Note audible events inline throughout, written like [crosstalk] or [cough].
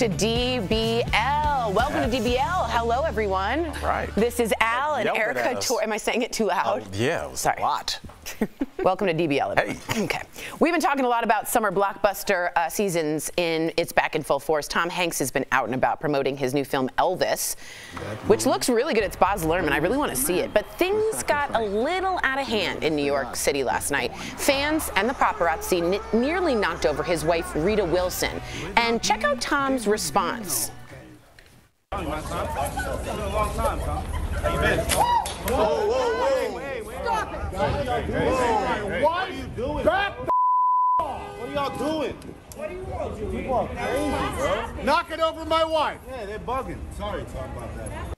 to DBL. Welcome yes. to DBL. Hello, everyone. Right. This is Al and Erica Tor. Am I saying it too loud? Oh, yeah, Sorry. a lot. [laughs] Welcome to DBL. Hey. Okay. We've been talking a lot about summer blockbuster uh, seasons in It's Back in Full Force. Tom Hanks has been out and about promoting his new film Elvis, which looks really good. It's Baz Luhrmann. I really want to see it. But things got a little out of hand in New York City last night. Fans and the paparazzi nearly knocked over his wife, Rita Wilson. And check out Tom's response. Whoa, whoa, whoa. Stop it! What are you doing? Back! What are y'all doing? What do you want? People are crazy, bro. Knock it over my wife. Yeah, they're bugging. Sorry, talk about that.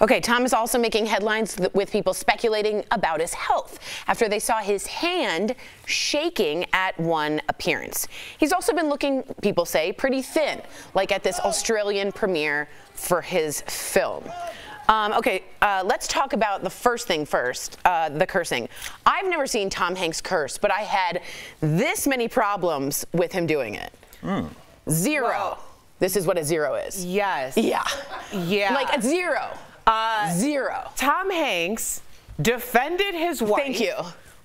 Okay, Tom is also making headlines with people speculating about his health after they saw his hand shaking at one appearance. He's also been looking, people say, pretty thin, like at this Australian premiere for his film. Um, okay, uh, let's talk about the first thing first, uh, the cursing. I've never seen Tom Hanks curse, but I had this many problems with him doing it. Mm. Zero. Whoa. This is what a zero is. Yes. Yeah. Yeah. Like a zero. Uh, zero. Tom Hanks defended his wife. Thank you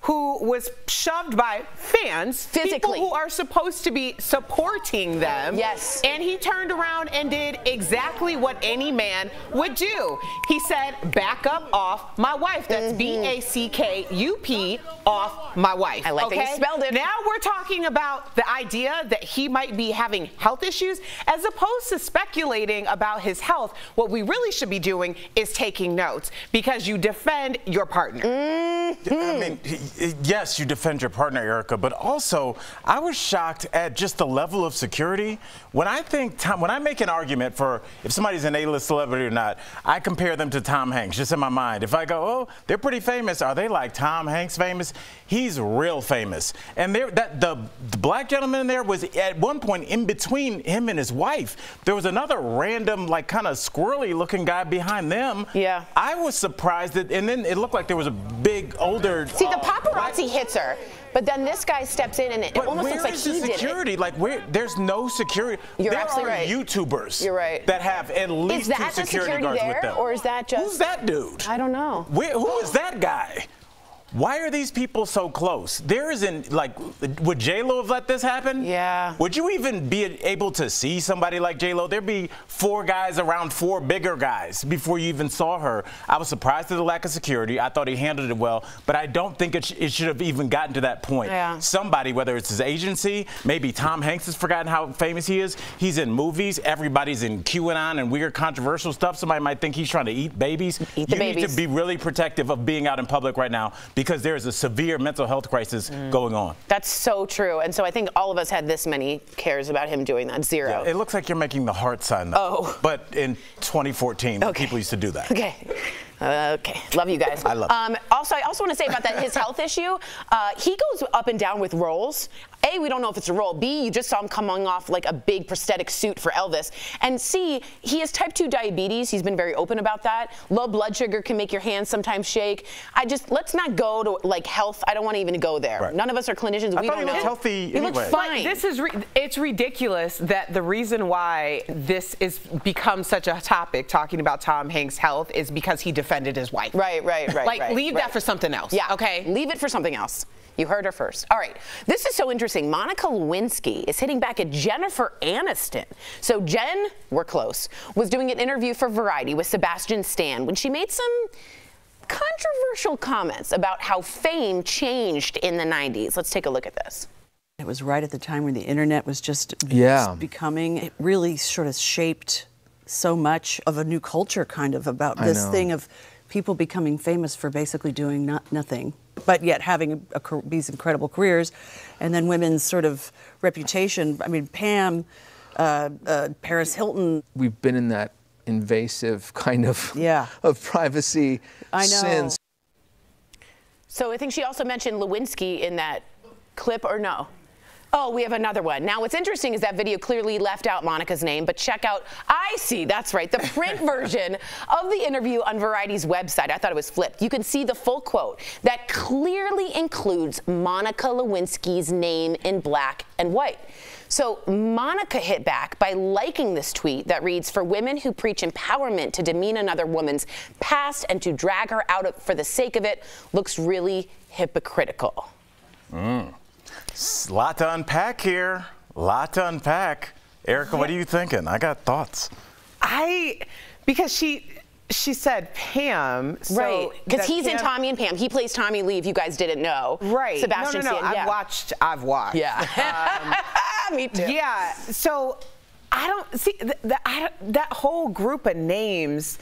who was shoved by fans, physically, people who are supposed to be supporting them. Yes. And he turned around and did exactly what any man would do. He said, "Back up off my wife." That's B-A-C-K-U-P off my wife. I like okay? that you spelled it. Now we're talking about the idea that he might be having health issues, as opposed to speculating about his health. What we really should be doing is taking notes because you defend your partner. Mm-hmm. I mean yes, you defend your partner, Erica, but also I was shocked at just the level of security. When I think Tom, when I make an argument for if somebody's an A-list celebrity or not, I compare them to Tom Hanks, just in my mind. If I go, oh, they're pretty famous, are they like Tom Hanks famous? He's real famous, and there that the, the black gentleman there was at one point in between him and his wife. There was another random, like kind of squirrely looking guy behind them. Yeah. I was surprised that, and then it looked like there was a big older. See the uh, paparazzi hits her. But then this guy steps in and it but almost looks like he did security? it. Like where there's no security. You're there absolutely are right. YouTubers You're right. that have at least is that two security, security guards there, with them. Or is that just Who's that dude? I don't know. Where, who is that guy? Why are these people so close? There isn't like, would J Lo have let this happen? Yeah. Would you even be able to see somebody like J Lo? There'd be four guys around four bigger guys before you even saw her. I was surprised at the lack of security. I thought he handled it well, but I don't think it, sh- it should have even gotten to that point. Yeah. Somebody, whether it's his agency, maybe Tom Hanks has forgotten how famous he is. He's in movies. Everybody's in QAnon and weird controversial stuff. Somebody might think he's trying to eat babies. Eat the you babies. need to be really protective of being out in public right now because there is a severe mental health crisis mm. going on. That's so true. And so I think all of us had this many cares about him doing that. Zero. Yeah, it looks like you're making the heart sign. Though. Oh. But in 2014, okay. people used to do that. Okay. Okay, love you guys. I love. Um, also, I also want to say about that his health issue. Uh, he goes up and down with roles. A, we don't know if it's a role. B, you just saw him coming off like a big prosthetic suit for Elvis. And C, he has type 2 diabetes. He's been very open about that. Low blood sugar can make your hands sometimes shake. I just let's not go to like health. I don't want to even go there. Right. None of us are clinicians. I we thought don't he know. looked healthy he anyway. looks fine. This is re- it's ridiculous that the reason why this is become such a topic, talking about Tom Hanks' health, is because he defended his wife. Right. Right, right, right. Like, right, leave right. that for something else. Yeah. Okay. Leave it for something else. You heard her first. All right. This is so interesting. Monica Lewinsky is hitting back at Jennifer Aniston. So Jen, we're close, was doing an interview for Variety with Sebastian Stan when she made some controversial comments about how fame changed in the 90s. Let's take a look at this. It was right at the time when the internet was just, yeah. just becoming. It really sort of shaped so much of a new culture, kind of, about this thing of people becoming famous for basically doing not, nothing, but yet having a, a, these incredible careers. And then women's sort of reputation. I mean, Pam, uh, uh, Paris Hilton. We've been in that invasive kind of yeah. of privacy I know. since. So I think she also mentioned Lewinsky in that clip, or no? Oh, we have another one. Now, what's interesting is that video clearly left out Monica's name, but check out, I see, that's right, the print [laughs] version of the interview on Variety's website. I thought it was flipped. You can see the full quote that clearly includes Monica Lewinsky's name in black and white. So Monica hit back by liking this tweet that reads, For women who preach empowerment to demean another woman's past and to drag her out for the sake of it looks really hypocritical. Mm. A lot to unpack here. A lot to unpack. Erica, what are you thinking? I got thoughts. I, because she, she said Pam. So right. Because he's Pam, in Tommy and Pam. He plays Tommy Lee, if you guys didn't know. Right. Sebastian no, no, no. Stan, yeah. I've watched. I've watched. Yeah. Um, [laughs] Me too. Yeah. So I don't see the, the, I, that whole group of names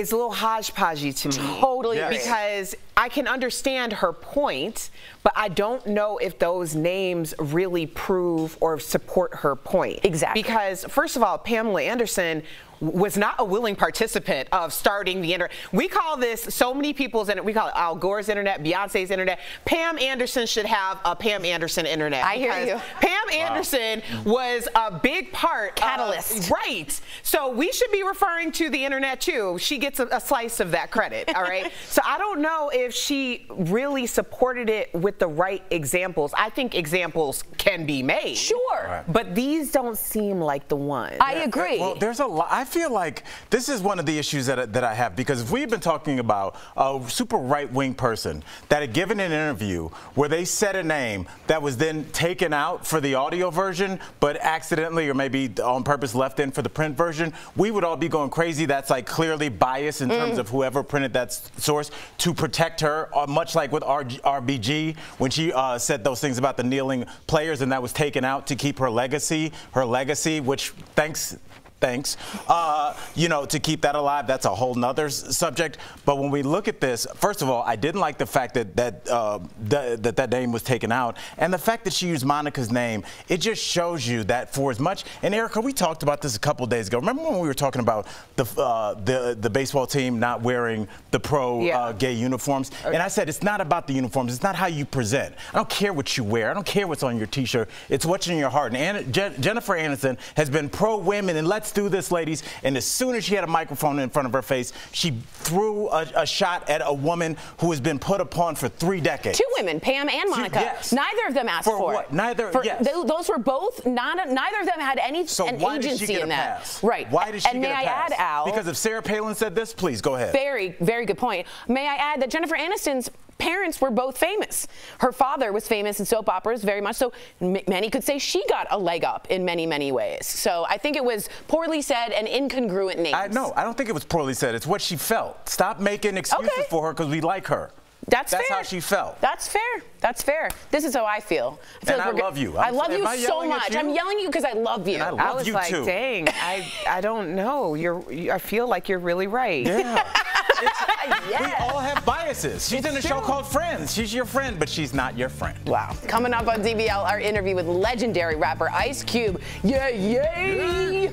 is a little hodgepodgey to me. Totally Yes. Because I can understand her point, but I don't know if those names really prove or support her point. Exactly. Because, first of all, Pamela Anderson was not a willing participant of starting the internet. We call this so many people's internet. We call it Al Gore's internet, Beyonce's internet. Pam Anderson should have a Pam Anderson internet. I hear you. Pam Anderson mm-hmm. was a big part. of- Catalyst. right. So we should be referring to the internet too. She gets a, a slice of that credit. All right. [laughs] so I don't know if she really supported it with the right examples. I think examples can be made. Sure. Right. But these don't seem like the ones. I agree. Well, there's a lot. I feel like this is one of the issues that, I- that I have because if we've been talking about a super right wing person that had given an interview where they said a name that was then taken out for the audio version, but accidentally or maybe on purpose left in for the print version, we would all be going crazy. That's like clearly biased in terms of whoever printed that source to protect her, uh, much like with R- RBG when she uh, said those things about the kneeling players and that was taken out to keep her legacy, her legacy, which thanks thanks. Uh, you know, to keep that alive, that's a whole nother s- subject. But when we look at this, first of all, I didn't like the fact that that, uh, that that that name was taken out, and the fact that she used Monica's name. It just shows you that for as much. And Erica, we talked about this a couple days ago. Remember when we were talking about the uh, the the baseball team not wearing the pro Yeah. uh, gay uniforms? And I said it's not about the uniforms. It's not how you present. I don't care what you wear. I don't care what's on your T-shirt. It's what's in your heart. And Anna, Je- Jennifer Aniston has been pro women, and let's do this, ladies. And as soon as she had a microphone in front of her face, she threw a, a shot at a woman who has been put upon for three decades. Two women, Pam and Monica. yes. Neither of them asked For for, what? it. Neither- For, yes. tho- those were both. Not, neither of them had any So an why did agency in that. pass? Right. Why did she and get may a I pass? add, Al? Because if Sarah Palin said this, please go ahead. Very, very good point. May I add that Jennifer Aniston's parents were both famous. Her father was famous in soap operas, very much so. M- many could say she got a leg up in many, many ways. So I think it was poorly said and incongruent names. I no, I don't think it was poorly said. It's what she felt. Stop making excuses Okay. for her because we like her. That's, That's fair. how she felt. That's fair. That's fair. This is how I feel. I feel And I we're go- love you. I I'm- love you I so much. you? I'm yelling at you because I love you. And I I love was you like, too. dang, I, I don't know. You're, I feel like you're really right. Yeah. [laughs] [laughs] We all have biases. She's in a It's show called Friends. She's your friend, but she's not your friend. Wow. Coming up on DBL, our interview with legendary rapper Ice Cube. Yay, yay!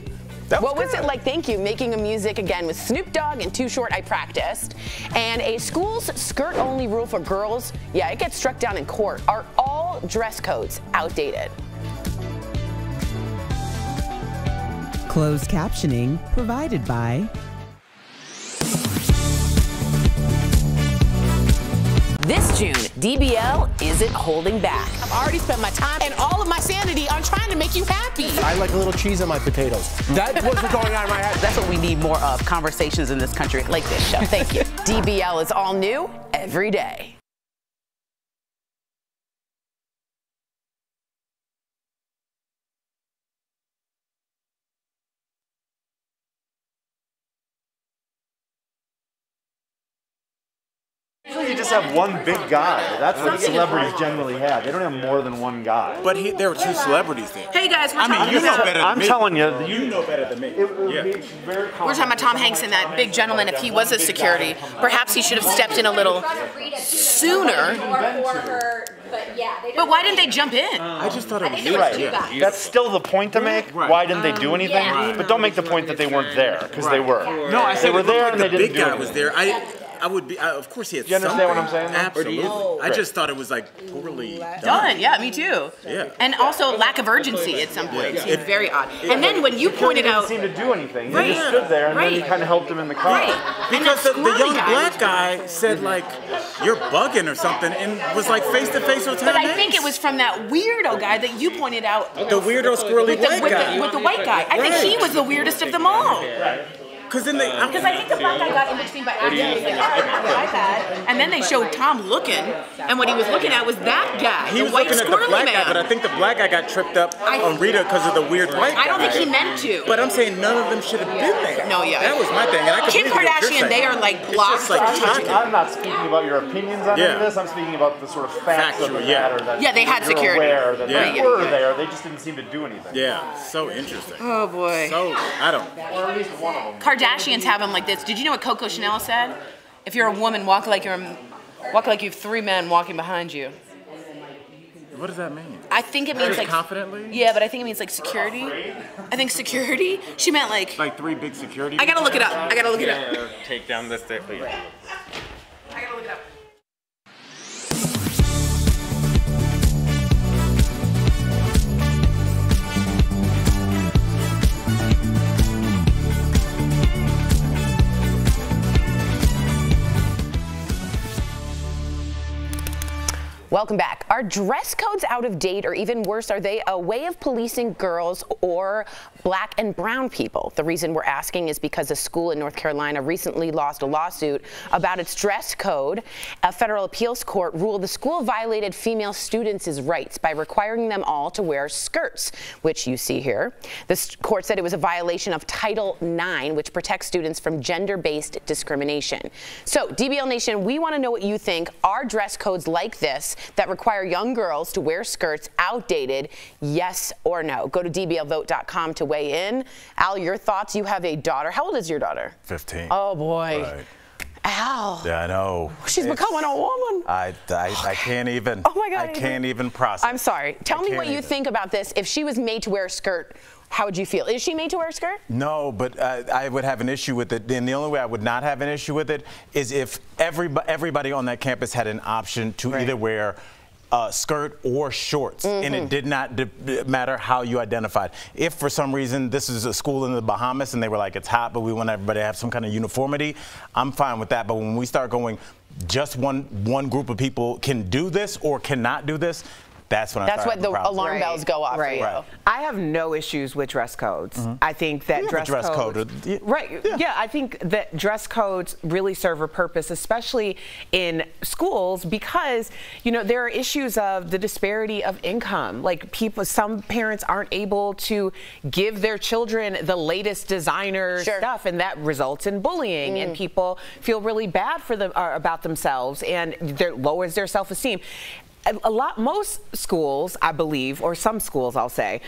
That was what was it like, thank you, making a music again with Snoop Dogg and Too Short I Practiced? And a school's skirt only rule for girls, yeah, it gets struck down in court. Are all dress codes outdated? Closed captioning provided by This June, DBL isn't holding back. I've already spent my time and all of my sanity on trying to make you happy. I like a little cheese on my potatoes. That was what's going on in my head. That's what we need more of conversations in this country like this show. Thank you. [laughs] DBL is all new every day. Usually you just have one big guy. That's what celebrities generally have. They don't have more than one guy. But he, there were two celebrities there. Hey guys, we're, I mean, talking, you know better than I'm me. telling you, You know better than me. Yeah. we're talking about Tom Hanks and that big gentleman. If he was a security, perhaps he should have stepped in a little sooner. But why didn't they jump in? I just thought it was right. yeah. That's still the point to make. Right. Why didn't they do anything? But don't make the point that they weren't there because they were. No, I They said were it looked there like and the they didn't big do guy anything. was there. I I would be. I, of course, he had. Do you understand what I'm something. saying. Absolutely. Oh. I just thought it was like poorly done. Done, yeah, me too. Yeah. And also lack of urgency at some point. Yeah. Seemed very odd. And then when you Security pointed didn't out, seem to do anything. Right. He just stood there, and then he kind of helped him in the car. Right. Because the, the young guy black guy said like, "You're bugging" or something, and was like face to face with Tom But I think it was from that weirdo guy that you pointed out. The weirdo squirrely with the, white with guy. The, with the white guy. I think he was the weirdest of them all. Because then they. Um, because I think the black guy got in between by accident. He like, all right, my iPad. And then they showed Tom looking, and what he was looking at was that guy, He the was white looking at the black man. guy, but I think the black guy got tripped up I- on Rita because of the weird white guy. I don't think he meant to. But I'm saying none of them should have been there. No, yeah. That was my thing. And I Kim completely get what you're Kardashian, they saying. are like It's blocked just like from shocking. I'm not speaking about your opinions on any Yeah. of this. I'm speaking about the sort of facts of Factual, the yeah. matter. That Yeah, they had you're security. aware that Yeah. they were there. They just didn't seem to do anything. Yeah, so interesting. Oh boy. So I don't. Or at least one of them. Kardashians have them like this. Did you know what Coco Chanel said? If you're a woman, walk like you're walk like you have three men walking behind you. What does that mean? I think it means Just like confidently? Yeah, but I think it means like security. I think security. She meant like. Like three big security. I gotta look it up. I gotta look it up. Take down this. There. I gotta look it up. Welcome back. Are dress codes out of date, or even worse, are they a way of policing girls or black and brown people? The reason we're asking is because a school in North Carolina recently lost a lawsuit about its dress code. A federal appeals court ruled the school violated female students' rights by requiring them all to wear skirts, which you see here. The court said it was a violation of Title IX, which protects students from gender-based discrimination. So, DBL Nation, we want to know what you think. Are dress codes like this that require young girls to wear skirts outdated? Yes or no? Go to dblvote.com to weigh in. Al, your thoughts? You have a daughter. How old is your daughter? 15. Oh boy. Right. Al. Yeah, I know. She's It's- becoming a woman. I, I, I can't even. Oh my God, I can't even process. I'm sorry. Tell I me what you even. think about this. If she was made to wear a skirt, how would you feel? Is she made to wear a skirt? No, but uh, I would have an issue with it. And the only way I would not have an issue with it is if everybody, everybody on that campus had an option to either wear a skirt or shorts, and Mm-hmm. it did not matter how you identified. If for some reason this is a school in the Bahamas and they were like, it's hot, but we want everybody to have some kind of uniformity, I'm fine with that. But when we start going, just one one group of people can do this or cannot do this, that's when I That's start what the problems. alarm bells go off Right. for you. Right. I have no issues with dress codes. I think that We dress, dress codes, code. Yeah. right? Yeah. I think that dress codes really serve a purpose, especially in schools, because you know there are issues of the disparity of income. Like people, some parents aren't able to give their children the latest designer Sure. stuff, and that results in bullying, and people feel really bad for them uh, about themselves, and that lowers their self-esteem a- a lot most schools i believe or some schools i'll say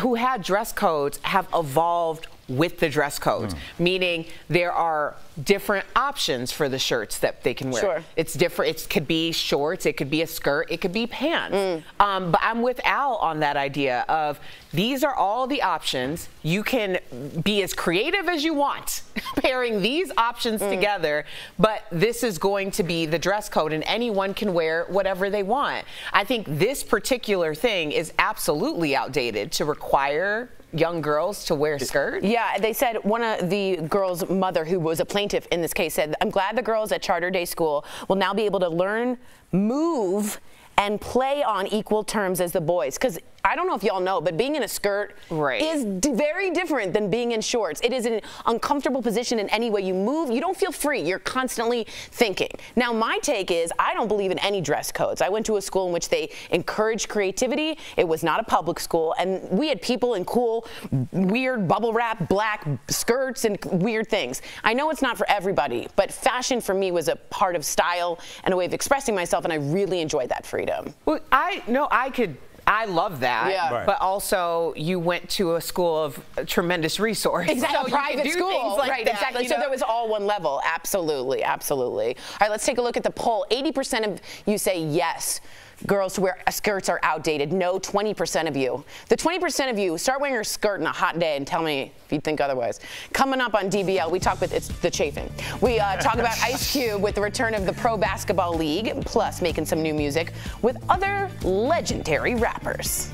who had dress codes have evolved with the dress codes hmm. meaning there are different options for the shirts that they can wear. Sure. it's different it could be shorts it could be a skirt it could be pants. Hmm. Um, but i'm with al on that idea of these are all the options. You can be as creative as you want [laughs] pairing these options hmm. together but this is going to be the dress code and anyone can wear whatever they want. I think this particular thing is absolutely outdated to require young girls to wear skirts Yeah, they said one of the girls' mother, who was a plaintiff in this case, said, I'm glad the girls at Charter Day School will now be able to learn, move, and play on equal terms as the boys. Because I don't know if y'all know, but being in a skirt Right. is d- very different than being in shorts. It is an uncomfortable position in any way you move. You don't feel free. You're constantly thinking. Now, my take is I don't believe in any dress codes. I went to a school in which they encouraged creativity. It was not a public school, and we had people in cool, weird bubble wrap black skirts and weird things. I know it's not for everybody, but fashion for me was a part of style and a way of expressing myself, and I really enjoyed that freedom. Well, I no, I could. I love that. Yeah. Right. But also, you went to a school of tremendous resource. Exactly, So a private do school, like right? that, exactly. you So know? there was all one level. Absolutely, absolutely. All right, let's take a look at the poll. 80% of you say yes. Girls to wear skirts are outdated. No, 20% of you. The 20% of you, start wearing your skirt on a hot day and tell me if you think otherwise. Coming up on DBL, we talk with it's the chafing. We uh, talk about [laughs] Ice Cube with the return of the Pro Basketball League, plus making some new music with other legendary rappers.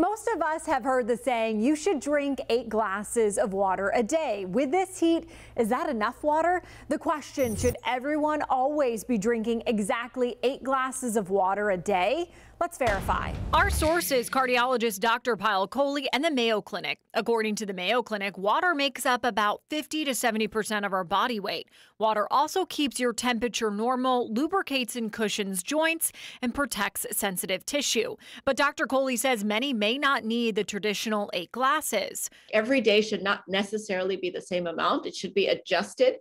Most of us have heard the saying, you should drink eight glasses of water a day. With this heat, is that enough water? The question, should everyone always be drinking exactly eight glasses of water a day? Let's verify. Our source is cardiologist Dr. Payal Kohli and the Mayo Clinic. According to the Mayo Clinic, water makes up about 50 to 70% of our body weight. Water also keeps your temperature normal, lubricates and cushions joints, and protects sensitive tissue. But Dr. Kohli says many may not need the traditional eight glasses. Every day should not necessarily be the same amount. It should be adjusted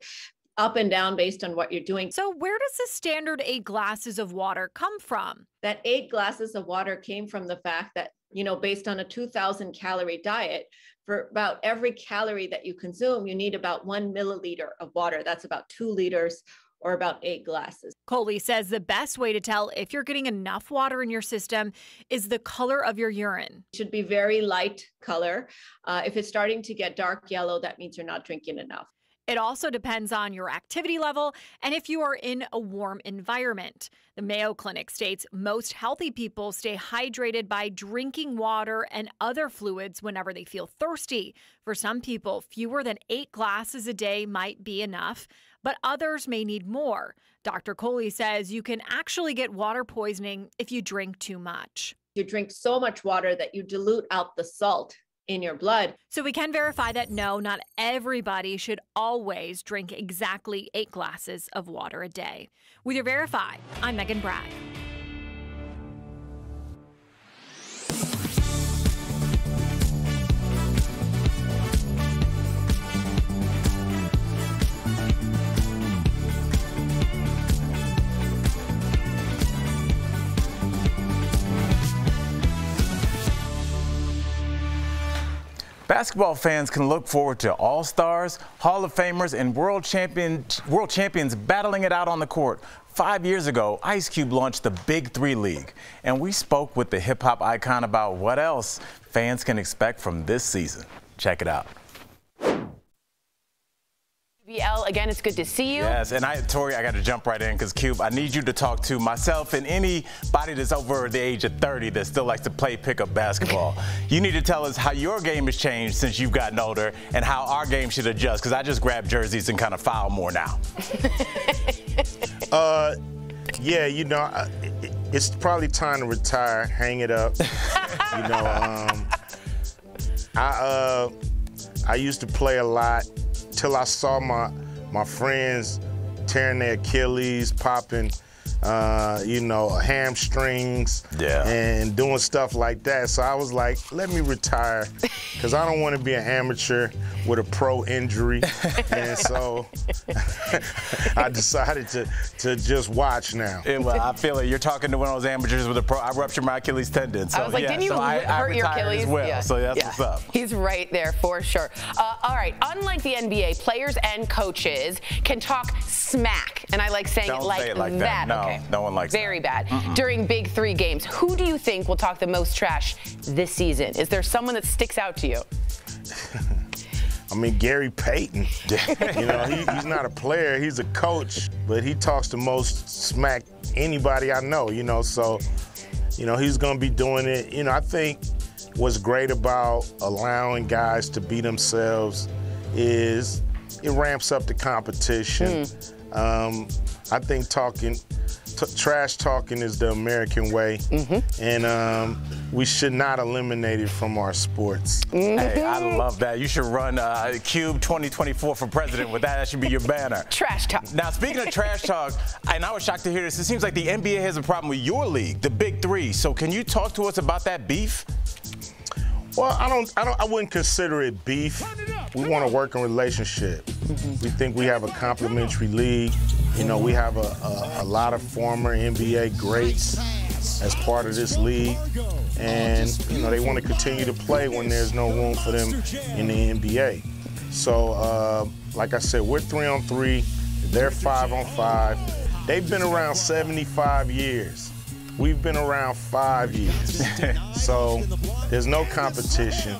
up and down based on what you're doing. So, where does the standard eight glasses of water come from? That eight glasses of water came from the fact that, you know, based on a 2000 calorie diet, for about every calorie that you consume, you need about one milliliter of water. That's about two liters or about eight glasses. Kohli says the best way to tell if you're getting enough water in your system is the color of your urine. It should be very light color. Uh, if it's starting to get dark yellow, that means you're not drinking enough. It also depends on your activity level and if you are in a warm environment. The Mayo Clinic states most healthy people stay hydrated by drinking water and other fluids whenever they feel thirsty. For some people, fewer than eight glasses a day might be enough, but others may need more. Dr. Kohli says you can actually get water poisoning if you drink too much. You drink so much water that you dilute out the salt in your blood. So we can verify that no, not everybody should always drink exactly eight glasses of water a day. With your Verify, I'm Megan Bragg. Basketball fans can look forward to All Stars, Hall of Famers, and world, champion, world champions battling it out on the court. Five years ago, Ice Cube launched the Big Three League, and we spoke with the hip hop icon about what else fans can expect from this season. Check it out. BL, again, it's good to see you. Yes, and I, Tori, I got to jump right in because Cube, I need you to talk to myself and anybody that's over the age of 30 that still likes to play pickup basketball. [laughs] you need to tell us how your game has changed since you've gotten older and how our game should adjust because I just grab jerseys and kind of foul more now. [laughs] uh, yeah, you know, it's probably time to retire, hang it up. [laughs] you know, um, I uh, I used to play a lot till I saw my my friends tearing their Achilles, popping uh, you know, hamstrings yeah. and doing stuff like that. So I was like, let me retire because I don't want to be an amateur with a pro injury. [laughs] and so [laughs] I decided to, to just watch now. Yeah, well, I feel it. You're talking to one of those amateurs with a pro. I ruptured my Achilles tendon. So, I was like, yeah, didn't you so hurt I, I your Achilles? Well, yeah. So that's yeah. what's up. He's right there for sure. Uh, all right. Unlike the NBA, players and coaches can talk smack, and I like saying Don't it like, say it like that. that. No, okay. No one likes Very that. bad. Mm-mm. During Big Three games, who do you think will talk the most trash this season? Is there someone that sticks out to you? [laughs] I mean, Gary Payton. [laughs] you know, he, he's not a player, he's a coach, but he talks the most smack anybody I know, you know, so, you know, he's going to be doing it. You know, I think what's great about allowing guys to be themselves is it ramps up the competition. Mm. Um, I think talking, trash talking is the American way, mm-hmm. and um, we should not eliminate it from our sports. Mm-hmm. Hey, I love that. You should run uh, Cube 2024 for president with that. That should be your banner. trash talk. Now, speaking of trash talk, and I was shocked to hear this, it seems like the NBA has a problem with your league, the Big Three. So, can you talk to us about that beef? Well, I don't, I don't, I wouldn't consider it beef. We want to work in relationship. Mm-hmm. We think we have a complementary league. You know, we have a, a, a lot of former NBA greats as part of this league, and you know they want to continue to play when there's no room for them in the NBA. So, uh, like I said, we're three on three. They're five on five. They've been around 75 years. We've been around five years. [laughs] so there's no competition.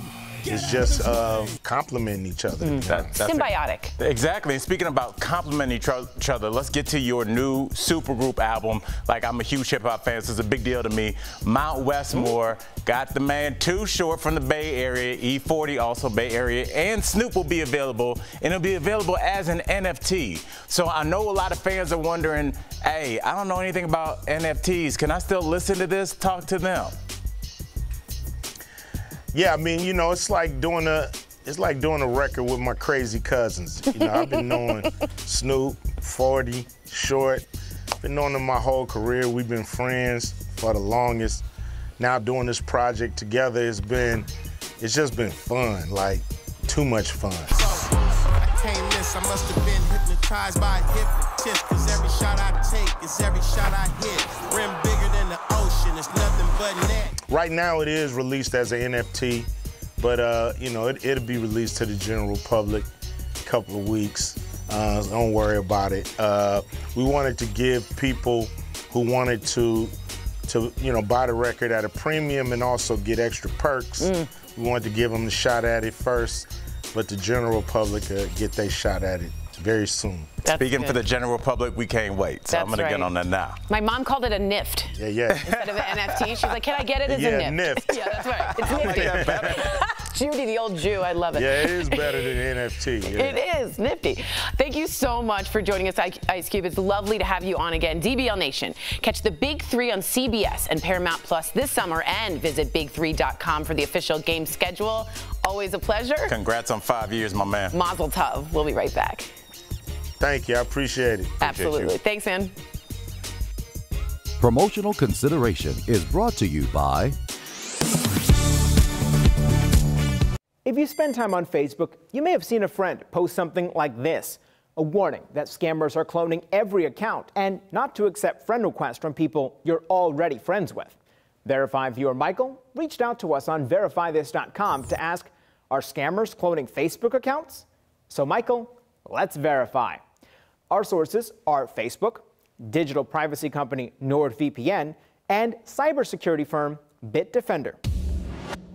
It's just uh, complimenting each other. Mm. That- that's Symbiotic. Exactly. And speaking about complimenting each each other, let's get to your new supergroup album. Like I'm a huge hip hop fan, so it's a big deal to me. Mount Westmore got the man Too Short from the Bay Area, E40 also Bay Area, and Snoop will be available, and it'll be available as an NFT. So I know a lot of fans are wondering, hey, I don't know anything about NFTs. Can I still listen to this? Talk to them. Yeah, I mean, you know, it's like doing a it's like doing a record with my crazy cousins. You know, I've been knowing [laughs] Snoop, 40, Short, been knowing them my whole career. We've been friends for the longest. Now doing this project together it's been it's just been fun, like too much fun. I can't. I must have been hypnotized by a hypnotist. Cause every shot I take is every shot I hit. Rim bigger than the ocean. It's nothing but net. Right now, it is released as an NFT, but uh, you know it, it'll be released to the general public a couple of weeks. Uh, so don't worry about it. Uh, we wanted to give people who wanted to to you know buy the record at a premium and also get extra perks. We wanted to give them the shot at it first, but the general public uh, get their shot at it very soon. Speaking for the general public, we can't wait. So I'm That's going to get on that now. My mom called it a NIFT. Yeah, yeah. Instead of an NFT, she's like, "Can I get it as Yeah, a NIFT?" NIFT. [laughs] Yeah, that's right. [laughs] It's I like nifty. that. Judy, [laughs] the old Jew, I love it. Yeah, it is better than NFT. Yeah. It is nifty. Thank you so much for joining us, Ice Cube. It's lovely to have you on again. DBL Nation. Catch the Big Three on CBS and Paramount Plus this summer and visit big3.com for the official game schedule. Always a pleasure. Congrats on five years, my man. Mazel tov. We'll be right back. Thank you. I appreciate it. Appreciate Absolutely. you. Thanks, man. Promotional consideration is brought to you by If you spend time on Facebook, you may have seen a friend post something like this a warning that scammers are cloning every account and not to accept friend requests from people you're already friends with. Verify viewer Michael reached out to us on verifythis.com to ask Are scammers cloning Facebook accounts? So, Michael, let's verify. Our sources are Facebook, digital privacy company NordVPN, and cybersecurity firm Bitdefender.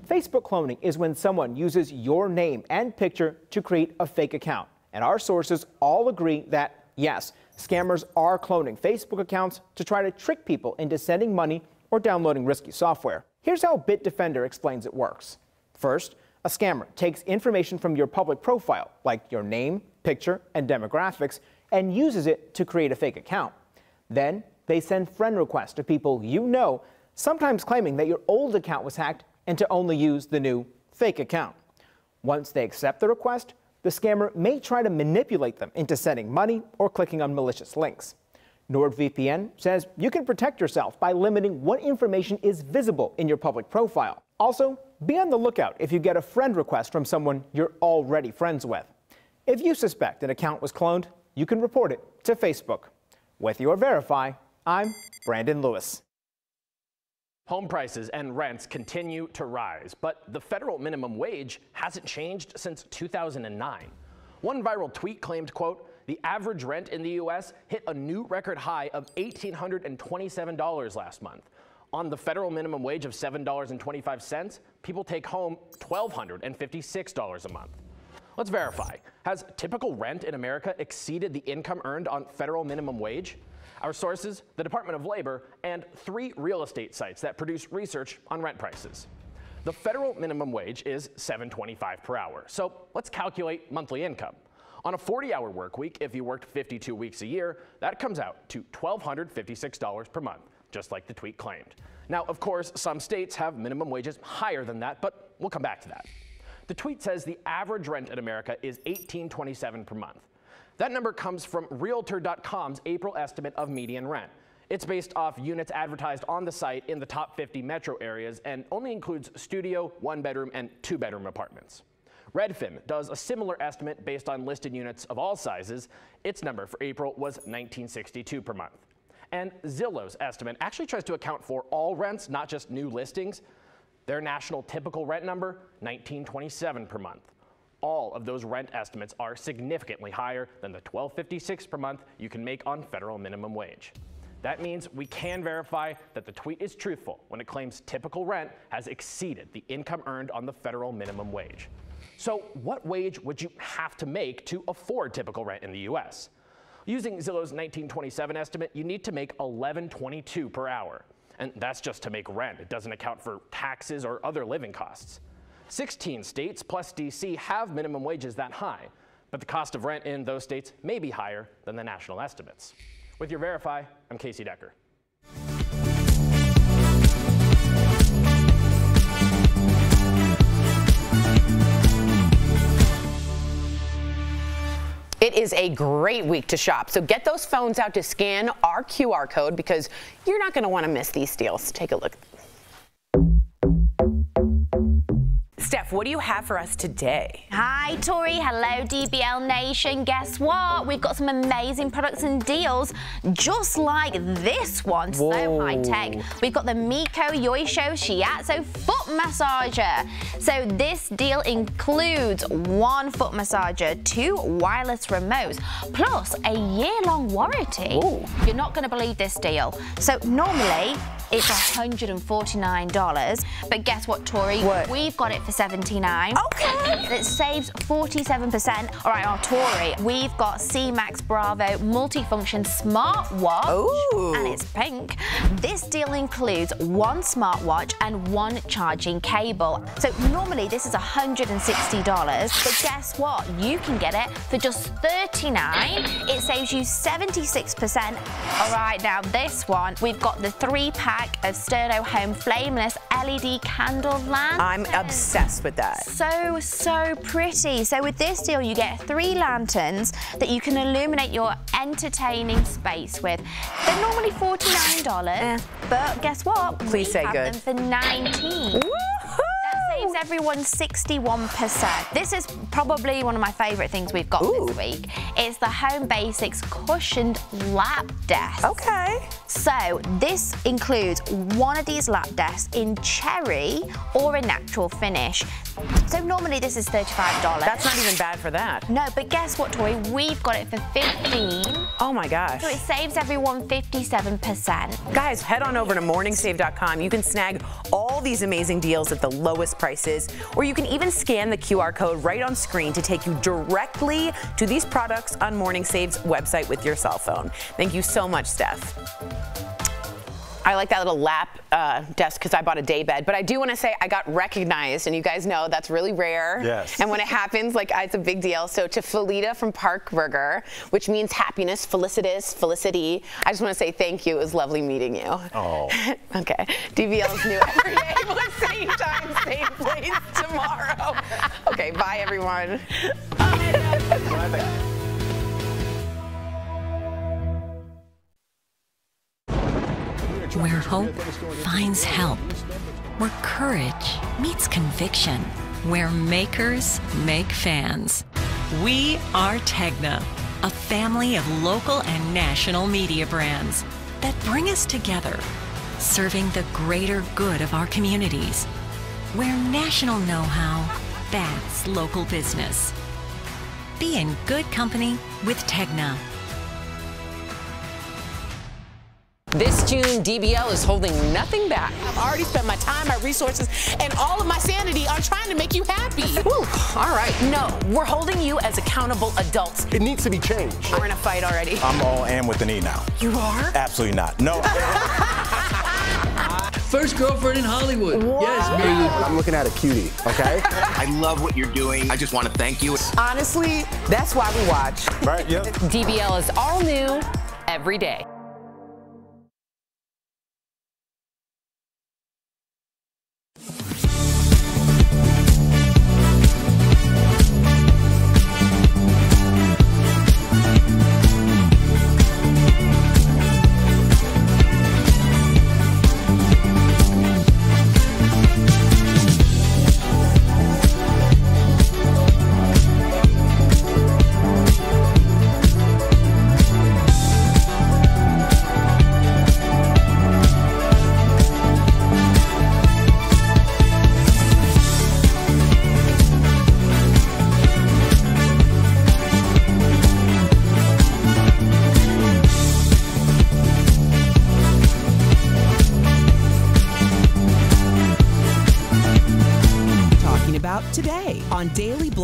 Facebook cloning is when someone uses your name and picture to create a fake account. And our sources all agree that, yes, scammers are cloning Facebook accounts to try to trick people into sending money or downloading risky software. Here's how Bitdefender explains it works. First, a scammer takes information from your public profile, like your name, picture, and demographics, and uses it to create a fake account. Then they send friend requests to people you know, sometimes claiming that your old account was hacked and to only use the new fake account. Once they accept the request, the scammer may try to manipulate them into sending money or clicking on malicious links. NordVPN says you can protect yourself by limiting what information is visible in your public profile. Also, be on the lookout if you get a friend request from someone you're already friends with. If you suspect an account was cloned, you can report it to Facebook. With your Verify, I'm Brandon Lewis. Home prices and rents continue to rise, but the federal minimum wage hasn't changed since 2009. One viral tweet claimed, quote, the average rent in the US hit a new record high of $1,827 last month. On the federal minimum wage of $7.25, people take home $1,256 a month. Let's verify. Has typical rent in America exceeded the income earned on federal minimum wage? Our sources, the Department of Labor, and three real estate sites that produce research on rent prices. The federal minimum wage is $7.25 per hour. So let's calculate monthly income. On a 40-hour work week, if you worked 52 weeks a year, that comes out to $1,256 per month, just like the tweet claimed. Now, of course, some states have minimum wages higher than that, but we'll come back to that. The tweet says the average rent in America is $18.27 per month. That number comes from Realtor.com's April estimate of median rent. It's based off units advertised on the site in the top 50 metro areas and only includes studio, one bedroom, and two bedroom apartments. Redfin does a similar estimate based on listed units of all sizes. Its number for April was 1962 per month. And Zillow's estimate actually tries to account for all rents, not just new listings. Their national typical rent number, 1927 per month. all of those rent estimates are significantly higher than the $12.56 per month you can make on federal minimum wage. That means we can verify that the tweet is truthful when it claims typical rent has exceeded the income earned on the federal minimum wage. So, what wage would you have to make to afford typical rent in the US? Using Zillow's 1927 estimate, you need to make 11.22 per hour. And that's just to make rent. It doesn't account for taxes or other living costs. 16 states plus DC have minimum wages that high, but the cost of rent in those states may be higher than the national estimates. With your Verify, I'm Casey Decker. It is a great week to shop. So get those phones out to scan our QR code because you're not going to want to miss these deals. Take a look. Steph, what do you have for us today? Hi, Tori. Hello, DBL Nation. Guess what? We've got some amazing products and deals just like this one. Whoa. So high tech. We've got the Miko Yoshino Shiatsu foot massager. So this deal includes one foot massager, two wireless remotes, plus a year-long warranty. Ooh. You're not going to believe this deal. So normally, it's $149. But guess what, Tori? What? We've got it for 79 Okay. It saves 47%. All right, our Tori, we've got C-Max Bravo multifunction smartwatch. Ooh. And it's pink. This deal includes one smartwatch and one charging cable. So normally this is $160, but guess what? You can get it for just 39 It saves you 76%. All right, now this one, we've got the three-pack of Sterno Home Flameless LED candle lamp. I'm obsessed with that. So, so pretty. So with this deal, you get three lanterns that you can illuminate your entertaining space with. They're normally $49, eh. but guess what? Please we say have good. them for 19 saves everyone 61%. This is probably one of my favourite things we've got Ooh. this week. It's the Home Basics cushioned lap desk. Okay. So this includes one of these lap desks in cherry or a natural finish. So normally this is $35. That's not even bad for that. No, but guess what, Tori? We've got it for 15 Oh my gosh. So it saves everyone 57%. Guys, head on over to morningsave.com. You can snag all these amazing deals at the lowest prices, or you can even scan the QR code right on screen to take you directly to these products on Morning Save's website with your cell phone. Thank you so much, Steph. I like that little lap uh, desk because I bought a day bed. But I do want to say I got recognized, and you guys know that's really rare. Yes. And when it happens, like it's a big deal. So to Felita from Park Burger, which means happiness, felicitous, felicity. I just want to say thank you. It was lovely meeting you. Oh. [laughs] okay. DBL's new every day, but same time, same place tomorrow. Okay. Bye, everyone. Where hope finds help. Where courage meets conviction. Where makers make fans. We are Tegna, a family of local and national media brands that bring us together, serving the greater good of our communities. Where national know how backs local business. Be in good company with Tegna. This June, DBL is holding nothing back. I've already spent my time, my resources, and all of my sanity on trying to make you happy. Whew, all right. No, we're holding you as accountable adults. It needs to be changed. We're in a fight already. I'm all in with an E now. You are? Absolutely not. No. [laughs] First girlfriend in Hollywood. Whoa. Yes, me. I'm looking at a cutie, okay? [laughs] I love what you're doing. I just want to thank you. Honestly, that's why we watch. Right, yep. DBL is all new every day.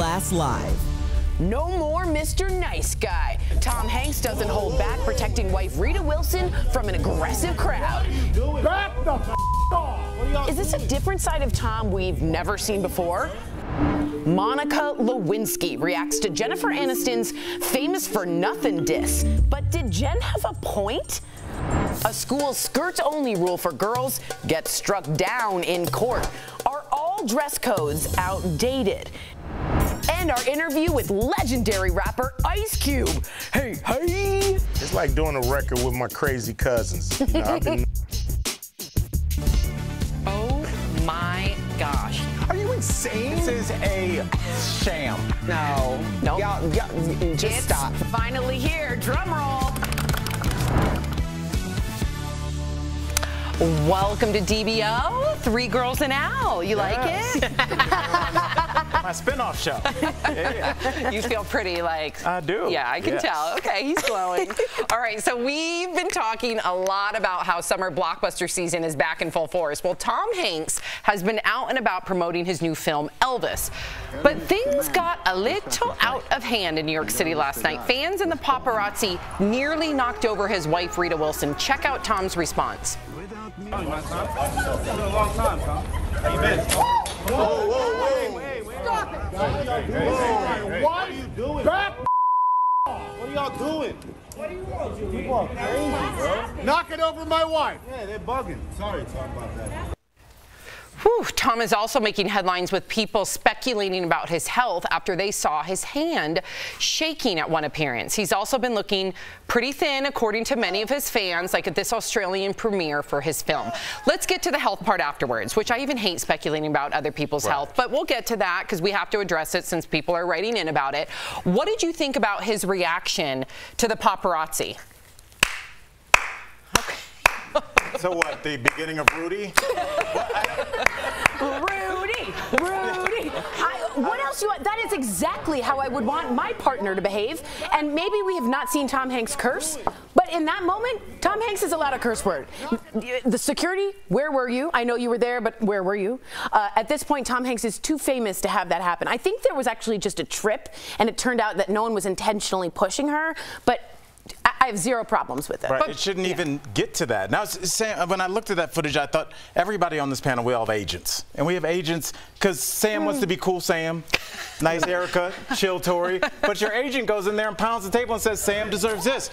Blast Live. No more Mr. Nice Guy. Tom Hanks doesn't hold back protecting wife Rita Wilson from an aggressive crowd. Is this a different side of Tom we've never seen before? Monica Lewinsky reacts to Jennifer Aniston's famous for nothing diss. But did Jen have a point? A school skirts only rule for girls gets struck down in court. Are all dress codes outdated? And our interview with legendary rapper Ice Cube. Hey, hey! It's like doing a record with my crazy cousins. You know, I've been Oh my gosh. Are you insane? This is a sham. No. No. Y'all, y'all, just It's stop. finally here. Drum roll. Welcome to DBO, Three Girls and Al. You like it? [laughs] [laughs] My spinoff show. Yeah. [laughs] You feel pretty like. I do. Yeah, I can Yes. tell. Okay, he's glowing. [laughs] All right, so we've been talking a lot about how summer blockbuster season is back in full force. Well, Tom Hanks has been out and about promoting his new film, Elvis. But things got a little out of hand in New York City last night. Fans and the paparazzi nearly knocked over his wife, Rita Wilson. Check out Tom's response. What are you doing? Back What are y'all doing? What are you doing? People are crazy, bro. Knock it over my wife. Yeah, they're bugging. Sorry to talk about that. Whew, Tom is also making headlines with people speculating about his health after they saw his hand shaking at one appearance. He's also been looking pretty thin, according to many of his fans, like at this Australian premiere for his film. Let's get to the health part afterwards, which I even hate speculating about other people's health, but we'll get to that because we have to address it since people are writing in about it. What did you think about his reaction to the paparazzi? So what? The beginning of Rudy? [laughs] Rudy, Rudy. I, what else you want? That is exactly how I would want my partner to behave. And maybe we have not seen Tom Hanks curse, but in that moment, Tom Hanks is allowed a curse word. The security, where were you? I know you were there, but where were you? Uh, at this point, Tom Hanks is too famous to have that happen. I think there was actually just a trip, and it turned out that no one was intentionally pushing her, but I I have zero problems with it. Right. But- it shouldn't even get to that. Now, Sam, when I looked at that footage, I thought everybody on this panel, we all have agents. And we have agents because Sam wants to be cool Sam, [laughs] nice Erica, chill Tori. But your agent goes in there and pounds the table and says, Sam deserves this.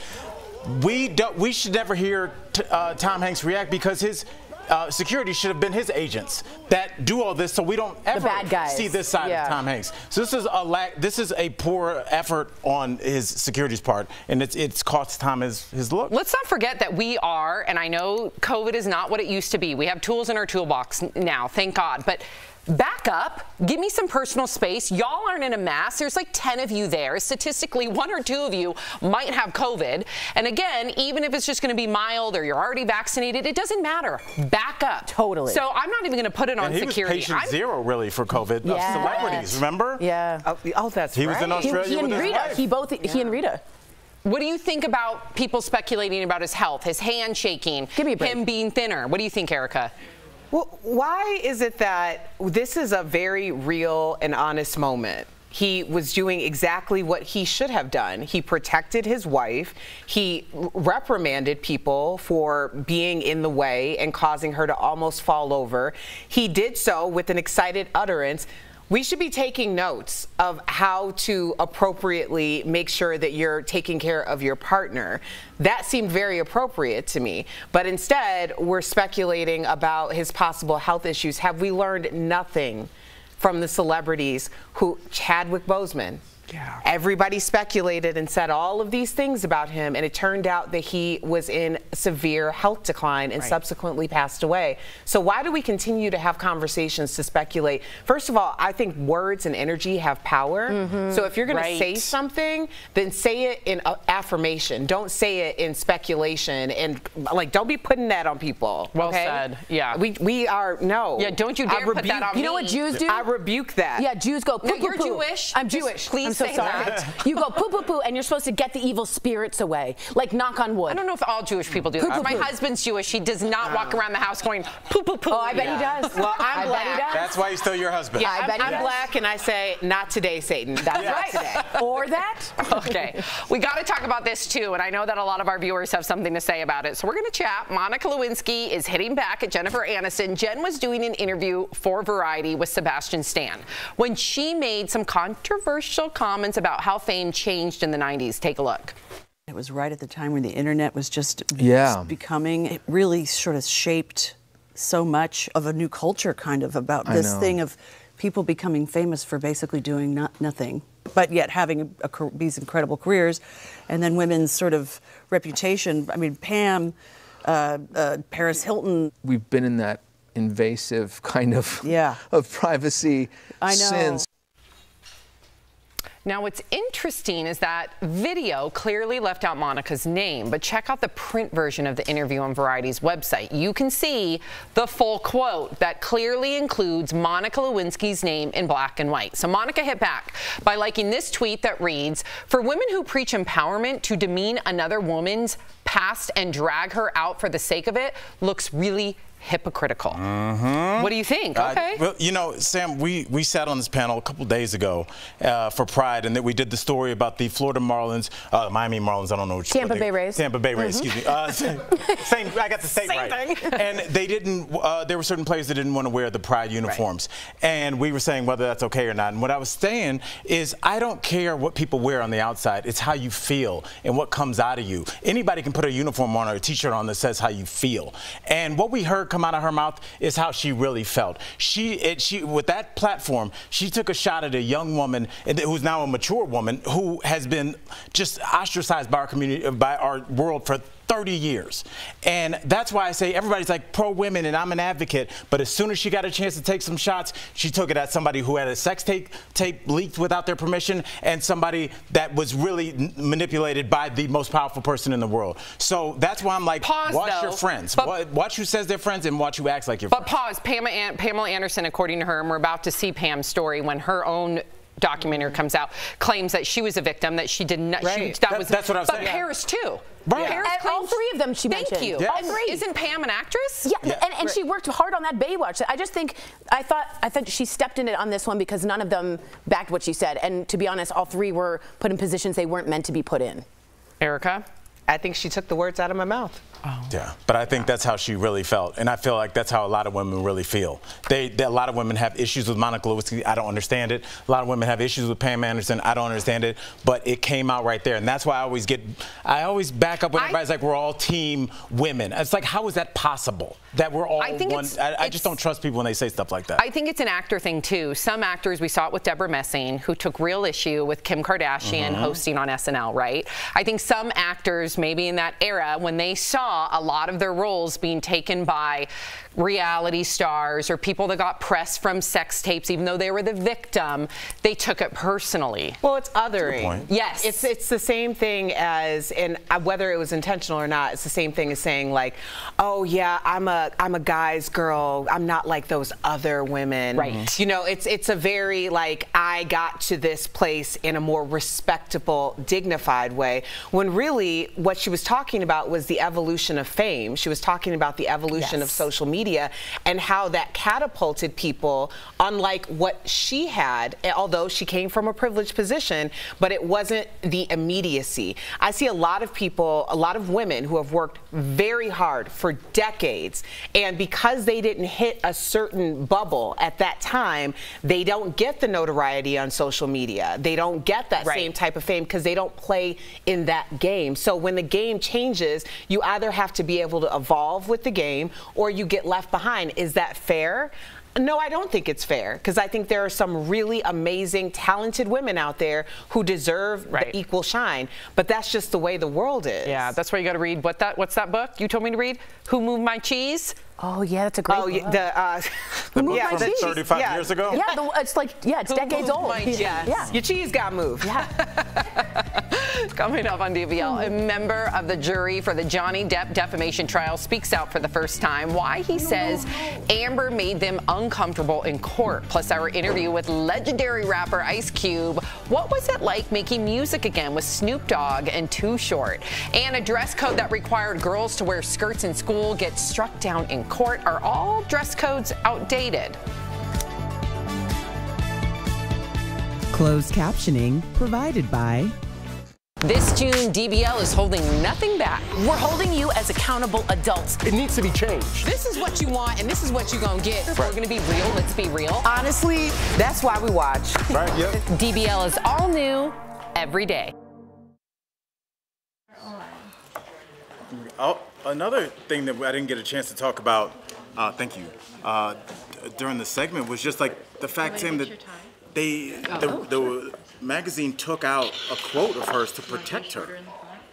We, don't, we should never hear t- uh, Tom Hanks react because his uh, security should have been his agents that do all this so we don't ever bad guys. see this side Yeah. of Tom Hanks. So this is a lack, this is a poor effort on his security's part, and it's it's cost Tom his his look. Let's not forget that we are, and I know COVID is not what it used to be. We have tools in our toolbox now, thank God. But back up, give me some personal space. Y'all aren't in a mass. There's like 10 of you there. Statistically, one or two of you might have COVID. And again, even if it's just going to be mild or you're already vaccinated, it doesn't matter. Back up. Totally. So I'm not even going to put it on and he security. was patient I'm- zero really for COVID. of Celebrities, remember? Yeah. Oh, oh, that's He was right. in He, Australia he and with his Rita. wife. He both. He and Rita. What do you think about people speculating about his health, his hand shaking, Give me a break. him being thinner? What do you think, Erica? Well, why is it that this is a very real and honest moment? He was doing exactly what he should have done. He protected his wife. He reprimanded people for being in the way and causing her to almost fall over. He did so with an excited utterance. We should be taking notes of how to appropriately make sure that you're taking care of your partner. That seemed very appropriate to me. But instead, we're speculating about his possible health issues. Have we learned nothing from the celebrities who, Chadwick Boseman? Yeah. Everybody speculated and said all of these things about him, and it turned out that he was in severe health decline and subsequently passed away. So, why do we continue to have conversations to speculate? First of all, I think words and energy have power. So, if you're going Right. to say something, then say it in uh, affirmation. Don't say it in speculation and like don't be putting that on people. Well okay? said. Yeah. We we are no. Yeah, don't you dare put that rebuke- on You know what. Jews do? I rebuke that. Yeah, Jews go. No, poo, you're poo. Jewish. I'm Jewish. please so sorry. that. [laughs] You go poo poo poo, and you're supposed to get the evil spirits away. Like knock on wood. I don't know if all Jewish people do Poo, that. poo, My poo. husband's Jewish. He does not walk around the house going poo poo poo. Oh, I bet he does. Well, I'm I black. bet he does. That's why he's still your husband. Yeah, I I'm, bet he I'm does. black, and I say, not today, Satan. That's That's right. right. or that. [laughs] Okay, we got to talk about this too, and I know that a lot of our viewers have something to say about it, so we're going to chat. Monica Lewinsky is hitting back at Jennifer Aniston. Jen was doing an interview for Variety with Sebastian Stan when she made some controversial comments about how fame changed in the 90s. Take a look. It was right at the time when the internet was just Yeah. becoming. It really sort of shaped so much of a new culture, kind of about this thing of people becoming famous for basically doing not, nothing, but yet having a, car- these incredible careers, and then women's sort of reputation. I mean, Pam, uh, uh, Paris Hilton. We've been in that invasive kind of Yeah. [laughs] of privacy I know. since. Now, what's interesting is that video clearly left out Monica's name, but check out the print version of the interview on Variety's website. You can see the full quote that clearly includes Monica Lewinsky's name in black and white. So Monica hit back by liking this tweet that reads, For women who preach empowerment to demean another woman's past and drag her out for the sake of it looks really hypocritical. What do you think? Uh, Okay. well, you know, Sam, we, we sat on this panel a couple days ago uh, for Pride, and then we did the story about the Florida Marlins, uh, Miami Marlins. I don't know which Tampa what they- Bay Rays. Tampa Bay Rays. Mhm. Excuse me. Uh, [laughs] same, same. I got the state Same right. thing. [laughs] And they didn't. Uh, there were certain players that didn't want to wear the Pride uniforms, and we were saying whether that's okay or not. And what I was saying is, I don't care what people wear on the outside. It's how you feel and what comes out of you. Anybody can put a uniform on or a T-shirt on that says how you feel. And what we heard come out of her mouth is how she really felt. She, it, she, with that platform, she took a shot at a young woman eh, who's now a mature woman who has been just ostracized by our community, by our world for 30 years. And that's why I say everybody's like pro women and I'm an advocate, but as soon as she got a chance to take some shots, she took it at somebody who had a sex tape, tape leaked without their permission and somebody that was really manipulated by the most powerful person in the world. So that's why I'm like, Pause, watch though. your friends. But- watch who says they're friends and watch who acts like your But pause. Pamela, An- Pamela Anderson, according to her, and we're about to see Pam's story when her own documentary comes out, claims that she was a victim, that she did not. She, Right. that That- was. that's what I was but saying. Paris too. Right. Paris And all three of them she Thank mentioned. you. Yeah. All three. Isn't Pam an actress? Yeah, and, and she worked hard on that Baywatch. I just think I thought I thought she stepped in it on this one because none of them backed what she said. And to be honest, all three were put in positions they weren't meant to be put in. Erica? I think she took the words out of my mouth. Yeah, but I think that's how she really felt, and I feel like that's how a lot of women really feel. They, they- a lot of women have issues with Monica Lewinsky. I don't understand it. A lot of women have issues with Pam Anderson. I don't understand it, but it came out right there, and that's why I always get, I always back up when everybody's like, "We're all team women." It's like, how is that possible? That we're all I think one? I, I just don't trust people when they say stuff like that. I think it's an actor thing too. Some actors, we saw it with Debra Messing, who took real issue with Kim Kardashian Mhm. hosting on SNL, right? I think some actors, maybe in that era, when they saw a lot of their roles being taken by reality stars or people that got press from sex tapes, even though they were the victim, they took it personally. Well, it's othering. point. Yes. It's it's the same thing as, and uh, whether it was intentional or not, it's the same thing as saying like, oh yeah, I'm a I'm a guy's girl. I'm not like those other women. Right. You know, it's it's a very like I got to this place in a more respectable, dignified way. When really what she was talking about was the evolution of fame. She was talking about the evolution of social media and how that catapulted people, unlike what she had, eh, although she came from a privileged position, but it wasn't the immediacy. I see a lot of people, a lot of women who have worked very hard for decades, and because they didn't hit a certain bubble at that time, they don't get the notoriety on social media. They don't get that Right. same type of fame because they don't play in that game. So when the game changes, you either have to be able to evolve with the game or you get left behind. Is that fair? No, I don't think it's fair because I think there are some really amazing, talented women out there who deserve Right. the equal shine. But that's just the way the world is. Yeah, that's why you got to read what that. What's that book you told me to read? Who moved my cheese? Oh yeah, that's a great. Oh, yeah, book. the, uh, Who moved [laughs] yeah, my the 35 yeah. years ago. Yeah, the, it's like yeah, it's Who decades old. my cheese? Yeah. Your cheese got moved. Yeah. [laughs] Coming up on DBL, a member of the jury for the Johnny Depp defamation trial speaks out for the first time why he says Amber made them uncomfortable in court. Plus, our interview with legendary rapper Ice Cube. What was it like making music again with Snoop Dogg and Too Short? And a dress code that required girls to wear skirts in school gets struck down in court. Are all dress codes outdated? Closed captioning provided by This June, DBL is holding nothing back. We're holding you as accountable adults. It needs to be changed. This is what you want, and this is what you're gonna get. If we're gonna be real, let's be real. Honestly, that's why we watch. Right, yep. DBL is all new every day. Oh, another thing that I didn't get a chance to talk about, uh, thank you, uh, d- during the segment was just like the fact, Tim, that they, the, the magazine took out a quote of hers to protect her.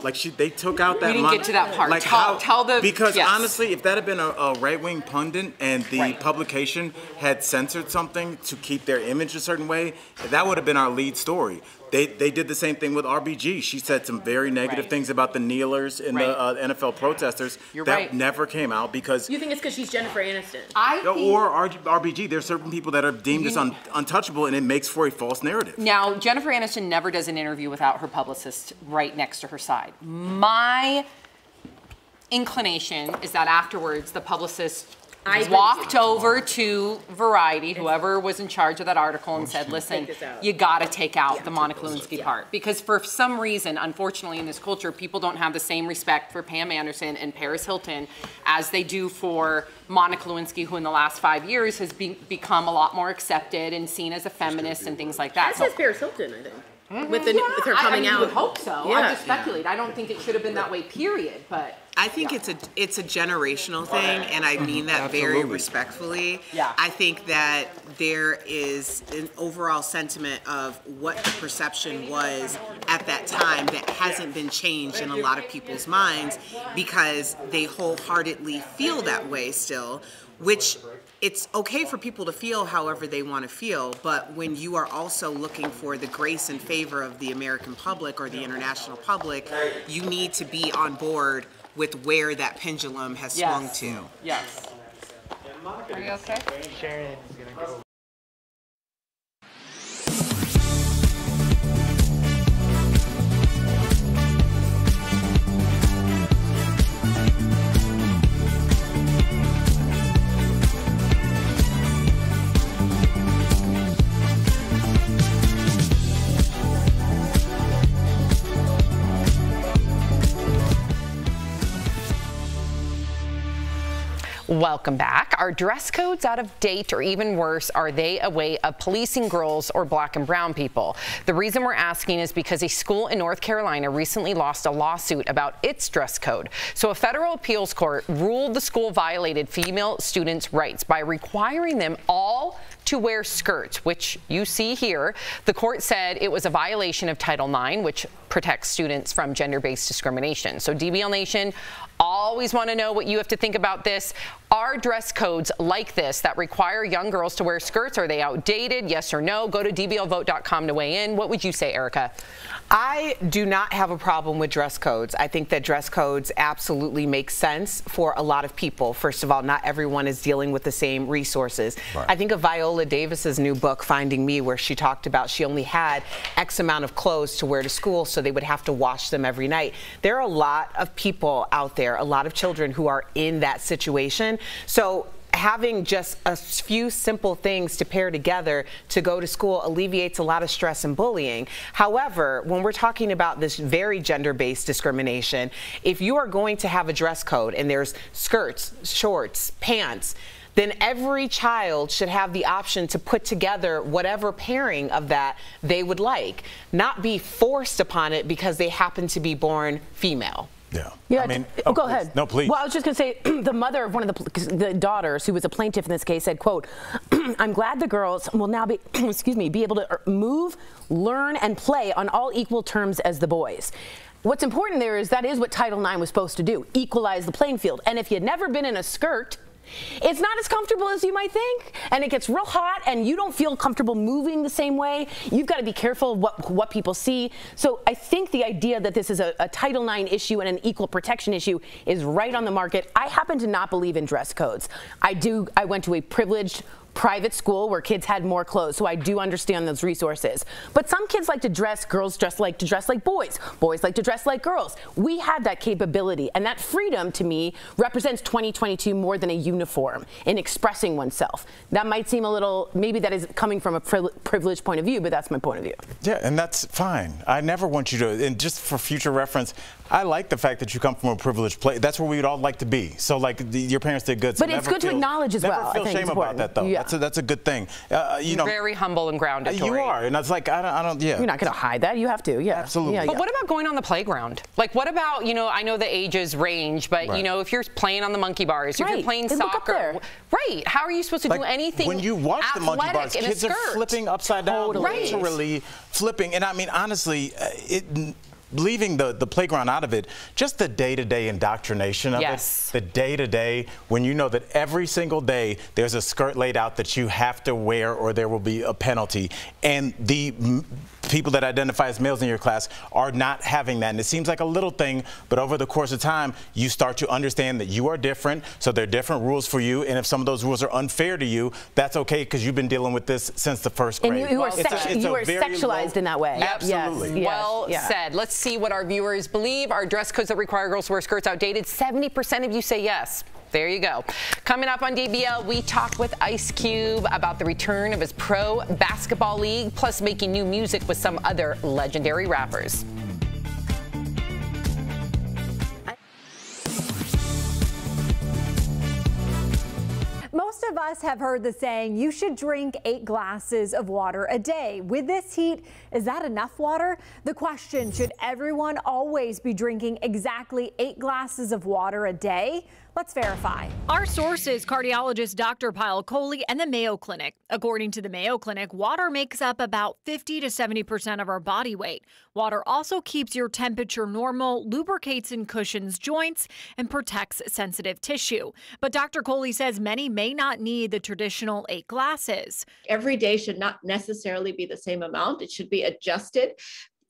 Like she, they took out that. We didn't mon- get to that part. Like Tell- how? tell the- because yes. honestly, if that had been a, a right-wing pundit and the publication had censored something to keep their image a certain way, that would have been our lead story. They, they did the same thing with RBG. She said some very negative Right. things about the kneelers and Right. the uh, NFL protesters. You're that right. never came out because You think it's because she's Jennifer Aniston? I or R- RBG. There's certain people that are deemed as un- untouchable, and it makes for a false narrative. Now, Jennifer Aniston never does an interview without her publicist right next to her side. My inclination is that afterwards the publicist I walked over to Variety, whoever was in charge of that article, and said, "Listen, this out." you got to take out the Monica Lewinsky part because for some reason, unfortunately, in this culture, people don't have the same respect for Pam Anderson and Paris Hilton as they do for Monica Lewinsky, who in the last five years has be- become a lot more accepted and seen as a feminist and things like that." That So- says Paris Hilton, I think. With, the, mm-hmm. with her I- coming I, out. would hope so. Yeah. I just speculate. I don't think it should have been that way. Period. But I think it's a it's a generational thing, and I mm-hmm. mean that very respectfully. Yeah. I think that there is an overall sentiment of what the perception was at that time that hasn't been changed in a lot of people's minds because they wholeheartedly feel that way still, which it's okay for people to feel however they want to feel, but when you are also looking for the grace and favor of the American public or the international public, you need to be on board with where that pendulum has swung Yes. to. yes. Are you okay? Sharon is gonna go. Welcome back. Are dress codes out of date or even worse, are they a way of policing girls or black and brown people? The reason we're asking is because a school in North Carolina recently lost a lawsuit about its dress code. So a federal appeals court ruled the school violated female students' rights by requiring them all to wear skirts, which you see here. The court said it was a violation of Title IX, which protects students from gender-based discrimination. So DBL Nation, always want to know what you have to think about this. Are dress codes like this that require young girls to wear skirts, are they outdated? Yes or no? Go to dblvote.com to weigh in. What would you say, Erica? I do not have a problem with dress codes. I think that dress codes absolutely make sense for a lot of people. First of all, not everyone is dealing with the same resources. Right. I think of Viola Davis's new book, Finding Me, where she talked about she only had X amount of clothes to wear to school, so they would have to wash them every night. There are a lot of people out there, a lot of children who are in that situation. So having just a few simple things to pair together to go to school alleviates a lot of stress and bullying. However, when we're talking about this very gender-based discrimination, if you are going to have a dress code and there's skirts, shorts, pants, then every child should have the option to put together whatever pairing of that they would like, not be forced upon it because they happen to be born female. Yeah. Yeah, I mean, oh, go ahead. No, please. Well, I was just going to say [clears throat] the mother of one of the, the daughters, who was a plaintiff in this case, said, "quote [clears throat] I'm glad the girls will now be, [clears throat] excuse me, be able to er, move, learn, and play on all equal terms as the boys." What's important there is that is what Title IX was supposed to do: equalize the playing field. And if you had never been in a skirt, It's not as comfortable as you might think, and it gets real hot, and you don't feel comfortable moving the same way. You've got to be careful of what, what people see. So I think the idea that this is a, a Title IX issue and an equal protection issue is right on the market. I happen to not believe in dress codes. I do. I went to a privileged private school where kids had more clothes, so I do understand those resources. But some kids like to dress, girls dress like to dress like boys, boys like to dress like girls. We had that capability, and that freedom to me represents 2022 more than a uniform in expressing oneself. That might seem a little, maybe that is coming from a privileged point of view, but that's my point of view. Yeah, and that's fine. I never want you to, and just for future reference, I like the fact that you come from a privileged place. That's where we'd all like to be. So, like, the, your parents did good. So but it's good feel, to acknowledge as never well. Never feel shame about that, though. Yeah. That's a, that's a good thing. Uh, you know, very humble and grounded. Uh, you are, and it's like I don't, I don't. Yeah. You're not going to hide that. You have to. Yeah. Absolutely. Yeah, but yeah. what about going on the playground? Like, what about you know? I know the ages range, but Right. you know, if you're playing on the monkey bars, if Right. you're playing They soccer, right? How are you supposed to Like, do anything? When you watch the monkey bars, kids are flipping upside down, Totally. Right. literally flipping. And I mean, honestly, uh, it. Leaving the, the playground out of it, just the day to day indoctrination of Yes. it, the day to day, when you know that every single day there's a skirt laid out that you have to wear or there will be a penalty. And the people that identify as males in your class are not having that. And it seems like a little thing, but over the course of time, you start to understand that you are different. So there are different rules for you. And if some of those rules are unfair to you, that's okay because you've been dealing with this since the first grade. And you, you are, It's a- it's you are sexualized low- in that way. Absolutely. Yes, Well yes, yeah. said. Let's see what our viewers believe. Are dress codes that require girls to wear skirts outdated? 70% of you say yes. There you go. Coming up on DBL, we talk with Ice Cube about the return of his pro basketball league, plus making new music with some other legendary rappers. Most of us have heard the saying, you should drink eight glasses of water a day. With this heat, is that enough water? The question, should everyone always be drinking exactly eight glasses of water a day? Let's verify. Our source is cardiologist Dr. Pyle Coley and the Mayo Clinic. According to the Mayo Clinic, water makes up about 50 to 70% of our body weight. Water also keeps your temperature normal, lubricates and cushions joints, and protects sensitive tissue. But Dr. Coley says many may not need the traditional eight glasses. every day should not necessarily be the same amount. It should be adjusted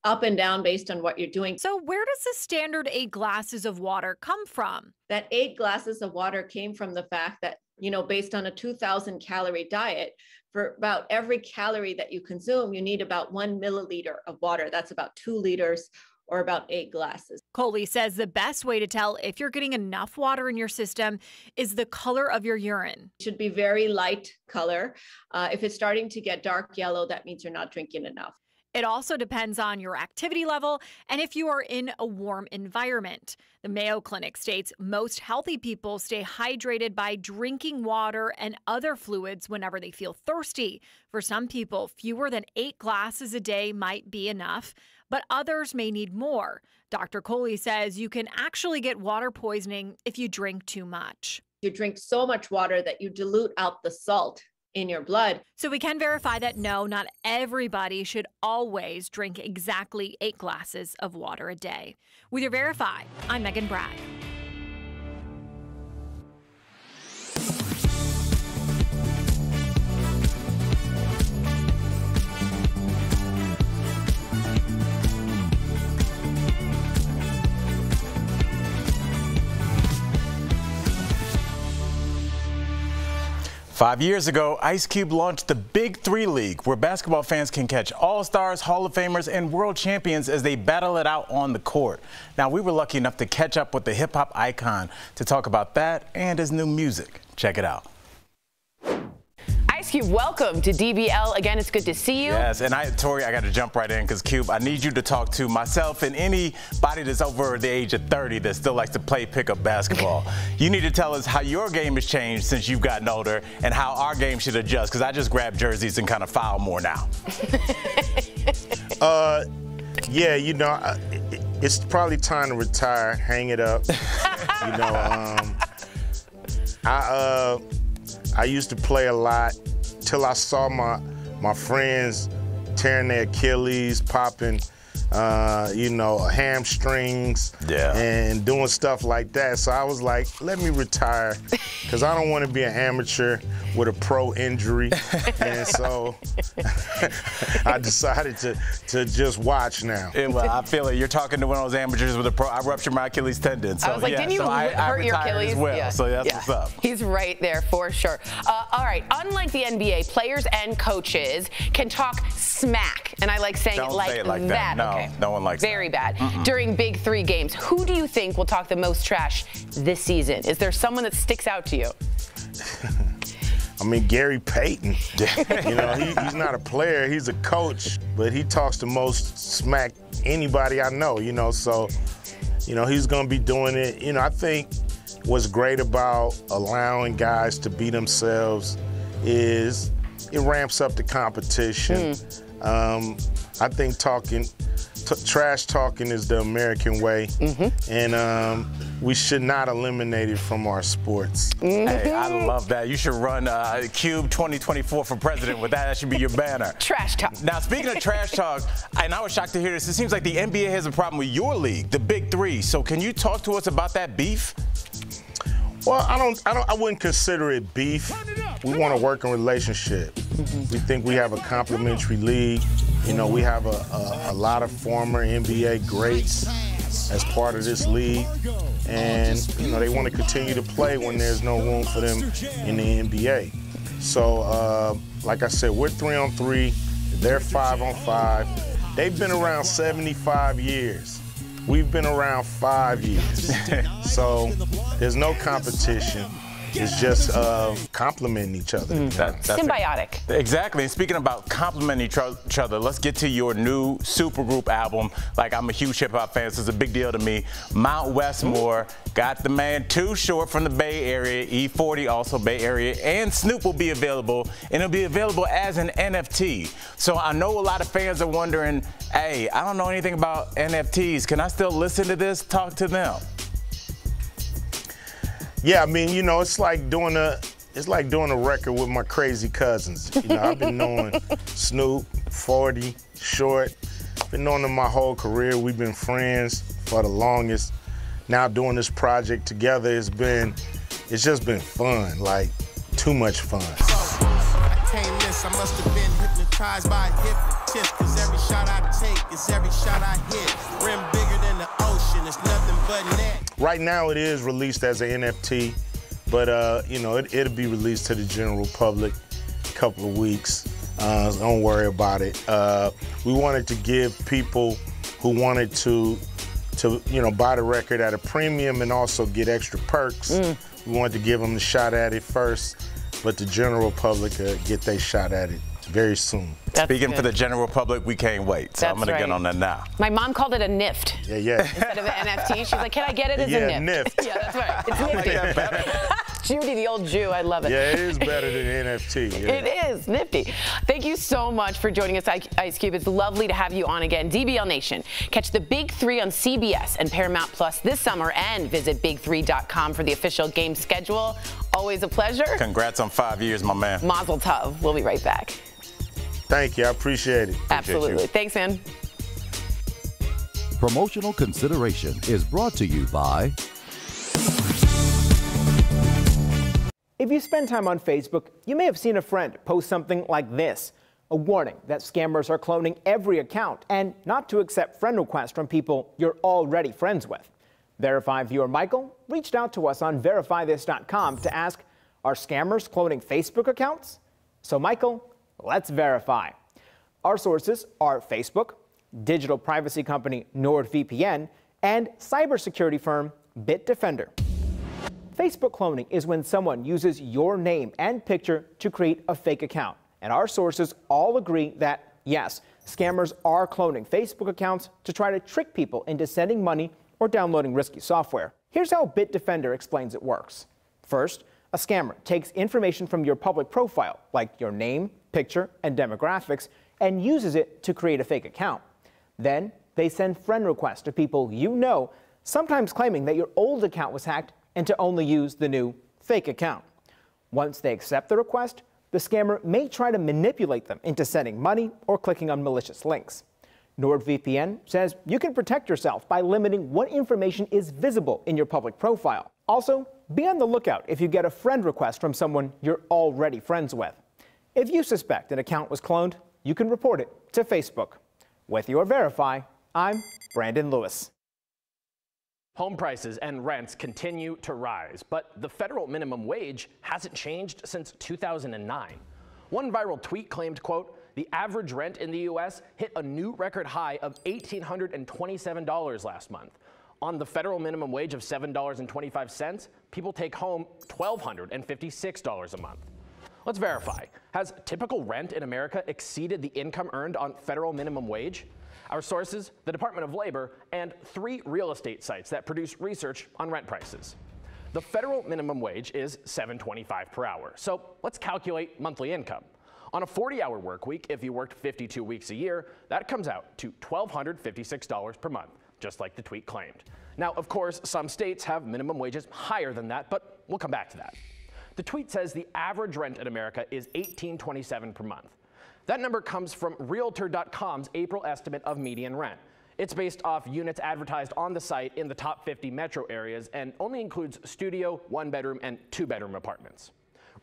up and down based on what you're doing. So, where does the standard eight glasses of water come from? That eight glasses of water came from the fact that, you know, based on a 2000 calorie diet, for about every calorie that you consume, you need about one milliliter of water. That's about two liters or about eight glasses. Coley says the best way to tell if you're getting enough water in your system is the color of your urine. Should be very light color. Uh, if it's starting to get dark yellow, that means you're not drinking enough. It also depends on your activity level and if you are in a warm environment. The Mayo Clinic states most healthy people stay hydrated by drinking water and other fluids whenever they feel thirsty. For some people, fewer than eight glasses a day might be enough, but others may need more. Dr. Coley says you can actually get water poisoning if you drink too much. You drink so much water that you dilute out the salt in your blood. So we can verify that no, not everybody should always drink exactly eight glasses of water a day. With your Verify, I'm Megan Bragg. Five years ago, Ice Cube launched the Big Three League, where basketball fans can catch All Stars, Hall of Famers, and world champions as they battle it out on the court. Now, we were lucky enough to catch up with the hip hop icon to talk about that and his new music. Check it out. Ice Cube, welcome to DBL. Again, it's good to see you. Yes, and I, Tori, I got to jump right in because Cube, I need you to talk to myself and anybody that's over the age of 30 that still likes to play pickup basketball. [laughs] you need to tell us how your game has changed since you've gotten older and how our game should adjust because I just grab jerseys and kind of foul more now. [laughs] Uh, yeah, you know, I- it- it's probably time to retire, hang it up. you know, [laughs] um, I uh, I used to play a lot till I saw my my friends tearing their Achilles, popping, uh, you know, hamstrings, Yeah. and doing stuff like that. So I was like, let me retire because I don't want to be an amateur with a pro injury. [laughs] and so [laughs] I decided to, to just watch now. Yeah, well, I feel it. You're talking to one of those amateurs with a pro. I ruptured my Achilles tendon. So, I was like, yeah, didn't you so I, I hurt your Achilles? As well, Yeah. so that's Yeah. what's up. He's right there for sure. Uh, all right, unlike the NBA, players and coaches can talk smack, and I like saying Don't it like, say it like that. No, okay. No one likes it. Very that. bad. Mm-mm. During Big Three games, who do you think will talk the most trash this season? Is there someone that sticks out to you? [laughs] I mean, Gary Payton. [laughs] you know, he, he's not a player, he's a coach, but he talks the most smack anybody I know, you know, so, you know, he's going to be doing it. You know, I think what's great about allowing guys to be themselves is it ramps up the competition. Um, I think talking, trash talking is the American way, and um, we should not eliminate it from our sports. Hey, I love that. You should run uh, Cube 2024 for president with that. That should be your banner. [laughs] Trash talk. Now, speaking of trash talk, [laughs] and I was shocked to hear this, it seems like the NBA has a problem with your league, the Big Three. So, can you talk to us about that beef? Well, I don't, I don't, I wouldn't consider it beef. We want to work in relationship. We think we have a complementary league. You know, we have a, a, a lot of former NBA greats as part of this league, and you know they want to continue to play when there's no room for them in the NBA. So, uh, like I said, we're three on three. They're five on five. They've been around 75 years. We've been around five years. [laughs] so there's no competition. It's just uh, complimenting each other. That- that's it. Symbiotic. Exactly. And speaking about complimenting each each other, let's get to your new supergroup album. Like I'm a huge hip hop fan, so it's a big deal to me. Mount Westmore got the man Too Short from the Bay Area. E40 also Bay Area, and Snoop will be available, and it'll be available as an NFT. So I know a lot of fans are wondering, hey, I don't know anything about NFTs. Can I still listen to this? Talk to them. Yeah, I mean, you know, it's like doing a it's like doing a record with my crazy cousins. You know, I've been knowing Snoop, 40, Short, been knowing them my whole career. We've been friends for the longest. Now doing this project together, it's been it's just been fun, like too much fun. I can't miss. I must have been hypnotized by a hypnotist. Cause every shot I take is every shot I hit. Rim bigger than the ocean. It's nothing but net. Right now, it is released as an NFT, but uh, you know, it, it'll be released to the general public a couple of weeks. Uh, don't worry about it. Uh, we wanted to give people who wanted to, to you know, buy the record at a premium and also get extra perks. We wanted to give them the shot at it first, but the general public uh, get their shot at it very soon. Speaking for the general public, we can't wait. So I'm That's gonna get on that now. My mom called it a NIFT. Yeah, yeah. [laughs] Instead of an NFT, she's like, "Can I get it as Yeah, a NIFT?" NIFT. [laughs] Yeah, that's right. It's [laughs] I like nifty. that. Judy, the old Jew, I love it. Yeah, it is better than NFT. yeah. It is nifty. Thank you so much for joining us, Ice Cube. It's lovely to have you on again. DBL Nation. Catch the Big Three on CBS and Paramount Plus this summer, and visit big3.com for the official game schedule. Always a pleasure. Congrats on five years, my man. Mazel tov. We'll be right back. Thank you. I appreciate it. Absolutely. Thanks, man. Promotional consideration is brought to you by If you spend time on Facebook, you may have seen a friend post something like this a warning that scammers are cloning every account and not to accept friend requests from people you're already friends with. Verify viewer Michael reached out to us on verifythis.com to ask Are scammers cloning Facebook accounts? So, Michael, let's verify. Our sources are Facebook, digital privacy company NordVPN, and cybersecurity firm Bitdefender. Facebook cloning is when someone uses your name and picture to create a fake account. And our sources all agree that, yes, scammers are cloning Facebook accounts to try to trick people into sending money or downloading risky software. Here's how Bitdefender explains it works. First, a scammer takes information from your public profile, like your name, picture, and demographics, and uses it to create a fake account. Then they send friend requests to people you know, sometimes claiming that your old account was hacked and to only use the new fake account. Once they accept the request, the scammer may try to manipulate them into sending money or clicking on malicious links. NordVPN says you can protect yourself by limiting what information is visible in your public profile. Also, be on the lookout if you get a friend request from someone you're already friends with. If you suspect an account was cloned, you can report it to Facebook. With your Verify, I'm Brandon Lewis. Home prices and rents continue to rise, but the federal minimum wage hasn't changed since 2009. One viral tweet claimed, quote, the average rent in the U.S. hit a new record high of $1,827 last month. On the federal minimum wage of $7.25, people take home $1,256 a month. Let's verify. Has typical rent in America exceeded the income earned on federal minimum wage? Our sources, the Department of Labor, and three real estate sites that produce research on rent prices. The federal minimum wage is $7.25 per hour. So let's calculate monthly income. On a 40-hour work week, if you worked 52 weeks a year, that comes out to $1,256 per month, just like the tweet claimed. Now, of course, some states have minimum wages higher than that, but we'll come back to that. The tweet says the average rent in America is $18.27 per month. That number comes from Realtor.com's April estimate of median rent. It's based off units advertised on the site in the top 50 metro areas and only includes studio, one bedroom, and two bedroom apartments.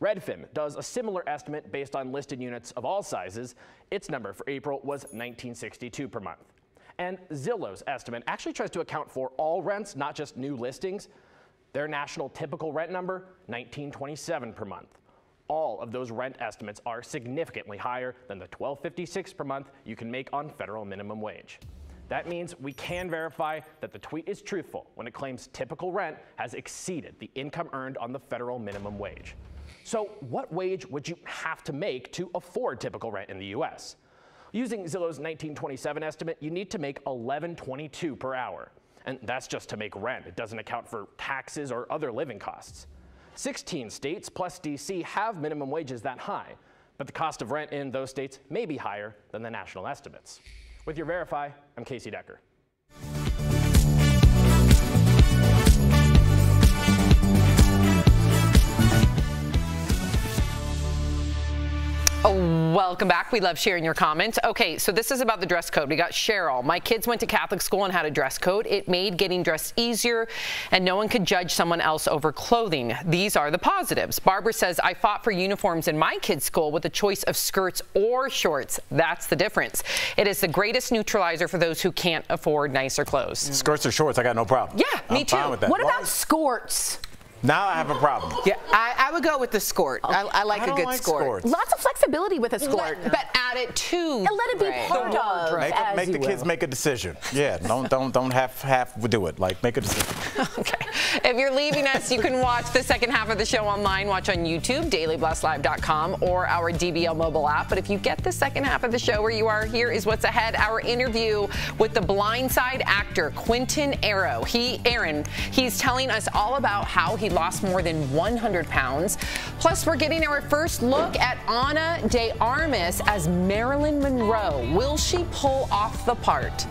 Redfin does a similar estimate based on listed units of all sizes. Its number for April was 1962 per month. And Zillow's estimate actually tries to account for all rents, not just new listings. Their national typical rent number, 1927 per month. All of those rent estimates are significantly higher than the 1256 per month you can make on federal minimum wage. That means we can verify that the tweet is truthful when it claims typical rent has exceeded the income earned on the federal minimum wage. So what wage would you have to make to afford typical rent in the US? Using Zillow's 1927 estimate, you need to make 1122 per hour. And that's just to make rent. It doesn't account for taxes or other living costs. 16 states plus DC have minimum wages that high, but the cost of rent in those states may be higher than the national estimates. With your Verify, I'm Casey Decker. Oh, welcome back. We love sharing your comments. Okay, so this is about the dress code. We got Cheryl. My kids went to Catholic school and had a dress code. It made getting dressed easier, and no one could judge someone else over clothing. These are the positives. Barbara says, I fought for uniforms in my kids' school with a choice of skirts or shorts. That's the difference. It is the greatest neutralizer for those who can't afford nicer clothes. Skirts or shorts, I got no problem. Yeah, me I'm too. with that. What about skirts? Now I have a problem. [laughs] Yeah, I, I would go with the skort. I, I like I a good like skort. skirts. Lots of flexibility with a skirt. But add it to. And let it be Right. part The of. wardrobe. Make, as make you the kids will. make a decision. Yeah, don't don't don't have half do it. Like make a decision. [laughs] Okay. If you're leaving us, you can watch the second half of the show online. Watch on YouTube, dailyblastlive.com, or our DBL mobile app. But if you get the second half of the show where you are, here is what's ahead. Our interview with the Blindside actor Quinton Aaron. He, Aaron, he's telling us all about how he lost more than 100 pounds. Plus, we're getting our first look at Ana de Armas as Marilyn Monroe. Will she pull off the part?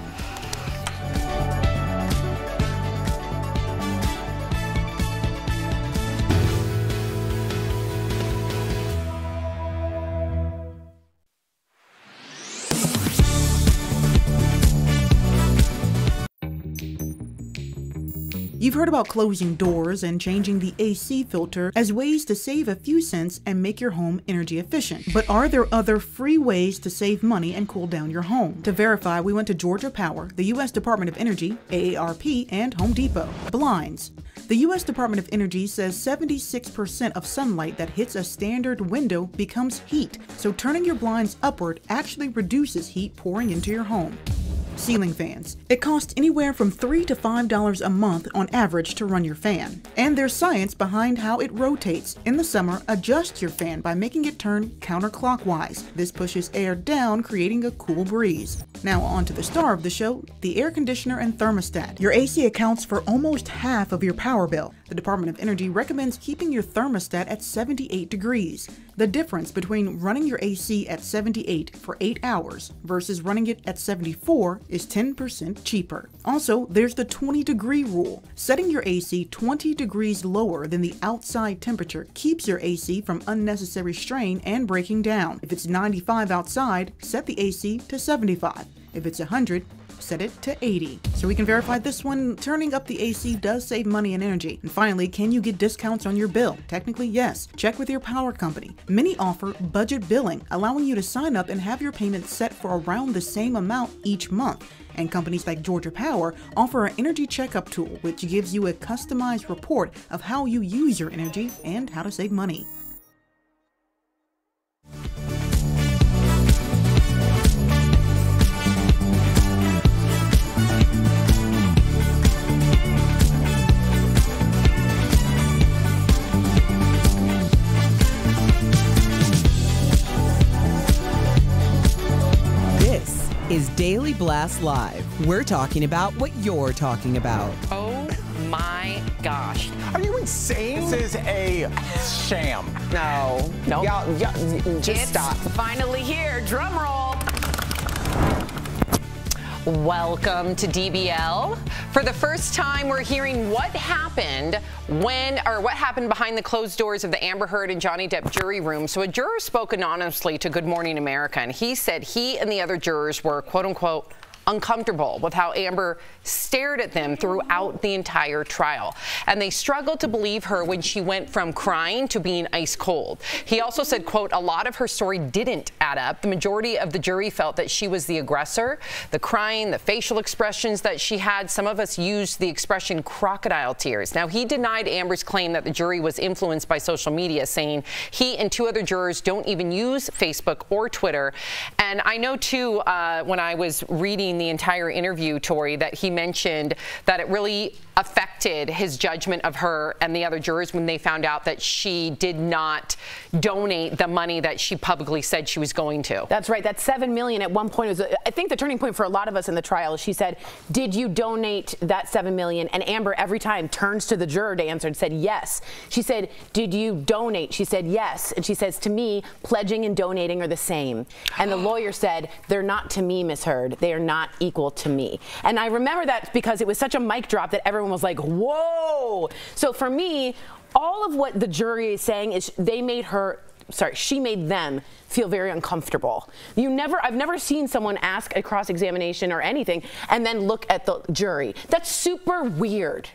You've heard about closing doors and changing the AC filter as ways to save a few cents and make your home energy efficient. But are there other free ways to save money and cool down your home? To verify, we went to Georgia Power, the U.S. Department of Energy, AARP, and Home Depot. Blinds. The U.S. Department of Energy says 76% of sunlight that hits a standard window becomes heat, so turning your blinds upward actually reduces heat pouring into your home. Ceiling fans. It costs anywhere from 3 to $5 a month on average to run your fan. And there's science behind how it rotates. In the summer, adjust your fan by making it turn counterclockwise. This pushes air down, creating a cool breeze. Now, on to the star of the show the air conditioner and thermostat. Your AC accounts for almost half of your power bill. The Department of Energy recommends keeping your thermostat at 78 degrees. The difference between running your AC at 78 for 8 hours versus running it at 74 is 10% cheaper. Also, there's the 20 degree rule. Setting your AC 20 degrees lower than the outside temperature keeps your AC from unnecessary strain and breaking down. If it's 95 outside, set the AC to 75. If it's 100, set it to 80. So we can verify this one, turning up the AC does save money and energy. And finally, can you get discounts on your bill? Technically, yes. Check with your power company. Many offer budget billing, allowing you to sign up and have your payments set for around the same amount each month. And companies like Georgia Power offer an energy checkup tool, which gives you a customized report of how you use your energy and how to save money. Is Daily Blast Live. We're talking about what you're talking about. Oh my gosh. Are you insane? This is a sham. No. No. Y'all, y'all, just it's stop. finally here. Drum roll. Welcome to DBL. For the first time, we're hearing what happened when, or what happened behind the closed doors of the Amber Heard and Johnny Depp jury room. So a juror spoke anonymously to Good Morning America, and he said he and the other jurors were, quote unquote, uncomfortable with how Amber stared at them throughout the entire trial. And they struggled to believe her when she went from crying to being ice cold. He also said, quote, a lot of her story didn't add up. The majority of the jury felt that she was the aggressor. The crying, the facial expressions that she had, some of us used the expression crocodile tears. Now, he denied Amber's claim that the jury was influenced by social media, saying he and two other jurors don't even use Facebook or Twitter. And I know, too, uh, when I was reading the entire interview, Tori, that he mentioned that it really affected his judgment of her and the other jurors when they found out that she did not donate the money that she publicly said she was going to. That's right. That seven million at one point was, uh, I think, the turning point for a lot of us in the trial. She said, "Did you donate that seven million? And Amber every time turns to the juror to answer and said yes. She said, "Did you donate?" She said yes, and she says, "To me, pledging and donating are the same." And the [gasps] lawyer said, "They're not to me, Miss Heard. They are not equal to me." And I remember that because it was such a mic drop that everyone was like, "Whoa!" So for me, all of what the jury is saying is they made her sorry, she made them feel very uncomfortable. You never, I've never seen someone ask a cross examination or anything and then look at the jury. That's super weird,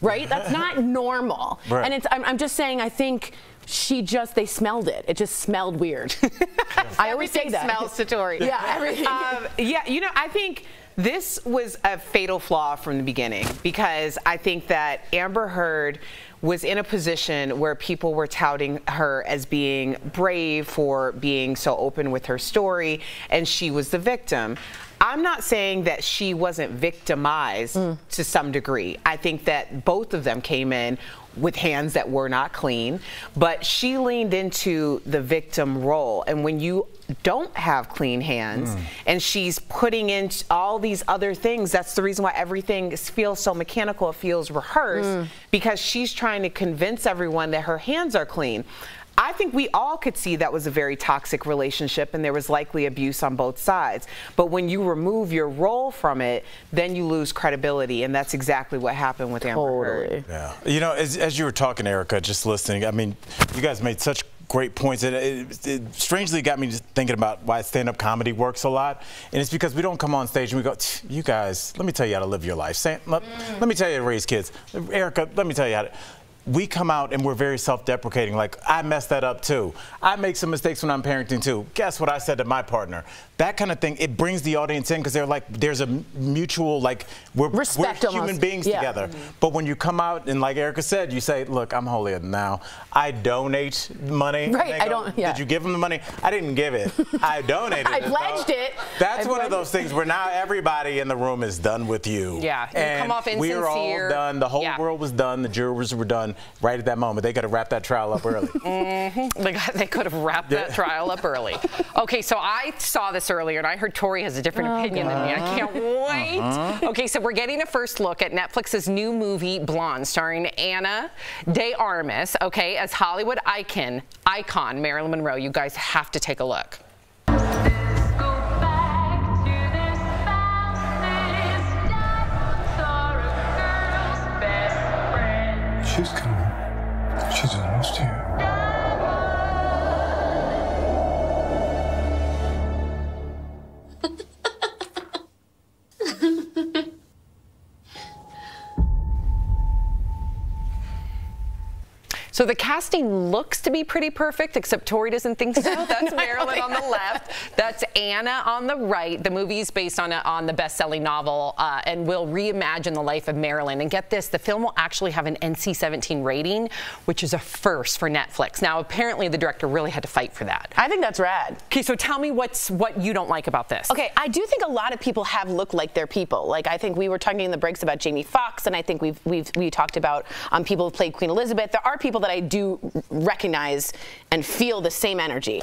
right? That's not [laughs] normal. Right. And it's, I'm, I'm just saying, I think she just, they smelled it. It just smelled weird. [laughs] I always say that. smells to Tori. Yeah, everything. Um, yeah, you know, I think this was a fatal flaw from the beginning because I think that Amber Heard was in a position where people were touting her as being brave for being so open with her story, and she was the victim. I'm not saying that she wasn't victimized to some degree. I think that both of them came in with hands that were not clean, but she leaned into the victim role. And when you don't have clean hands hmm. and she's putting in all these other things, that's the reason why everything feels so mechanical, it feels rehearsed, hmm. because she's trying to convince everyone that her hands are clean. I think we all could see that was a very toxic relationship and there was likely abuse on both sides. But when you remove your role from it, then you lose credibility. And that's exactly what happened with Amber Heard. Yeah. You know, as, as you were talking, Erica, just listening, I mean, you guys made such great points. It, it, it strangely got me just thinking about why stand-up comedy works a lot. And it's because we don't come on stage and we go, you guys, let me tell you how to live your life. Sam, let, let me tell you how to raise kids. Erica, let me tell you how to we come out and we're very self-deprecating. Like I messed that up too. I make some mistakes when I'm parenting too. Guess what I said to my partner? That kind of thing. It brings the audience in because they're like, there's a mutual like we're, Respect we're human beings Yeah. together. Mhm. But when you come out and like Erica said, you say, look, I'm holier than thou. I donate money. Right, They I don't- yeah. Did you give them the money? I didn't give it. [laughs] I donated I it. pledged it. That's I one of those things where now everybody in the room is done with you. Yeah, you and come off We're all done. The whole Yeah. world was done. The jurors were done right at that moment. They got to wrap that trial up early. [laughs] hmm They, got- they could have wrapped that trial up early. Okay, so I saw this earlier, and I heard Tori has a different Oh, opinion than me. I can't wait. Uh-huh. Okay, so we're getting a first look at Netflix's new movie Blonde, starring Ana de Armas. Okay, as Hollywood icon, icon Marilyn Monroe. You guys have to take a look. She's coming. She's almost here. [laughs] So the casting looks to be pretty perfect, except Tori doesn't think so. [laughs] That's Marilyn on the left. That's Ana on the right. The movie is based on a, on the best-selling novel uh, and will reimagine the life of Marilyn. And get this, the film will actually have an NC-17 rating, which is a first for Netflix. Now, apparently, the director really had to fight for that. I think that's rad. Okay, so tell me what's what you don't like about this. Okay, I do think a lot of people have looked like their people. Like I think we were talking in the breaks about Jamie Foxx, and I think we've we've we talked about um, people who played Queen Elizabeth. There are people that I do recognize and feel the same energy.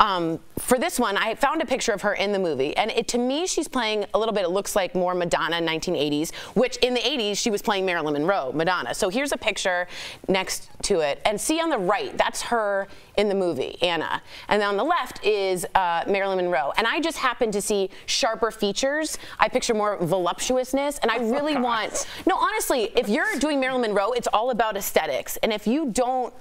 Um, for this one, I found a picture of her in the movie, and it, to me, she's playing a little bit. It looks like more Madonna 1980s, which in the 80s she was playing Marilyn Monroe, Madonna. So here's a picture next to it, and see on the right, that's her in the movie, Ana, and on the left is uh, Marilyn Monroe. And I just happen to see sharper features. I picture more voluptuousness, and I really want. No, honestly, if you're doing Marilyn Monroe, it's all about aesthetics, and if you don't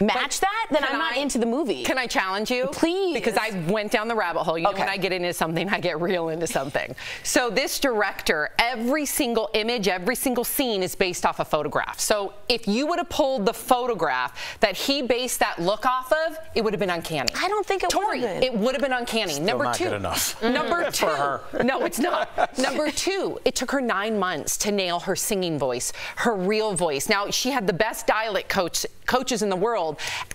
match that, then I'm not I- into the movie. Can I challenge you? Please. Because I went down the rabbit hole. You know, when I get into something, I get real into something. So this director, every single image, every single scene is based off a photograph. So if you would have pulled the photograph that he based that look off of, it would have been uncanny. I don't think it Tori, would have been. it would have been uncanny. Still Number not two. good enough. [laughs] Number [laughs] two. For her. No, it's not. Number two, it took her nine months to nail her singing voice, her real voice. Now, she had the best dialect coach, coaches in the world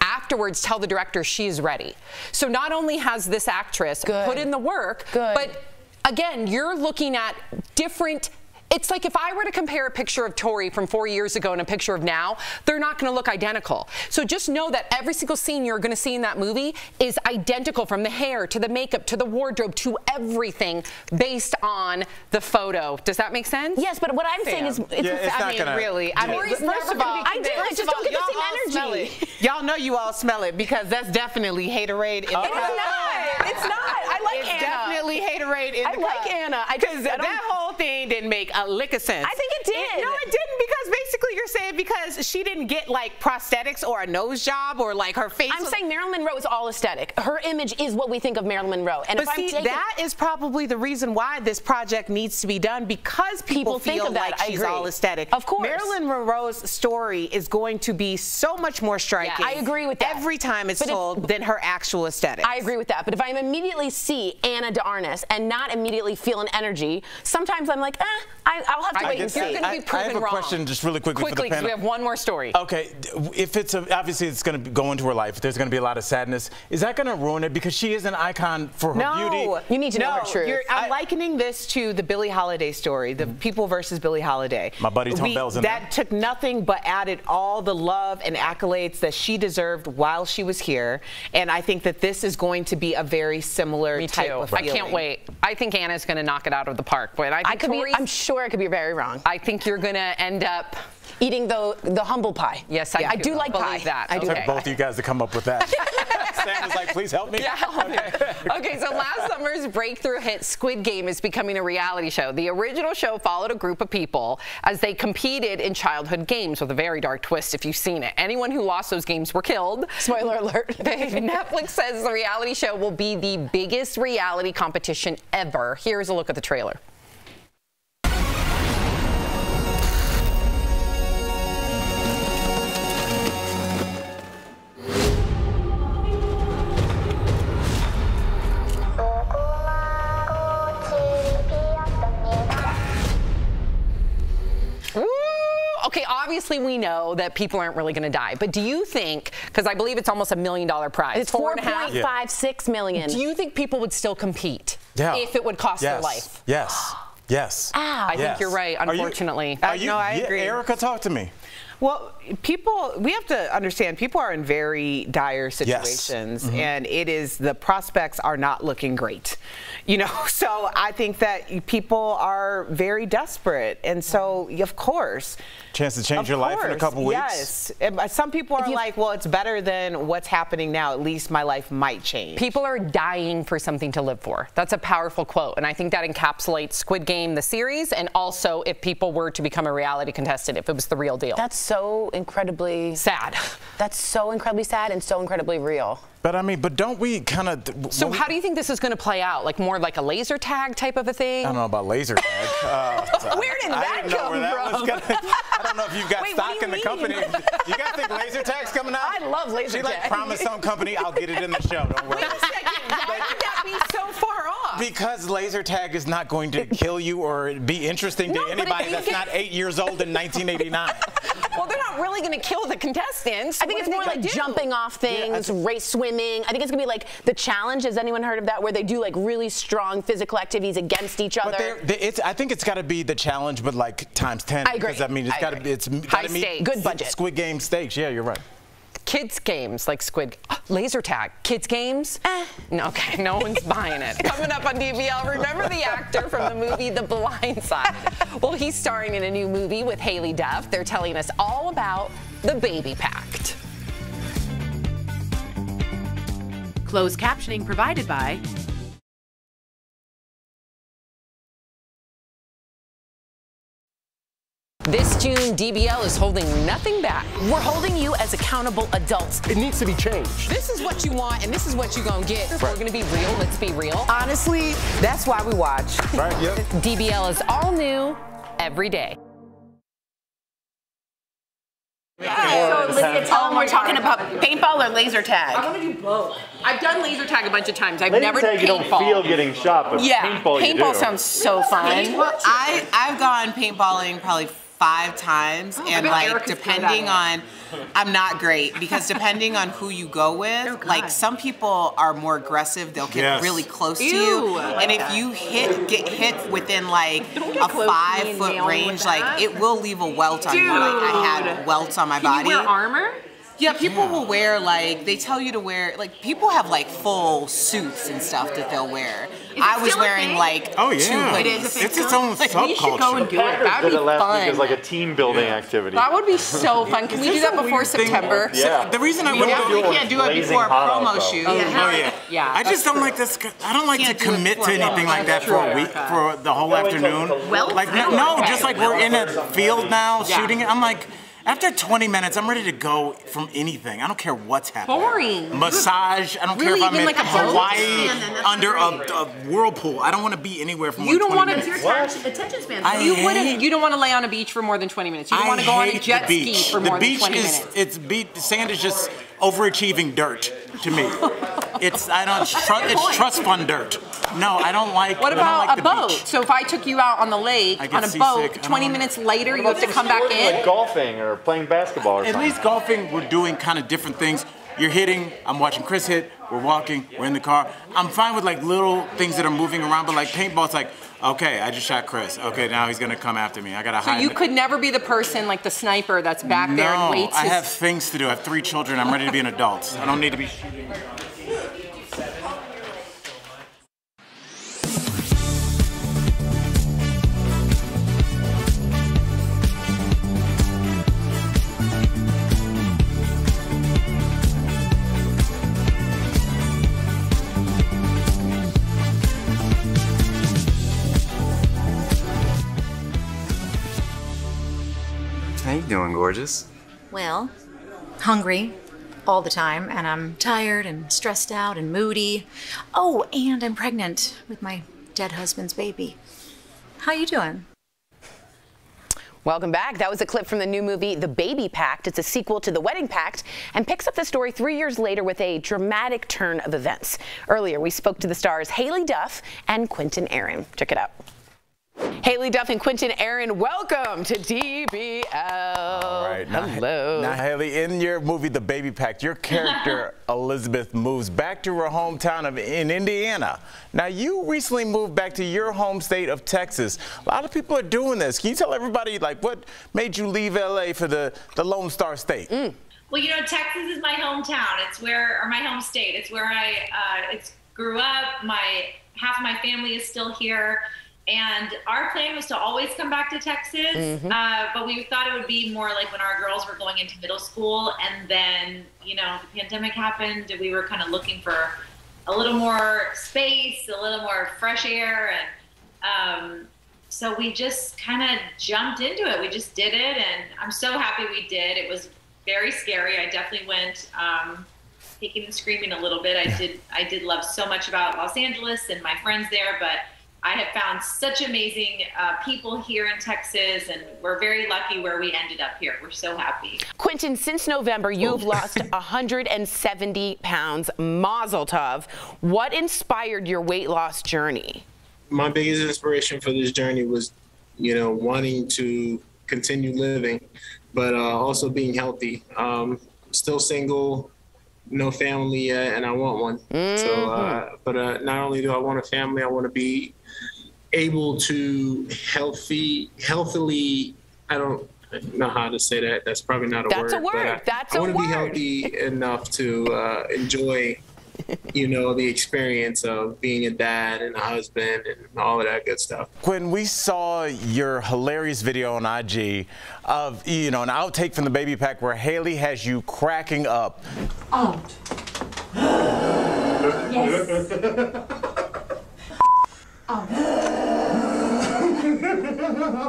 afterwards tell the director she's ready. So not only has this actress put in the work, but again, you're looking at different. It's like if I were to compare a picture of Tori from four years ago and a picture of now, they're not going to look identical. So just know that every single scene you're going to see in that movie is identical from the hair to the makeup to the wardrobe to everything based on the photo. Does that make sense? Yes, but what I'm saying is, it's, Yeah, it's I not mean, gonna- really. I mean, Tori's first never of all, I do, I just of don't get the same energy. Y'all know you all smell it because that's definitely haterade in the It's cup. not. It's not. I like it's Ana. definitely haterade in I the like cup. Ana. I just- Because I that whole thing didn't make of sense. I think it did. no, it didn't because basically you're saying because she didn't get like prosthetics or a nose job or like her face. I'm was- saying Marilyn Monroe is all aesthetic. Her image is what we think of Marilyn Monroe. And but if I'm see, taking, that is probably the reason why this project needs to be done because people, People think feel of that. like I she's agree. all aesthetic. Of course. Marilyn Monroe's story is going to be so much more striking. I agree with that. Every time it's But if- told than her actual aesthetic. I agree with that. But if I immediately see Ana de Armas and not immediately feel an energy, sometimes I'm like, eh, I, I'll have to I wait and see. you're gonna be I, I proven have a wrong. question just really quickly, for Quickly, the 'cause we have one more story. Okay, if it's a, obviously it's going to go into her life, there's going to be a lot of sadness. Is that going to ruin it because she is an icon for her no, beauty? You need to know no, her truth. you're- I'm likening this to the Billie Holiday story, the People versus Billie Holiday. My buddy Tone We- Bell's in That there. took nothing but added all the love and accolades that she deserved while she was here, and I think that this is going to be a very similar Me type too. of I can't wait. I think Ana's going to knock it out of the park. But I, think I could be, I'm sure I could be very wrong. I think you're going to end up. Eating the the humble pie. Yes, I, I do like believe pie. that. I do It took Okay. both of you guys to come up with that. [laughs] Sam was like, please help me. Yeah, help me. [laughs] okay, so last summer's breakthrough hit Squid Game is becoming a reality show. The original show followed a group of people as they competed in childhood games with a very dark twist if you've seen it. Anyone who lost those games were killed. Spoiler alert. [laughs] Netflix says the reality show will be the biggest reality competition ever. Here's a look at the trailer. Okay, obviously we know that people aren't really going to die, but do you think, because I believe it's almost a million dollar prize, It's four and a half. 4.56 million. Do you think people would still compete Yeah. if it would cost yes. their life? Yes. Yes. [gasps] Ow. I think you're right, Are you- unfortunately. Are uh, you, no, I yeah, agree. Erica, talk to me. Well, people, we have to understand people are in very dire situations, mm-hmm. and it is the prospects are not looking great. You know, [laughs] so I think that people are very desperate, and so mm-hmm. of course. Chance to change of your life in a couple weeks. Yes. And, Some people are like, well, it's better than what's happening now. At least my life might change. People are dying for something to live for. That's a powerful quote. And I think that encapsulates Squid Game, the series, and also if people were to become a reality contestant, if it was the real deal. That's so incredibly sad. That's so incredibly sad and so incredibly real. But I mean, but don't we kind of? So how do you think this is going to play out? Like more like a laser tag type of a thing? I don't know about laser tag. [laughs] Uh, Where did I that didn't know come where that was from? gonna- I don't know if you've got Wait, stock do in you the company. mean? You guys think laser tag's coming out? I love laser tag. She like tag. promised some company, I'll get it in the show. Don't worry. Wait a second. Why would that be so far off? Because laser tag is not going to kill you or be interesting to No, anybody that's get- not eight years old in 1989. [laughs] Well, they're not really going to kill the contestants. I think What it's more like do? jumping off things, race swimming. I think it's gonna be like the challenge. Has anyone heard of that? Where they do like really strong physical activities against each other. But they're, it's, I think it's got to be the challenge, but like times 10. I agree. Because, I mean, it's I got to agree. be, it's High got to meet stakes. Good budget. Squid Game stakes. Yeah, you're right. Kids games like Squid, [gasps] laser tag, kids games. Eh. No, okay, no one's buying it. [laughs] Coming up on DBL, remember the actor from the movie The Blind Side? [laughs] Well, he's starring in a new movie with Haylie Duff. They're telling us all about the Baby Pact. Closed captioning provided by This June, DBL is holding nothing back. We're holding you as accountable adults. It needs to be changed. This is what you want, and this is what you're gonna get. If we're gonna be real, let's be real. Honestly, that's why we watch. Right, yep. DBL is all new every day. So Lydia, tell them we're talking about paintball or laser tag. I tag. want to do both. I've done laser tag a bunch of times. I've Laser never tag, you don't paintball. feel getting shot, but yeah, paintball, you do. sounds so fun. Paintball- I I've gone paintballing probably five times, oh, and like Erica's depending on, I'm not great because depending on who you go with, oh, like some people are more aggressive. They'll get Yes. really close to you, like and if that. you hit get hit within like a close to me five foot range, like it will leave a welt on you. Like I had welts on my Can body. you wear armor? Yeah, people will wear like they tell you to wear like people have like full suits and stuff that they'll wear. I was wearing thing? like Oh, two yeah. hoodies. It is a It's its own Like, we should go and do it. That would be it last week fun. as like a team building activity. That would be [laughs] so fun. Can we do that before September? Yeah. The reason I wouldn't definitely do it- can't do it before a promo out, shoot. Oh yeah. Yeah, I just don't like this. I don't like to Can't do it commit to anything like that for a week, for the whole That way it's afternoon. like Well, Like no, no, just like we're in a field now shooting it. I'm like. After 20 minutes, I'm ready to go from anything. I don't care what's happening. Boring. Massage. I don't Really? care if I'm in like a boat? Hawaii Yeah, under a, a whirlpool. I don't want to be anywhere for more You than don't 20 wanna- minutes. Your attention, attention span. I You hate- wouldn't. You don't want to lay on a beach for more than 20 minutes. You don't want to go on a jet ski for the more beach than 20 is, minutes. It's beach. Sand is just overachieving dirt to me. [laughs] it's I don't. It's, tru- it's trust fund dirt. No, I don't like. What about like a the boat? beach. So if I took you out on the lake on a seasick. boat, 20 minutes later you have to come back in. Like in. golfing or playing basketball or At something. least golfing, we're doing kind of different things. You're hitting. I'm watching Chris hit. We're walking. We're in the car. I'm fine with like little things that are moving around, but like paintball, it's like, okay, I just shot Chris. Okay, now he's gonna come after me. I gotta So hide. So you could never be the person like the sniper that's back there and no, waits. I his- have things to do. I have three children. I'm ready to be an adult. I don't need to be shooting. Gorgeous? Well, hungry all the time, and I'm tired and stressed out and moody. Oh, and I'm pregnant with my dead husband's baby. How you doing? Welcome back. That was a clip from the new movie, The Baby Pact. It's a sequel to The Wedding Pact and picks up the story three years later with a dramatic turn of events. Earlier, we spoke to the stars Haylie Duff and Quinton Aaron. Check it out. Haylie Duff and Quinton Aaron, welcome to DBL. All right, now, Hello. Now, Haylie, in your movie, The Baby Pact, your character [laughs] Elizabeth moves back to her hometown of in Indiana. Now, you recently moved back to your home state of Texas. A lot of people are doing this. Can you tell everybody like what made you leave LA for the the Lone Star State? Well, you know, Texas is my hometown. It's where, or my home state. It's where I, uh, it's grew up. My half of my family is still here, and our plan was to always come back to Texas. Mhm. Uh, but we thought it would be more like when our girls were going into middle school, and then you know the pandemic happened. We were kind of looking for a little more space, a little more fresh air, and um, so we just kind of jumped into it. We just did it, and I'm so happy we did. It was very scary. I definitely went um, kicking and screaming a little bit. I did. I did love so much about Los Angeles and my friends there, but I have found such amazing uh, people here in Texas, and we're very lucky where we ended up here. We're so happy. Quinton, since November, you've [laughs] lost 170 pounds. Mazel tov. What inspired your weight loss journey? My biggest inspiration for this journey was, you know, wanting to continue living, but uh, also being healthy. Um, still single, no family yet, and I want one. So, uh, but uh, not only do I want a family, I want to be able to healthy, healthily. I don't know how to say that. That's probably not a word That's word. a word. I, That's I a want to be healthy enough to uh, enjoy, you know, the experience of being a dad and a husband and all of that good stuff. When we saw your hilarious video on IG of, you know, an outtake from the Baby Pact where Haylie has you cracking up. Out. [gasps] yes. [laughs] [laughs]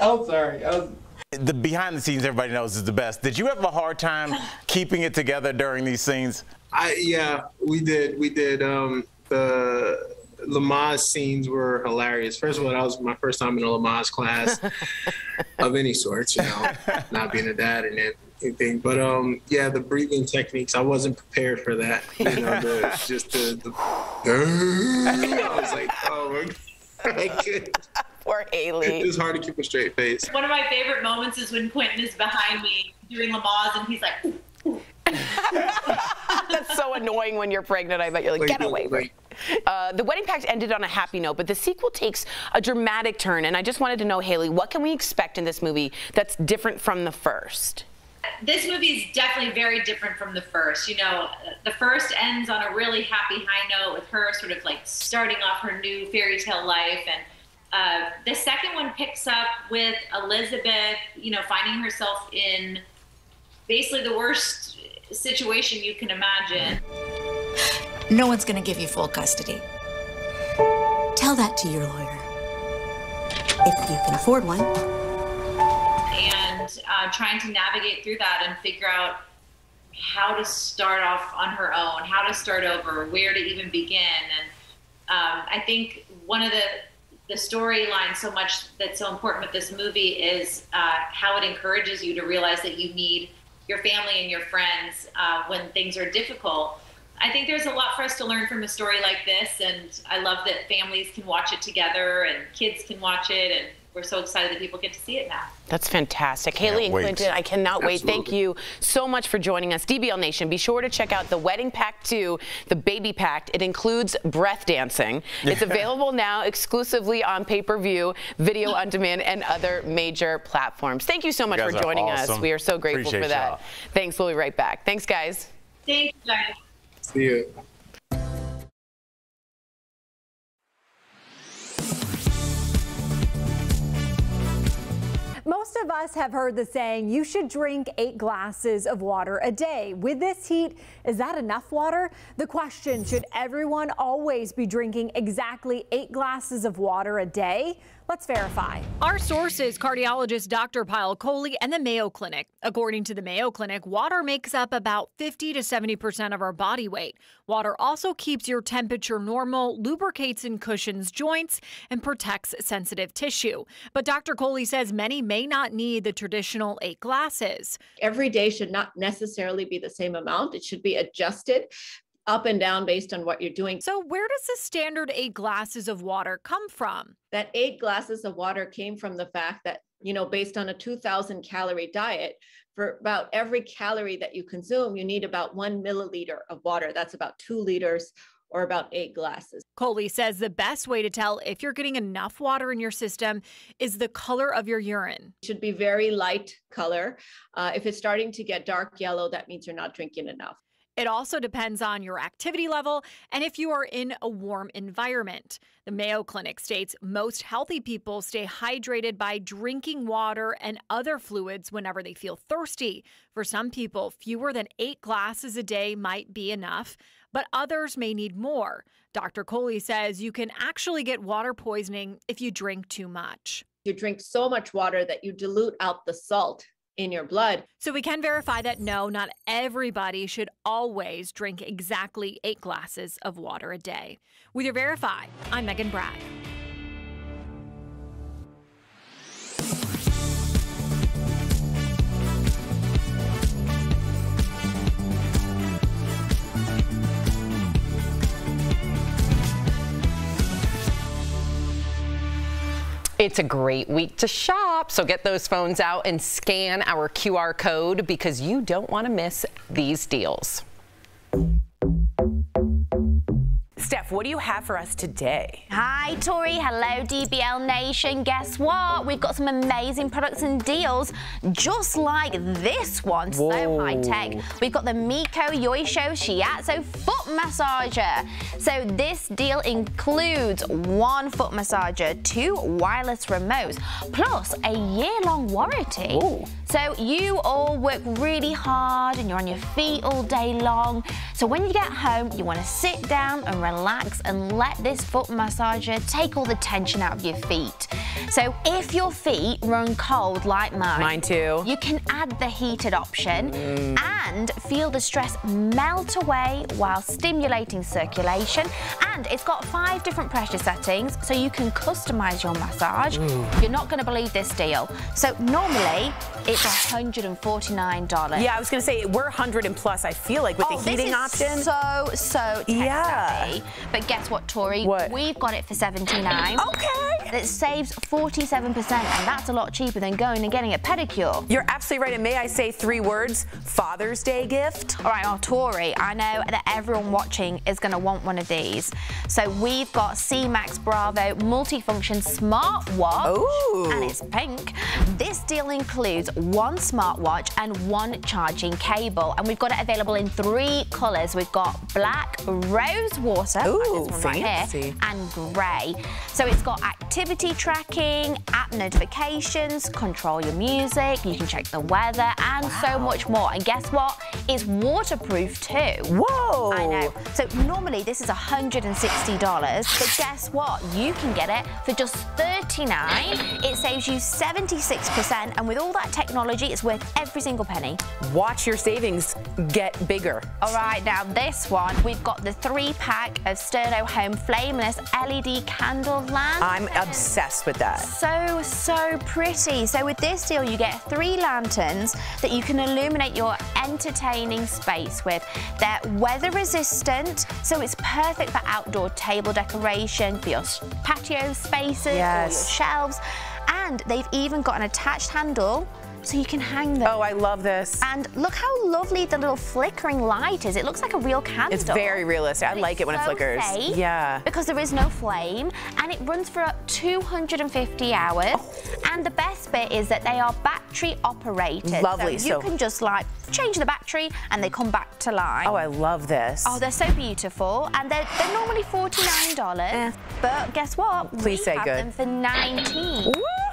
I'm sorry. I was... The behind the scenes, everybody knows is the best. Did you have a hard time keeping it together during these scenes? I yeah, we did. We did. Um, the Lamaze scenes were hilarious. First of all, that was my first time in a Lamaze class [laughs] of any sort. You know, not being a dad and anything. But um, yeah, the breathing techniques. I wasn't prepared for that. You know, the, just the. the [laughs] I was like, oh my god. [laughs] Poor Haylie. It's hard to keep a straight face. One of my favorite moments is when Quinton is behind me doing Lamaze, and he's like, [laughs] That's so annoying when you're pregnant. I bet you're like, Like, get away. like- Uh, the wedding pact ended on a happy note, but the sequel takes a dramatic turn. And I just wanted to know, Haylie, what can we expect in this movie that's different from the first? This movie is definitely very different from the first. You know, the first ends on a really happy high note with her sort of like starting off her new fairy tale life. And uh, the second one picks up with Elizabeth, you know, finding herself in basically the worst situation you can imagine. No one's going to give you full custody. Tell that to your lawyer. If you can afford one. And uh, trying to navigate through that and figure out how to start off on her own, how to start over, where to even begin. And um, I think one of the the storyline so much that's so important with this movie is uh, how it encourages you to realize that you need your family and your friends uh, when things are difficult. I think there's a lot for us to learn from a story like this, and I love that families can watch it together and kids can watch it, and we're so excited that people get to see it now. That's fantastic. Can't Haylie and wait. Quinton, I cannot wait. Thank you so much for joining us. DBL Nation, be sure to check out the Wedding Pact 2, the Baby Pact. It includes breath dancing. It's available now exclusively on pay-per-view, video on demand, and other major platforms. Thank you so much You for guys are joining us. We are so grateful Appreciate for that. y'all. Thanks. We'll be right back. Thanks, guys. Thank you, guys. See you. Most of us have heard the saying, you should drink eight glasses of water a day. With this heat, is that enough water? The question, should everyone always be drinking exactly eight glasses of water a day? Let's verify. Our source is cardiologist Dr. Pyle Coley and the Mayo Clinic. According to the Mayo Clinic, water makes up about 50 to 70% of our body weight. Water also keeps your temperature normal, lubricates and cushions joints, and protects sensitive tissue. But Dr. Coley says many may not need the traditional eight glasses. Every day should not necessarily be the same amount. It should be adjusted up and down based on what you're doing. So, where does the standard eight glasses of water come from? That eight glasses of water came from the fact that, you know, based on a 2000 calorie diet, for about every calorie that you consume, you need about one milliliter of water. That's about two liters or about eight glasses. Coley says the best way to tell if you're getting enough water in your system is the color of your urine. It should be very light color. Uh, if it's starting to get dark yellow, that means you're not drinking enough. It also depends on your activity level and if you are in a warm environment. The Mayo Clinic states most healthy people stay hydrated by drinking water and other fluids whenever they feel thirsty. For some people, fewer than eight glasses a day might be enough, but others may need more. Dr. Coley says you can actually get water poisoning if you drink too much. You drink so much water that you dilute out the salt in your blood. So we can verify that no, not everybody should always drink exactly eight glasses of water a day. With your Verify, I'm Megan Bragg. It's a great week to shop, so get those phones out and scan our QR code because you don't want to miss these deals. Steph, what do you have for us today? Hi, Tori. Hello, DBL Nation. Guess what? We've got some amazing products and deals just like this one. So high tech. We've got the Miko Yoshino Shiatsu foot massager. So this deal includes one foot massager, two wireless remotes, plus a year-long warranty. So you all work really hard and you're on your feet all day long. So when you get home, you want to sit down and relax and let this foot massager take all the tension out of your feet. So if your feet run cold like mine, Mine too. you can add the heated option and feel the stress melt away while stimulating circulation. And it's got five different pressure settings so you can customize your massage. You're not going to believe this deal. So normally it's $149. Yeah, I was gonna say we're 100 and plus. I feel like with Oh, the this heating is option. So, so tech Yeah. savvy. But guess what, Tori? What? We've got it for 79 Okay. It saves 47%, and that's a lot cheaper than going and getting a pedicure. You're absolutely right. And may I say three words? Father's Day gift. All right, oh, Tori, I know that everyone watching is going to want one of these. So we've got C-Max Bravo multifunction smartwatch. Ooh. And it's pink. This deal includes one smartwatch and one charging cable. And we've got it available in three colours. We've got black, rose water, Ooh, this one right here, and grey. So it's got activity tracking, app notifications, control your music, you can check the weather, and so much more. And guess what? It's waterproof too. Whoa! I know. So normally this is $160, but guess what? You can get it for just 39. It saves you 76%, and with all that technology, it's worth every single penny. Watch your savings get bigger. All right, now this one, we've got the three pack of Sterno Home Flameless LED candle lamp. I'm obsessed with that. So, so pretty. So with this deal, you get three lanterns that you can illuminate your entertaining space with. They're weather resistant, so it's perfect for outdoor table decoration, for your patio spaces, or your shelves. And they've even got an attached handle so you can hang them. Oh, I love this. And look how lovely the little flickering light is. It looks like a real candle. It's very realistic. I like it when it flickers. safe Yeah. Because there is no flame and it runs for up 250 hours. Oh. And the best bit is that they are battery operated. Lovely, So you so- can just like change the battery and they come back to life. Oh, I love this. Oh, they're so beautiful, and they're, they're normally forty-nine dollars. But guess what? Eh. Please we say have good. them for nineteen. That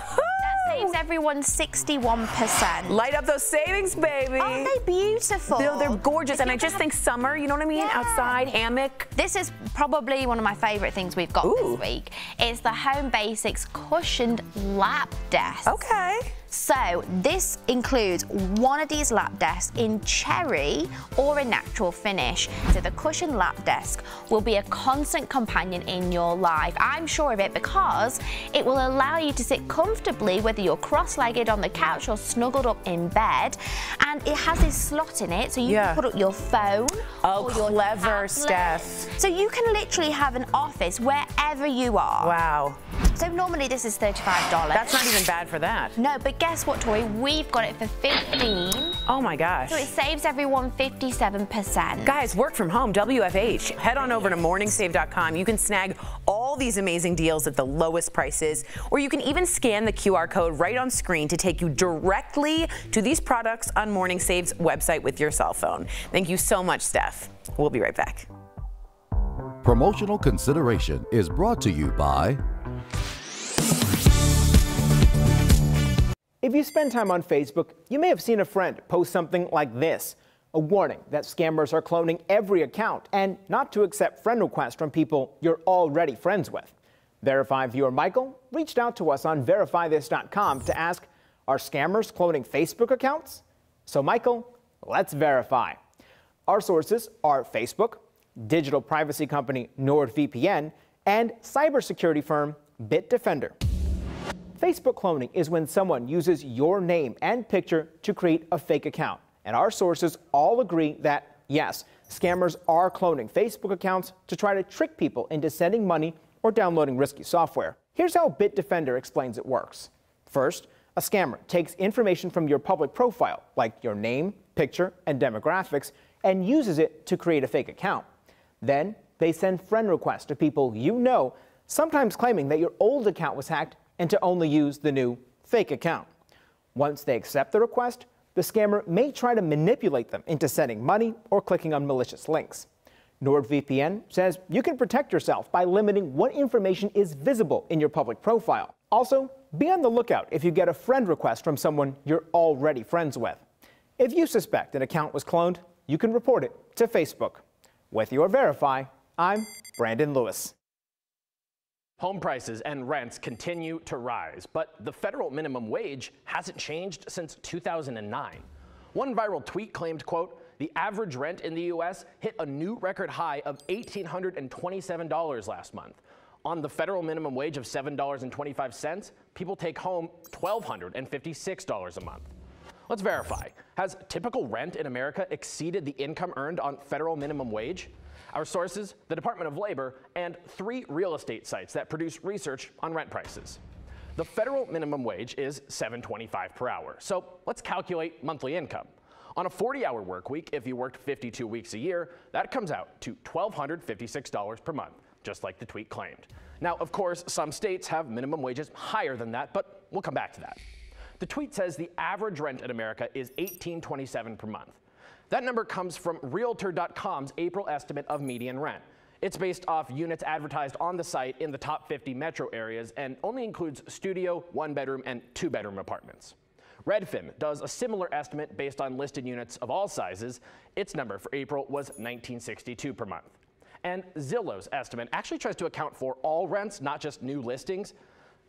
saves everyone sixty-one percent. Light up those savings, baby. Aren't they beautiful? They're, they're gorgeous, and I just think summer, you know what I mean? Yeah. Outside, hammock. This is probably one of my favourite things we've got Ooh. this week. It's the Home Basics cushioned lap desk. Okay. So this includes one of these lap desks in cherry or a natural finish. So the cushioned lap desk will be a constant companion in your life. I'm sure of it because it will allow you to sit comfortably whether you're cross-legged on the couch or snuggled up in bed. And it has this slot in it so you Yeah. can put up your phone Oh, or your clever. Steph. So you can literally have an office wherever you are. Wow. So normally this is $35. That's not even bad for that. No, but guess what, Tori? We've got it for 15 Oh my gosh. So it saves everyone 57%. Guys, work from home, WFH. Head on over to morningsave.com. You can snag all these amazing deals at the lowest prices, or you can even scan the QR code right on screen to take you directly to these products on Morning Save's website with your cell phone. Thank you so much, Steph. We'll be right back. Promotional consideration is brought to you by If you spend time on Facebook, you may have seen a friend post something like this a warning that scammers are cloning every account and not to accept friend requests from people you're already friends with. Verify viewer Michael reached out to us on verifythis.com to ask Are scammers cloning Facebook accounts? So, Michael, let's verify. Our sources are Facebook, digital privacy company NordVPN, and cybersecurity firm Bitdefender. Facebook cloning is when someone uses your name and picture to create a fake account. And our sources all agree that, yes, scammers are cloning Facebook accounts to try to trick people into sending money or downloading risky software. Here's how Bitdefender explains it works. First, a scammer takes information from your public profile, like your name, picture, and demographics, and uses it to create a fake account. Then, they send friend requests to people you know, sometimes claiming that your old account was hacked and to only use the new fake account. Once they accept the request, the scammer may try to manipulate them into sending money or clicking on malicious links. NordVPN says you can protect yourself by limiting what information is visible in your public profile. Also, be on the lookout if you get a friend request from someone you're already friends with. If you suspect an account was cloned, you can report it to Facebook. With your Verify, I'm Brandon Lewis. Home prices and rents continue to rise, but the federal minimum wage hasn't changed since 2009. One viral tweet claimed, quote, the average rent in the U.S. hit a new record high of $1,827 last month. On the federal minimum wage of $7.25, people take home $1,256 a month. Let's verify. Has typical rent in America exceeded the income earned on federal minimum wage? Our sources, the Department of Labor, and three real estate sites that produce research on rent prices. The federal minimum wage is $7.25 per hour. So let's calculate monthly income. On a 40-hour work week, if you worked 52 weeks a year, that comes out to $1,256 per month, just like the tweet claimed. Now, of course, some states have minimum wages higher than that, but we'll come back to that. The tweet says the average rent in America is $18.27 per month. That number comes from Realtor.com's April estimate of median rent. It's based off units advertised on the site in the top 50 metro areas and only includes studio, one bedroom, and two bedroom apartments. Redfin does a similar estimate based on listed units of all sizes. Its number for April was 1962 per month. And Zillow's estimate actually tries to account for all rents, not just new listings.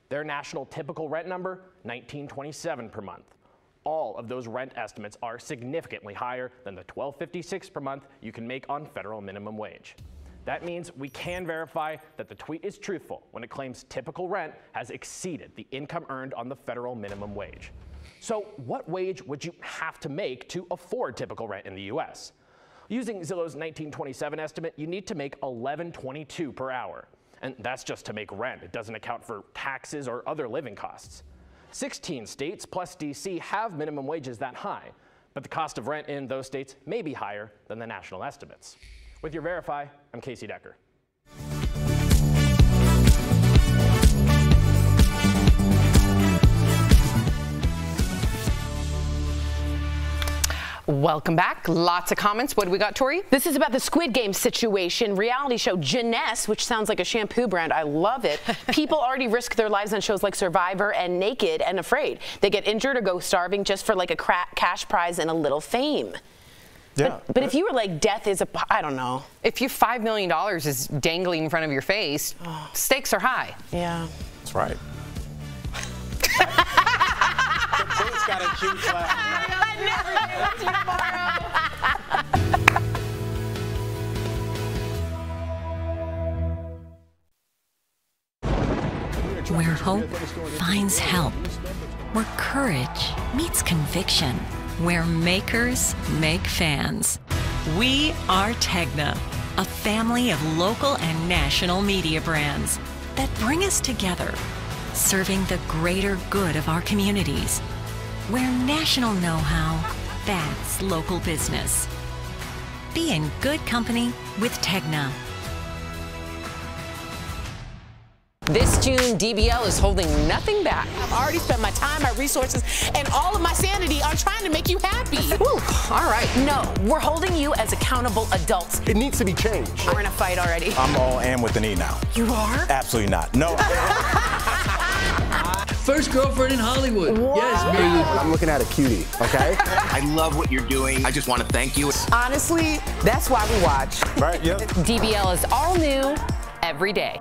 Their national typical rent number, 1927 per month all of those rent estimates are significantly higher than the $12.56 per month you can make on federal minimum wage. That means we can verify that the tweet is truthful when it claims typical rent has exceeded the income earned on the federal minimum wage. So what wage would you have to make to afford typical rent in the US? Using Zillow's 1927 estimate, you need to make 1122 per hour. And that's just to make rent. It doesn't account for taxes or other living costs. 16 states plus DC have minimum wages that high, but the cost of rent in those states may be higher than the national estimates. With your Verify, I'm Casey Decker. Welcome back. Lots of comments. What do we got, Tori? This is about the Squid Game situation. Reality show Jeunesse, which sounds like a shampoo brand. I love it. [laughs] People already risk their lives on shows like Survivor and Naked and Afraid. They get injured or go starving just for like a cash prize and a little fame. Yeah. But, but if you were like, death is a, I don't know. If you $5 million is dangling in front of your face, oh. stakes are high. Yeah. That's right. [laughs] got a cute [laughs] Where hope finds help. Where courage meets conviction. Where makers make fans. We are Tegna, a family of local and national media brands that bring us together, serving the greater good of our communities where national know how that's local business. Be in good company with Tegna. This June, DBL is holding nothing back. I've already spent my time, my resources, and all of my sanity on trying to make you happy. Whew, all right. No, we're holding you as accountable adults. It needs to be changed. We're in a fight already. I'm all in with the knee now. You are? Absolutely not. No. [laughs] First girlfriend in Hollywood. What? Yes, baby. I'm looking at a cutie, okay? [laughs] I love what you're doing. I just want to thank you. Honestly, that's why we watch. Right, yep. [laughs] DBL is all new every day.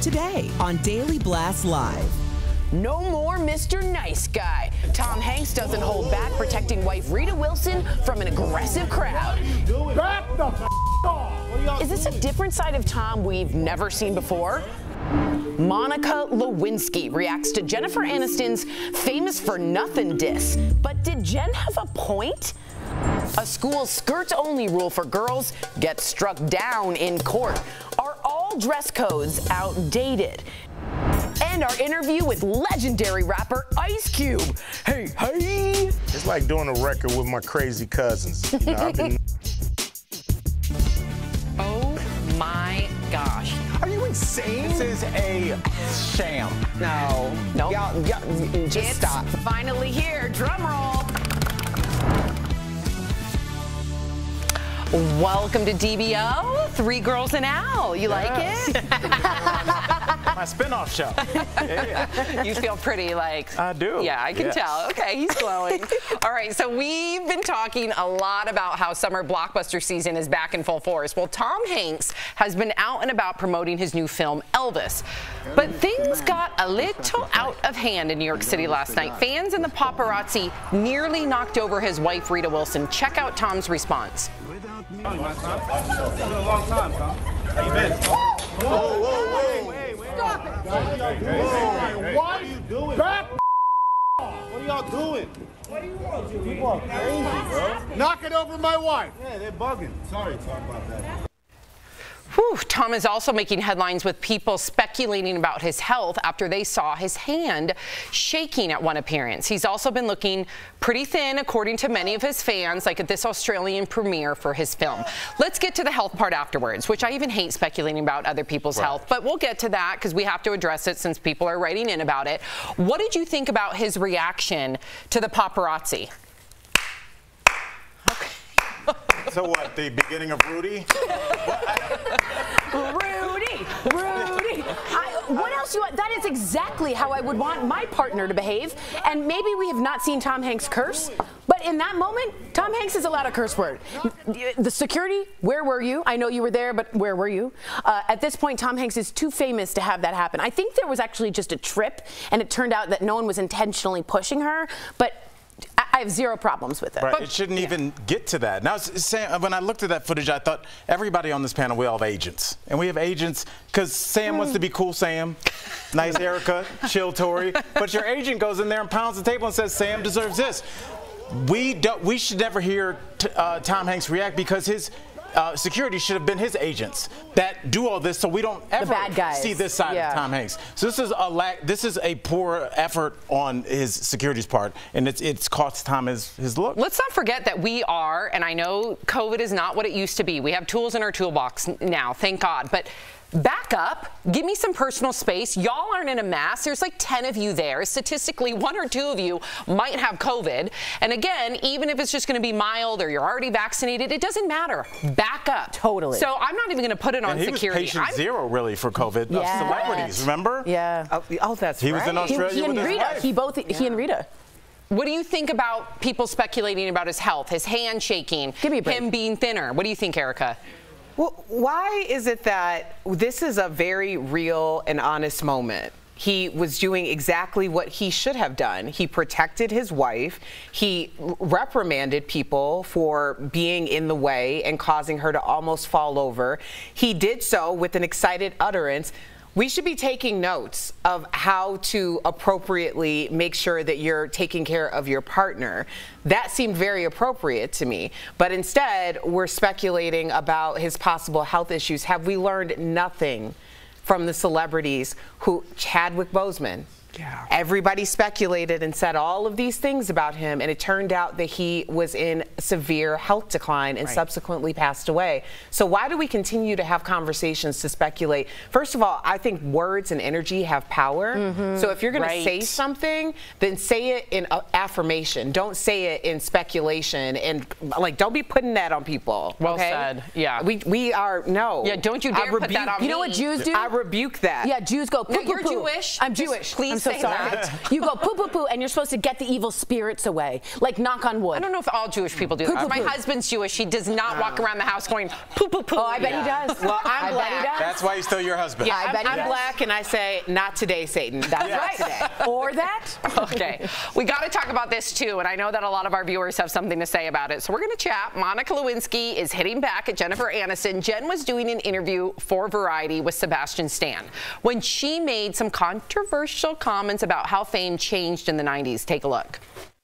Today on Daily Blast Live. No more Mr. Nice Guy. Tom Hanks doesn't hold back protecting wife Rita Wilson from an aggressive crowd. Back the off. Is this a different side of Tom we've never seen before? Monica Lewinsky reacts to Jennifer Aniston's famous for nothing diss. But did Jen have a point? A school skirts only rule for girls gets struck down in court. Are all dress codes outdated? And our interview with legendary rapper Ice Cube. Hey, hey! It's like doing a record with my crazy cousins. You know, been [laughs] Oh my gosh. Are you insane? This is a sham. No. No. Y'all, y'all, just it's stop. finally here. Drum roll. Welcome to DBL, Three Girls and Al. You like it? [laughs] My spinoff show. Yeah. You feel pretty like. I do. Yeah, I can Yes. tell. Okay, he's glowing. [laughs] All right, so we've been talking a lot about how summer blockbuster season is back in full force. Well, Tom Hanks has been out and about promoting his new film, Elvis. But things got a little out of hand in New York City last night. Fans and the paparazzi nearly knocked over his wife, Rita Wilson. Check out Tom's response. How you been? Whoa, whoa, whoa. Stop it. What are you doing? Back What are y'all doing? What do you want? People are crazy, bro. Knocking over my wife. Yeah, they're bugging. Sorry, to talk about that. Whew, Tom is also making headlines with people speculating about his health after they saw his hand shaking at one appearance. He's also been looking pretty thin, according to many of his fans, like at this Australian premiere for his film. Let's get to the health part afterwards, which I even hate speculating about other people's health, but we'll get to that because we have to address it since people are writing in about it. What did you think about his reaction to the paparazzi? [laughs] So what? The beginning of Rudy? [laughs] Rudy, Rudy. I, what else you want? That is exactly how I would want my partner to behave. And maybe we have not seen Tom Hanks curse, but in that moment, Tom Hanks is allowed a curse word. The security, where were you? I know you were there, but where were you? Uh, at this point, Tom Hanks is too famous to have that happen. I think there was actually just a trip, and it turned out that no one was intentionally pushing her, but I I have zero problems with it. Right. it shouldn't even get to that. Now, Sam, when I looked at that footage, I thought everybody on this panel, we all have agents. And we have agents because Sam wants to be cool Sam, [laughs] nice Erica, chill Tori. But your agent goes in there and pounds the table and says, Sam deserves this. We, don't, we should never hear t- uh, Tom Hanks react because his uh, security should have been his agents that do all this so we don't ever see this side Yeah. of Tom Hanks. So this is a lack, this is a poor effort on his security's part, and it's it's cost Tom his his look. Let's not forget that we are, and I know COVID is not what it used to be. We have tools in our toolbox now, thank God. But back up, give me some personal space. Y'all aren't in a mass. There's like 10 of you there. Statistically, one or two of you might have COVID. And again, even if it's just going to be mild or you're already vaccinated, it doesn't matter. Back up. Totally. So I'm not even going to put it on And he security. was patient I'm- zero, really, for COVID. Of celebrities, remember? Yeah. Oh, oh, that's He was in right. He, Australia he and his Rita. wife. He both. He and Rita. what do you think about people speculating about his health, his hand shaking, Give me a break. him being thinner? What do you think, Erica? Well, why is it that this is a very real and honest moment? He was doing exactly what he should have done. He protected his wife. He reprimanded people for being in the way and causing her to almost fall over. He did so with an excited utterance. We should be taking notes of how to appropriately make sure that you're taking care of your partner. That seemed very appropriate to me. But instead, we're speculating about his possible health issues. Have we learned nothing from the celebrities who, Chadwick Boseman, Yeah. Everybody speculated and said all of these things about him, and it turned out that he was in severe health decline and subsequently passed away. So, why do we continue to have conversations to speculate? First of all, I think words and energy have power. So, if you're going Right. to say something, then say it in uh, affirmation. Don't say it in speculation, and like, don't be putting that on people. Well okay? said. Yeah. We we are no. Yeah, don't you dare put that on You know what. Jews do? I rebuke that. Yeah, Jews go. No, "Poo, you're poo, poo." Jewish. I'm Jewish. please so sorry. that. [laughs] You go poo poo poo, and you're supposed to get the evil spirits away. Like knock on wood. I don't know if all Jewish people do Poo, that. poo, My poo. husband's Jewish. He does not walk around the house going poo poo poo. Oh, I bet he does. Well, I'm I black. bet he does. That's why he's still your husband. Yeah, I I'm, bet he I'm does. black, and I say, not today, Satan. That's That's right. right. [laughs] or that. Okay, we got to talk about this too, and I know that a lot of our viewers have something to say about it. So we're going to chat. Monica Lewinsky is hitting back at Jennifer Aniston. Jen was doing an interview for Variety with Sebastian Stan when she made some controversial comments about how fame changed in the 90s. Take a look.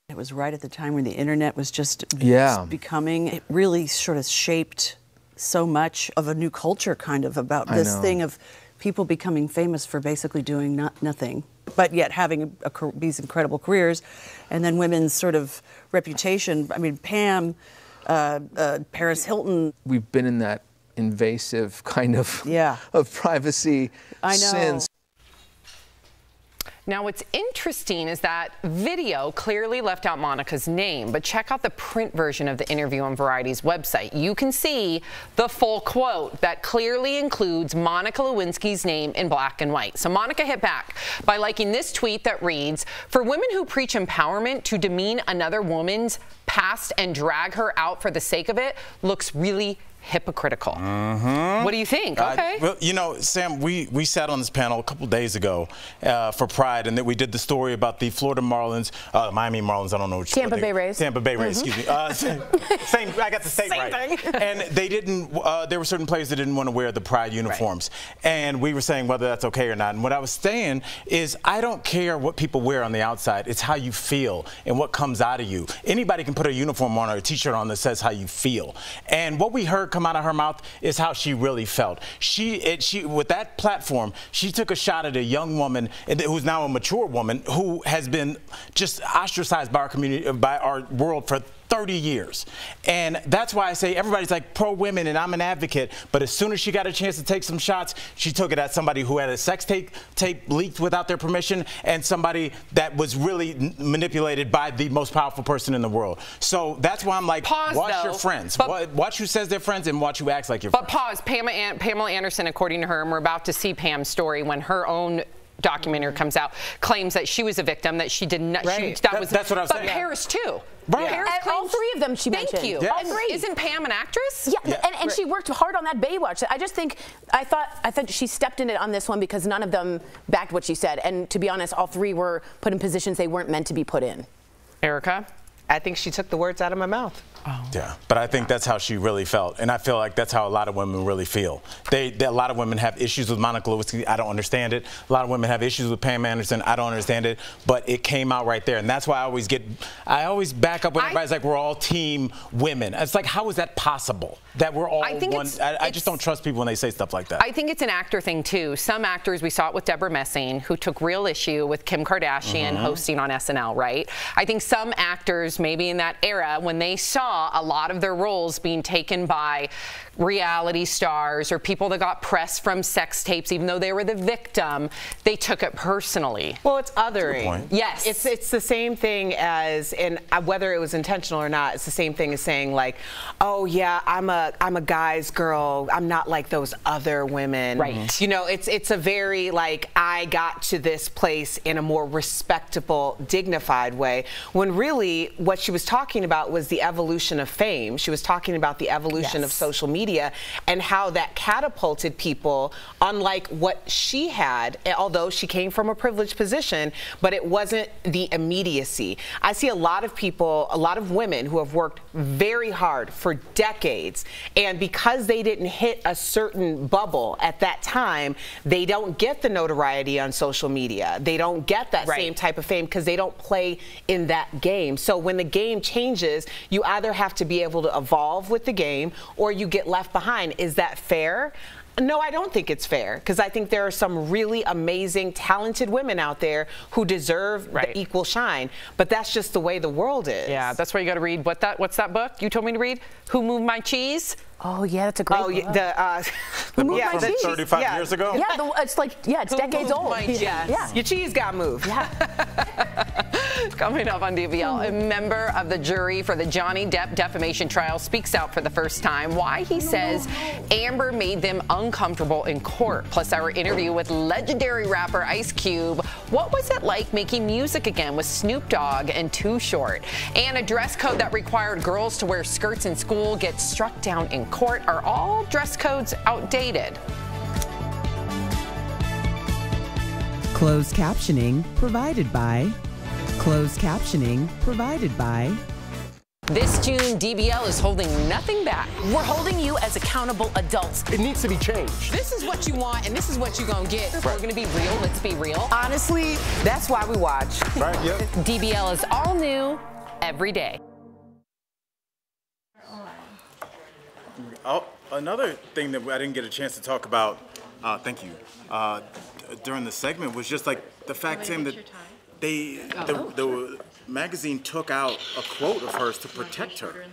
It was right at the time when the internet was just Yeah. becoming. It really sort of shaped so much of a new culture, kind of about I this know. thing of people becoming famous for basically doing not, nothing, but yet having a, a, these incredible careers, and then women's sort of reputation. I mean, Pam, uh, uh, Paris Hilton. We've been in that invasive kind of Yeah. [laughs] of privacy I know. since. Now, what's interesting is that video clearly left out Monica's name, but check out the print version of the interview on Variety's website. You can see the full quote that clearly includes Monica Lewinsky's name in black and white. So Monica hit back by liking this tweet that reads, For women who preach empowerment to demean another woman's past and drag her out for the sake of it looks really hypocritical. What do you think? Uh, Okay. well, you know, Sam, we, we sat on this panel a couple days ago uh, for Pride, and that we did the story about the Florida Marlins, uh, Miami Marlins. I don't know which Tampa what they- Bay Rays. Tampa Bay Rays. Mhm. Excuse me. Uh, same, [laughs] same. I got the state Same right. thing. [laughs] And they didn't. Uh, there were certain players that didn't want to wear the Pride uniforms, and we were saying whether that's okay or not. And what I was saying is, I don't care what people wear on the outside. It's how you feel and what comes out of you. Anybody can put a uniform on or a T-shirt on that says how you feel. And what we heard come out of her mouth is how she really felt. She, it, she, with that platform, she took a shot at a young woman who's now a mature woman who has been just ostracized by our community, by our world for 30 years. And that's why I say everybody's like pro women and I'm an advocate. But as soon as she got a chance to take some shots, she took it at somebody who had a sex tape, tape leaked without their permission and somebody that was really n- manipulated by the most powerful person in the world. So that's why I'm like, Pause, watch though. your friends. But- watch who says they're friends and watch who acts like your But pause. Pamela, An- Pamela Anderson, according to her, and we're about to see Pam's story when her own documentary comes out, claims that she was a victim, that she did not. She, that That- was, that's what I was but saying. Paris too. Right. Paris And all three of them she Thank mentioned. you. Yeah. All three. Isn't Pam an actress? Yeah, and, and she worked hard on that Baywatch. I just think I thought I thought she stepped in it on this one because none of them backed what she said. And to be honest, all three were put in positions they weren't meant to be put in. Erica? I think she took the words out of my mouth. Yeah, but I think that's how she really felt, and I feel like that's how a lot of women really feel. They, they- a lot of women have issues with Monica Lewinsky. I don't understand it. A lot of women have issues with Pam Anderson. I don't understand it, but it came out right there, and that's why I always get, I always back up when everybody's like, "We're all team women." It's like, how is that possible? That we're all I think one. it's- I, I just don't trust people when they say stuff like that. I think it's an actor thing too. Some actors, we saw it with Debra Messing, who took real issue with Kim Kardashian Mhm. hosting on SNL, right? I think some actors, maybe in that era, when they saw a lot of their roles being taken by reality stars or people that got press from sex tapes, even though they were the victim, they took it personally. Well, it's othering. Yes. It's it's the same thing as, and uh, whether it was intentional or not, it's the same thing as saying like, oh yeah, I'm a I'm a guy's girl. I'm not like those other women. Right. You know, it's it's a very like I got to this place in a more respectable, dignified way. When really what she was talking about was the evolution of fame. She was talking about the evolution of social media and how that catapulted people, unlike what she had, eh, although she came from a privileged position, but it wasn't the immediacy. I see a lot of people, a lot of women who have worked very hard for decades, and because they didn't hit a certain bubble at that time, they don't get the notoriety on social media. They don't get that same type of fame because they don't play in that game. So when the game changes, you either have to be able to evolve with the game or you get left behind. Is that fair? No, I don't think it's fair because I think there are some really amazing, talented women out there who deserve the equal shine. But that's just the way the world is. Yeah, that's why you got to read. What that? What's that book you told me to read? Who moved my cheese? Oh yeah, that's a great Oh, yeah, book. the uh, [laughs] Who moved yeah, my the cheese? cheese- 35 yeah. years ago? Yeah, the, it's like yeah, it's Who decades moved old. my cheese? Yeah. Your cheese got moved. Yeah. [laughs] Coming up on DBL, a member of the jury for the Johnny Depp defamation trial speaks out for the first time why he says Amber made them uncomfortable in court. Plus, our interview with legendary rapper Ice Cube. What was it like making music again with Snoop Dogg and Too Short? And a dress code that required girls to wear skirts in school gets struck down in court. Are all dress codes outdated? Closed captioning provided by. Closed captioning provided by. This June, DBL is holding nothing back. We're holding you as accountable adults. It needs to be changed. This is what you want, and this is what you're gonna get. If we're gonna be real, let's be real. Honestly, that's why we watch. Right, yep. [laughs] DBL is all new every day. Oh, another thing that I didn't get a chance to talk about, uh, thank you, uh, during the segment was just like the fact, Tim, that they, the, the magazine took out a quote of hers to protect her.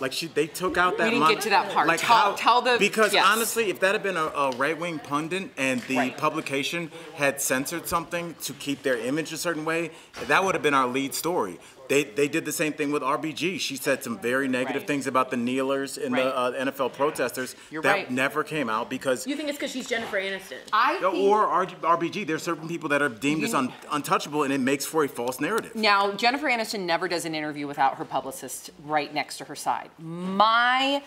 Like she, they took out that. We didn't mon- get to that part. Like Tell- how, tell the- because yes. honestly, if that had been a, a right-wing pundit and the publication had censored something to keep their image a certain way, that would have been our lead story. They, they did the same thing with RBG. She said some very negative things about the kneelers and the uh, NFL protesters. You're that right. never came out because You think it's because she's Jennifer Aniston? I or R- RBG. There's certain people that are deemed as un- untouchable, and it makes for a false narrative. Now, Jennifer Aniston never does an interview without her publicist right next to her side. My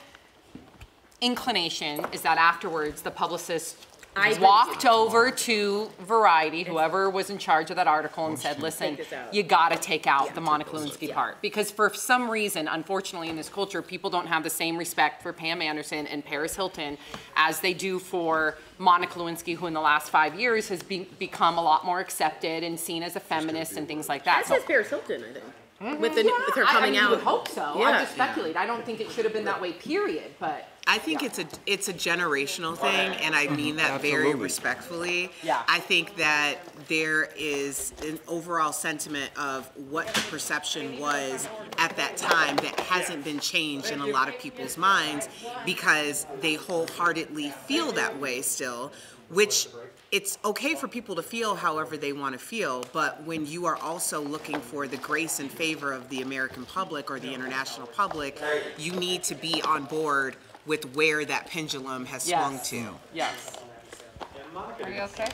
inclination is that afterwards the publicist I walked over to Variety, whoever was in charge of that article, and said, listen, Take this out." you gotta take out the Monica Lewinsky part. Because for some reason, unfortunately, in this culture, people don't have the same respect for Pam Anderson and Paris Hilton as they do for Monica Lewinsky, who in the last five years has be- become a lot more accepted and seen as a feminist and things like that. That So- says Paris Hilton, I think. Mm-hmm. With, the, with her I- I coming mean, you out. would hope so. I Yeah. just speculate. I don't think it should have been that way, period, but. I think it's a it's a generational thing, and I mean that mm-hmm. very respectfully. Yeah. I think that there is an overall sentiment of what the perception was at that time that hasn't been changed in a lot of people's minds because they wholeheartedly feel that way still, which it's okay for people to feel however they want to feel, but when you are also looking for the grace and favor of the American public or the international public, you need to be on board with where that pendulum has swung to. Yes. Are you okay?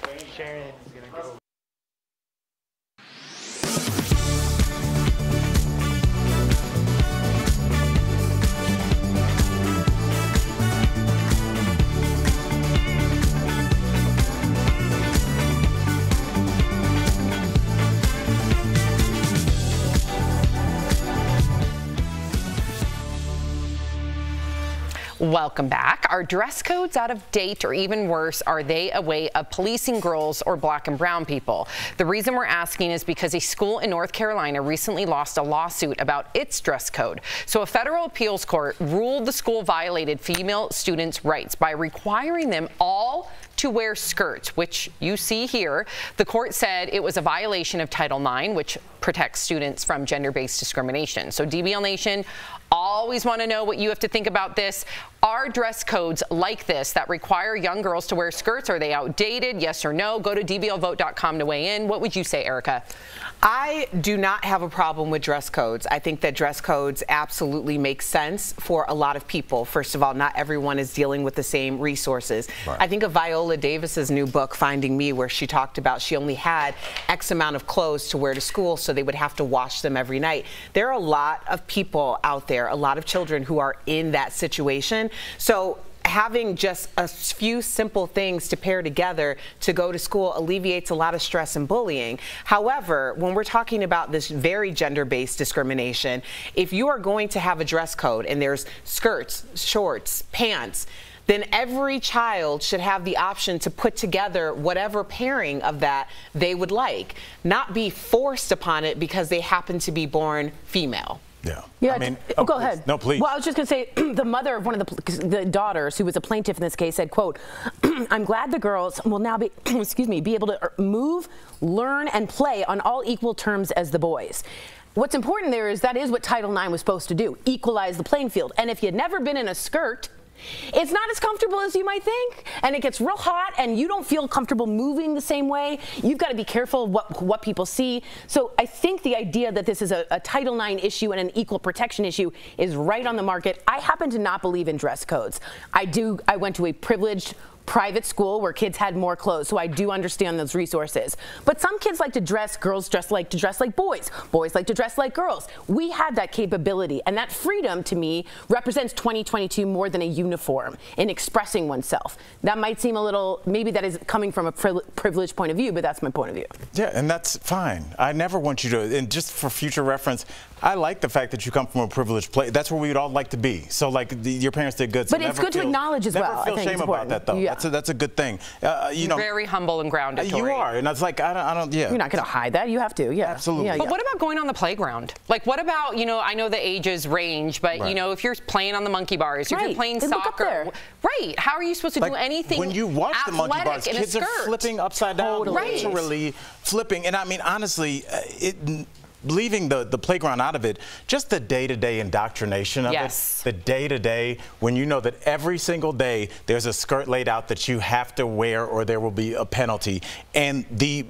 Welcome back. Are dress codes out of date or even worse, are they a way of policing girls or black and brown people? The reason we're asking is because a school in North Carolina recently lost a lawsuit about its dress code. So a federal appeals court ruled the school violated female students' rights by requiring them all to wear skirts, which you see here. The court said it was a violation of Title IX, which protects students from gender-based discrimination. So DBL Nation, always want to know what you have to think about this. Are dress codes like this that require young girls to wear skirts, are they outdated? Yes or no? Go to dblvote.com to weigh in. What would you say, Erica? I do not have a problem with dress codes. I think that dress codes absolutely make sense for a lot of people. First of all, not everyone is dealing with the same resources. I think of Viola Davis's new book, Finding Me, where she talked about she only had X amount of clothes to wear to school, so they would have to wash them every night. There are a lot of people out there, a lot of children who are in that situation. So having just a few simple things to pair together to go to school alleviates a lot of stress and bullying. However, when we're talking about this very gender-based discrimination, if you are going to have a dress code and there's skirts, shorts, pants, then every child should have the option to put together whatever pairing of that they would like, not be forced upon it because they happen to be born female. Yeah. Yeah, I mean, oh, go ahead. No, please. Well, I was just going to say, [clears throat] the mother of one of the, the daughters, who was a plaintiff in this case, said, "quote [clears throat] I'm glad the girls will now be, [clears throat] excuse me, be able to er, move, learn, and play on all equal terms as the boys." What's important there is that is what Title IX was supposed to do: equalize the playing field. And if you'd never been in a skirt, It's not as comfortable as you might think, and it gets real hot, and you don't feel comfortable moving the same way. You've got to be careful of what, what people see. So I think the idea that this is a, a Title IX issue and an equal protection issue is right on the market. I happen to not believe in dress codes. I do. I went to a privileged private school where kids had more clothes, so I do understand those resources. But some kids like to dress, girls dress like to dress like boys, boys like to dress like girls. We had that capability, and that freedom to me represents 2022 more than a uniform in expressing oneself. That might seem a little, maybe that is coming from a privileged point of view, but that's my point of view. Yeah, and that's fine. I never want you to, and just for future reference, I like the fact that you come from a privileged place. That's where we'd all like to be. So, like, the, your parents did good. So but it's good feel, to acknowledge as never well. Never feel shame about that, though. Yeah. That's, a, that's a good thing. Uh, you know, very humble and grounded. You are, and it's like I don't, I don't. Yeah. You're not going to hide that. You have to. Yeah. Absolutely. Yeah, but yeah. what about going on the playground? Like, what about you know? I know the ages range, but Right. you know, if you're playing on the monkey bars, if Right. you're playing They soccer, right? How are you supposed to Like, do anything? When you watch the monkey bars, kids are flipping upside down, Totally. Right. literally flipping. And I mean, honestly, uh, it. Leaving the, the playground out of it, just the day to day indoctrination of Yes. it, the day to day, when you know that every single day there's a skirt laid out that you have to wear or there will be a penalty. And the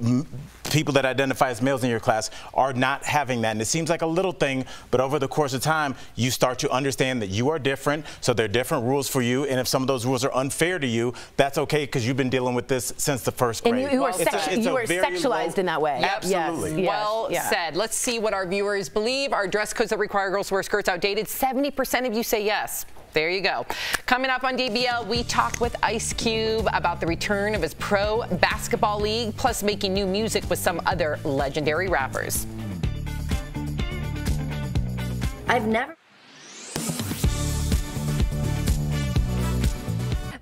people that identify as males in your class are not having that. And it seems like a little thing, but over the course of time, you start to understand that you are different. So there are different rules for you. And if some of those rules are unfair to you, that's okay because you've been dealing with this since the first And grade. you, you are, It's a- sex- it's a you are sexualized low- in that way. Absolutely. Yes, Well yeah. said. Let's see what our viewers believe. Are dress codes that require girls to wear skirts outdated? 70% of you say yes. There you go. Coming up on DBL, we talk with Ice Cube about the return of his pro basketball league, plus making new music with some other legendary rappers. I've never.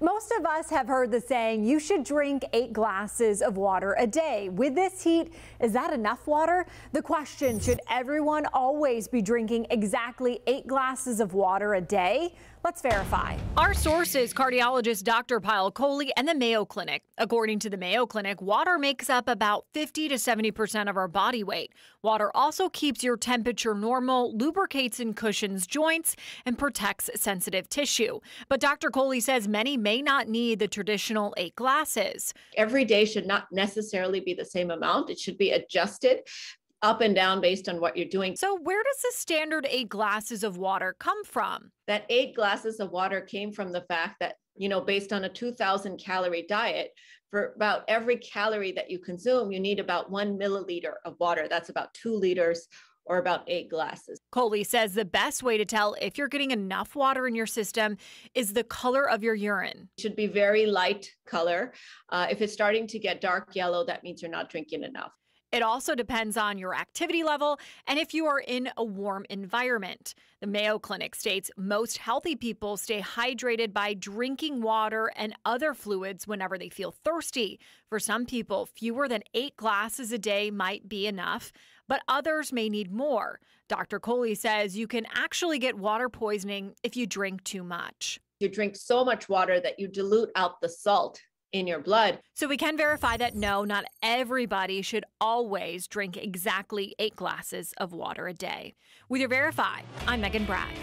Most of us have heard the saying, you should drink eight glasses of water a day. With this heat, is that enough water? The question, should everyone always be drinking exactly eight glasses of water a day? Let's verify. Our sources, cardiologist Dr. Pyle Coley and the Mayo Clinic. According to the Mayo Clinic, water makes up about 50 to 70% of our body weight. Water also keeps your temperature normal, lubricates and cushions joints, and protects sensitive tissue. But Dr. Coley says many may not need the traditional eight glasses. Every day should not necessarily be the same amount. It should be adjusted up and down based on what you're doing. So, where does the standard eight glasses of water come from? That eight glasses of water came from the fact that, you know, based on a 2000 calorie diet, for about every calorie that you consume, you need about one milliliter of water. That's about two liters or about eight glasses. Coley says the best way to tell if you're getting enough water in your system is the color of your urine. It should be very light color. Uh, if it's starting to get dark yellow, that means you're not drinking enough. It also depends on your activity level and if you are in a warm environment. The Mayo Clinic states most healthy people stay hydrated by drinking water and other fluids whenever they feel thirsty. For some people, fewer than eight glasses a day might be enough, but others may need more. Dr. Coley says you can actually get water poisoning if you drink too much. You drink so much water that you dilute out the salt in your blood. So we can verify that no, not everybody should always drink exactly eight glasses of water a day. With your Verify, I'm Megan Bragg.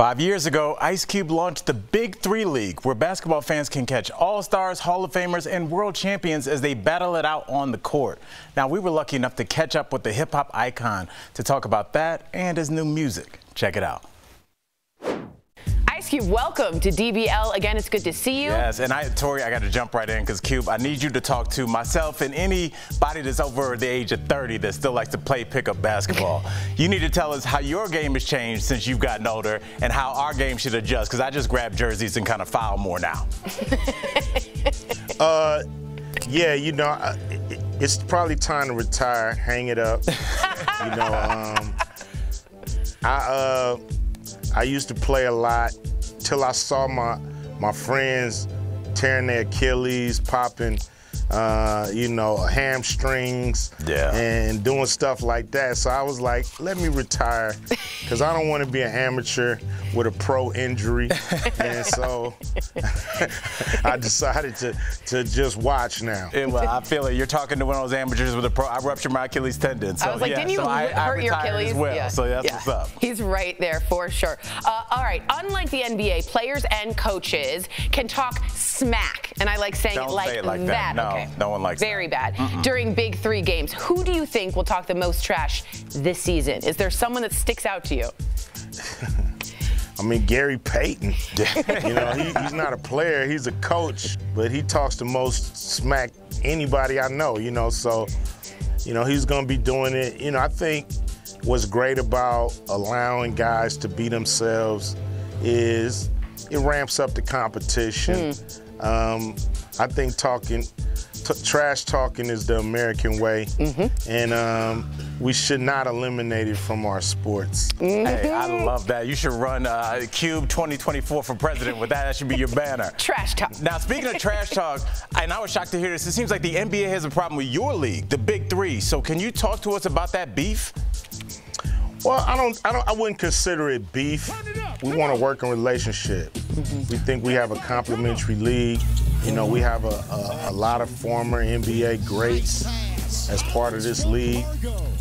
Five years ago, Ice Cube launched the Big Three League, where basketball fans can catch All Stars, Hall of Famers, and world champions as they battle it out on the court. Now, we were lucky enough to catch up with the hip hop icon to talk about that and his new music. Check it out. Ice Cube, welcome to DBL. Again, it's good to see you. Yes, and I, Tori, I got to jump right in because Cube, I need you to talk to myself and anybody that's over the age of 30 that still likes to play pickup basketball. [laughs] you need to tell us how your game has changed since you've gotten older and how our game should adjust because I just grab jerseys and kind of foul more now. [laughs] Uh, yeah, you know, I- it- it's probably time to retire, hang it up. you know, [laughs] um, I uh, I used to play a lot till I saw my my friends tearing their Achilles, popping, uh, you know, hamstrings, Yeah. and doing stuff like that. So I was like, let me retire, because I don't want to be an amateur with a pro injury. [laughs] and so [laughs] I decided to, to just watch now. Yeah, well, I feel it. You're talking to one of those amateurs with a pro. I ruptured my Achilles tendon. So, I was like, yeah, didn't you so I, I your retired Achilles? As well, Yeah. So that's Yeah. what's up. He's right there for sure. Uh, all right. Unlike the NBA, players and coaches can talk smack, and I like saying Don't it like, say it like that. No, Okay. no one likes Very that. bad. Mm-mm. During Big Three games, who do you think will talk the most trash this season? Is there someone that sticks out to you? [laughs] I mean, Gary Payton. [laughs] you know, he, he's not a player, he's a coach, but he talks the most smack anybody I know, you know, so, you know, he's going to be doing it. You know, I think what's great about allowing guys to be themselves is it ramps up the competition. Mm. Um, I think talking, t- trash talking is the American way, and um, we should not eliminate it from our sports. Hey, I love that. You should run uh, Cube 2024 for president with that. That should be your banner. [laughs] Trash talk. Now, speaking of trash talk, [laughs] and I was shocked to hear this, it seems like the NBA has a problem with your league, the Big Three. So, can you talk to us about that beef? Well, I don't, I don't, I wouldn't consider it beef. We want to work in relationship. We think we have a complementary league. You know, we have a, a, a lot of former NBA greats as part of this league,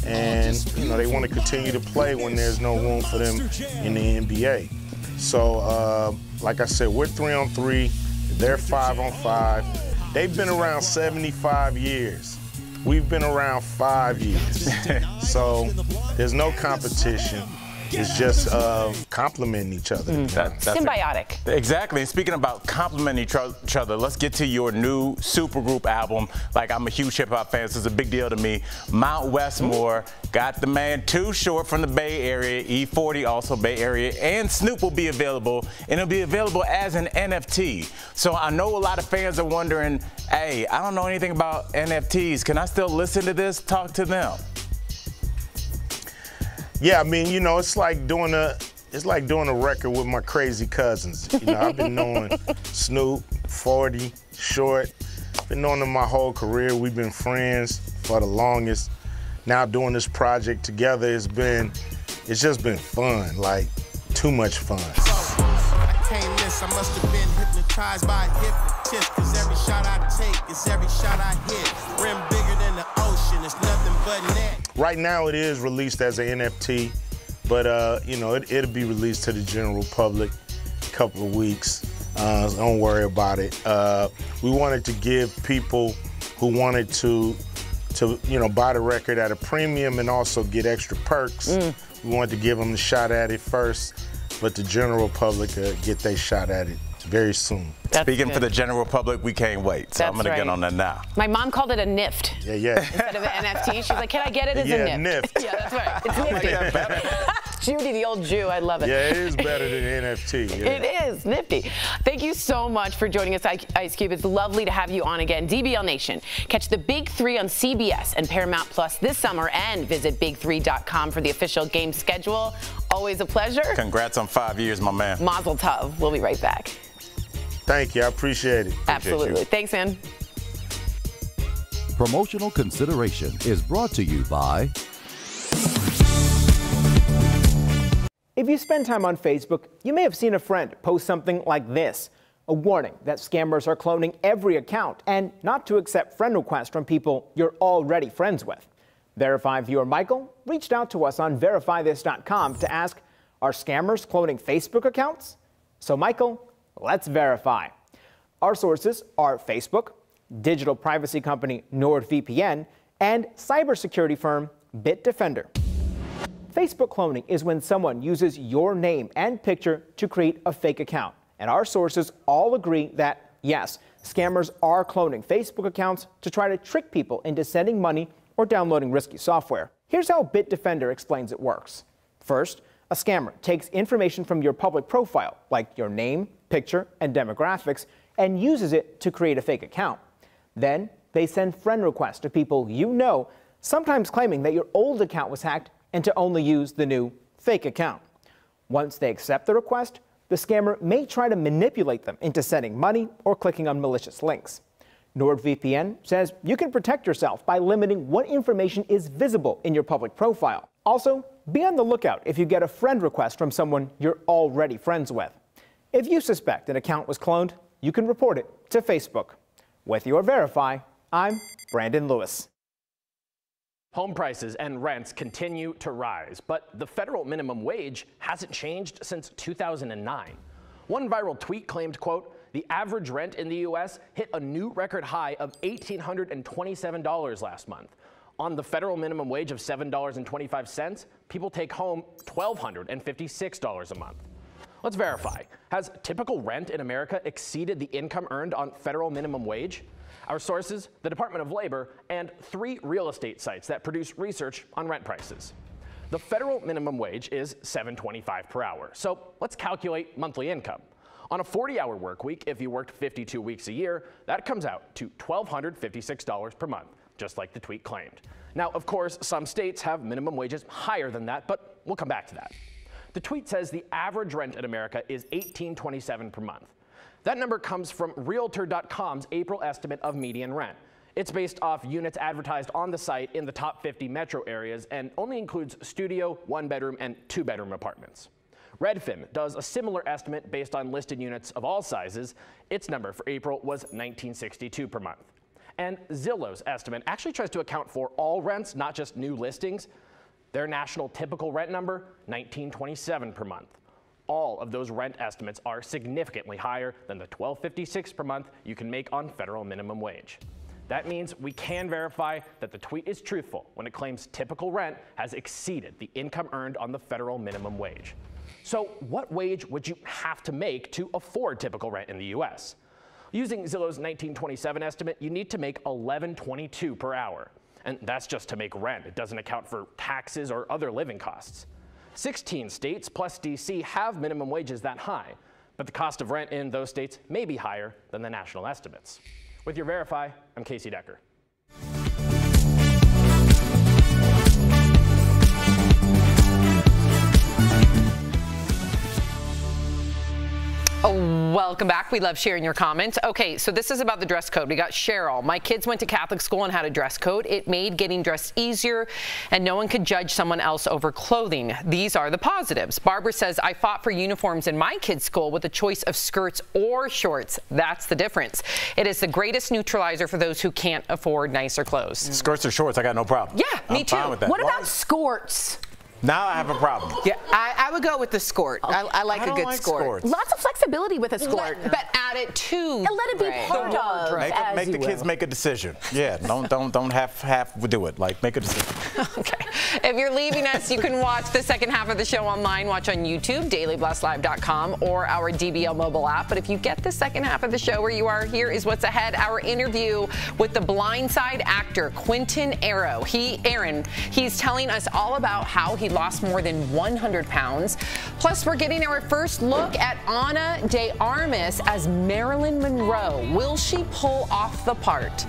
and you know they want to continue to play when there's no room for them in the NBA. So, uh, like I said, we're three on three. They're five on five. They've been around 75 years. We've been around five years. [laughs] so there's no competition. It's just uh, complimenting each other. That- that's it. Symbiotic. Exactly. And speaking about complimenting each each other, let's get to your new supergroup album. Like I'm a huge hip hop fan, so it's a big deal to me. Mount Westmore got the man Too Short from the Bay Area, E40 also Bay Area, and Snoop will be available, and it'll be available as an NFT. So I know a lot of fans are wondering, hey, I don't know anything about NFTs. Can I still listen to this? Talk to them. Yeah, I mean, you know, it's like doing a it's like doing a record with my crazy cousins. You know, I've been knowing [laughs] Snoop, 40, Short, been knowing them my whole career. We've been friends for the longest. Now doing this project together it's been it's just been fun, like too much fun. I can't miss. I must have been hypnotized by a hypnotist. Cause every shot I take is every shot I hit. Rim bigger than the ocean. It's nothing but net. Right now it is released as an NFT, but uh, you know, it, it'll be released to the general public a couple of weeks. Uh, so don't worry about it. Uh, we wanted to give people who wanted to to you know buy the record at a premium and also get extra perks. We wanted to give them the shot at it first, but the general public uh, get their shot at it very soon. Speaking for the general public, we can't wait. So I'm That's gonna get on that now. My mom called it a NIFT Yeah, yeah. [laughs] instead of an NFT. She's like, can I get it as Yeah, a NIFT? NIFT. [laughs] yeah, that's right. It's nifty. Judy, the old Jew. I love it. Yeah, it is better than NFT. Yeah. It is nifty. Thank you so much for joining us, Ice Cube. It's lovely to have you on again. DBL Nation. Catch the Big Three on CBS and Paramount Plus this summer and visit big3.com for the official game schedule. Always a pleasure. Congrats on five years, my man. Mazel tov. We'll be right back. Thank you. I appreciate it. Absolutely. Thanks, man. Promotional consideration is brought to you by If you spend time on Facebook, you may have seen a friend post something like this a warning that scammers are cloning every account and not to accept friend requests from people you're already friends with. Verify viewer Michael reached out to us on verifythis.com to ask Are scammers cloning Facebook accounts? So, Michael, let's verify. Our sources are Facebook, digital privacy company NordVPN, and cybersecurity firm Bitdefender. Facebook cloning is when someone uses your name and picture to create a fake account. And our sources all agree that, yes, scammers are cloning Facebook accounts to try to trick people into sending money or downloading risky software. Here's how Bitdefender explains it works. First, a scammer takes information from your public profile, like your name, picture, and demographics, and uses it to create a fake account. Then they send friend requests to people you know, sometimes claiming that your old account was hacked and to only use the new fake account. Once they accept the request, the scammer may try to manipulate them into sending money or clicking on malicious links. NordVPN says you can protect yourself by limiting what information is visible in your public profile. Also, Be on the lookout if you get a friend request from someone you're already friends with. If you suspect an account was cloned, you can report it to Facebook. With your Verify, I'm Brandon Lewis. Home prices and rents continue to rise, but the federal minimum wage hasn't changed since 2009. One viral tweet claimed, quote, the average rent in the U.S. hit a new record high of $1,827 last month. On the federal minimum wage of $7.25, people take home $1,256 a month. Let's verify. Has typical rent in America exceeded the income earned on federal minimum wage? Our sources, the Department of Labor, and three real estate sites that produce research on rent prices. The federal minimum wage is $7.25 per hour. So let's calculate monthly income. On a 40-hour work week, if you worked 52 weeks a year, that comes out to $1,256 per month, just like the tweet claimed. Now, of course, some states have minimum wages higher than that, but we'll come back to that. The tweet says the average rent in America is $18.27 per month. That number comes from Realtor.com's April estimate of median rent. It's based off units advertised on the site in the top 50 metro areas and only includes studio, one bedroom, and two bedroom apartments. Redfin does a similar estimate based on listed units of all sizes. Its number for April was 1962 per month. And Zillow's estimate actually tries to account for all rents, not just new listings. Their national typical rent number, 1927 per month. All of those rent estimates are significantly higher than the 1256 per month you can make on federal minimum wage. That means we can verify that the tweet is truthful when it claims typical rent has exceeded the income earned on the federal minimum wage. So what wage would you have to make to afford typical rent in the US? Using Zillow's 1927 estimate, you need to make 1122 per hour. And that's just to make rent. It doesn't account for taxes or other living costs. 16 states plus DC have minimum wages that high, but the cost of rent in those states may be higher than the national estimates. With your Verify, I'm Casey Decker. Welcome back. We love sharing your comments. Okay, so this is about the dress code. We got Cheryl. My kids went to Catholic school and had a dress code. It made getting dressed easier, and no one could judge someone else over clothing. These are the positives. Barbara says, I fought for uniforms in my kids' school with a choice of skirts or shorts. That's the difference. It is the greatest neutralizer for those who can't afford nicer clothes. Skirts or shorts, I got no problem. Yeah, me I'm too. With that. What about skirts? Now I have a problem. Yeah, I, I would go with the skort. I, I like I a don't good like skort. skirts. Lots of flexibility with a skort. But add it to. And let it be Right. part of. Make, as make you the kids will. make a decision. Yeah, don't don't don't have half do it. Like make a decision. [laughs] Okay. If you're leaving us, you can watch the second half of the show online. Watch on YouTube, dailyblastlive.com, or our DBL mobile app. But if you get the second half of the show where you are, here is what's ahead. Our interview with the Blind Side actor, Quinton Aaron. He, Aaron, he's telling us all about how he lost more than 100 pounds. Plus, we're getting our first look at Ana de Armas as Marilyn Monroe. Will she pull off the part?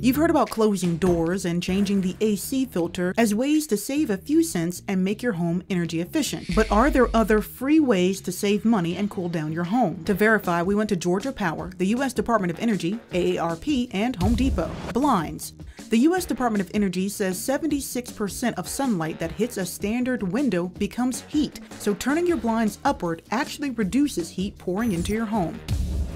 You've heard about closing doors and changing the AC filter as ways to save a few cents and make your home energy efficient. But are there other free ways to save money and cool down your home? To verify, we went to Georgia Power, the U.S. Department of Energy, AARP, and Home Depot. Blinds. The U.S. Department of Energy says 76% of sunlight that hits a standard window becomes heat, so turning your blinds upward actually reduces heat pouring into your home.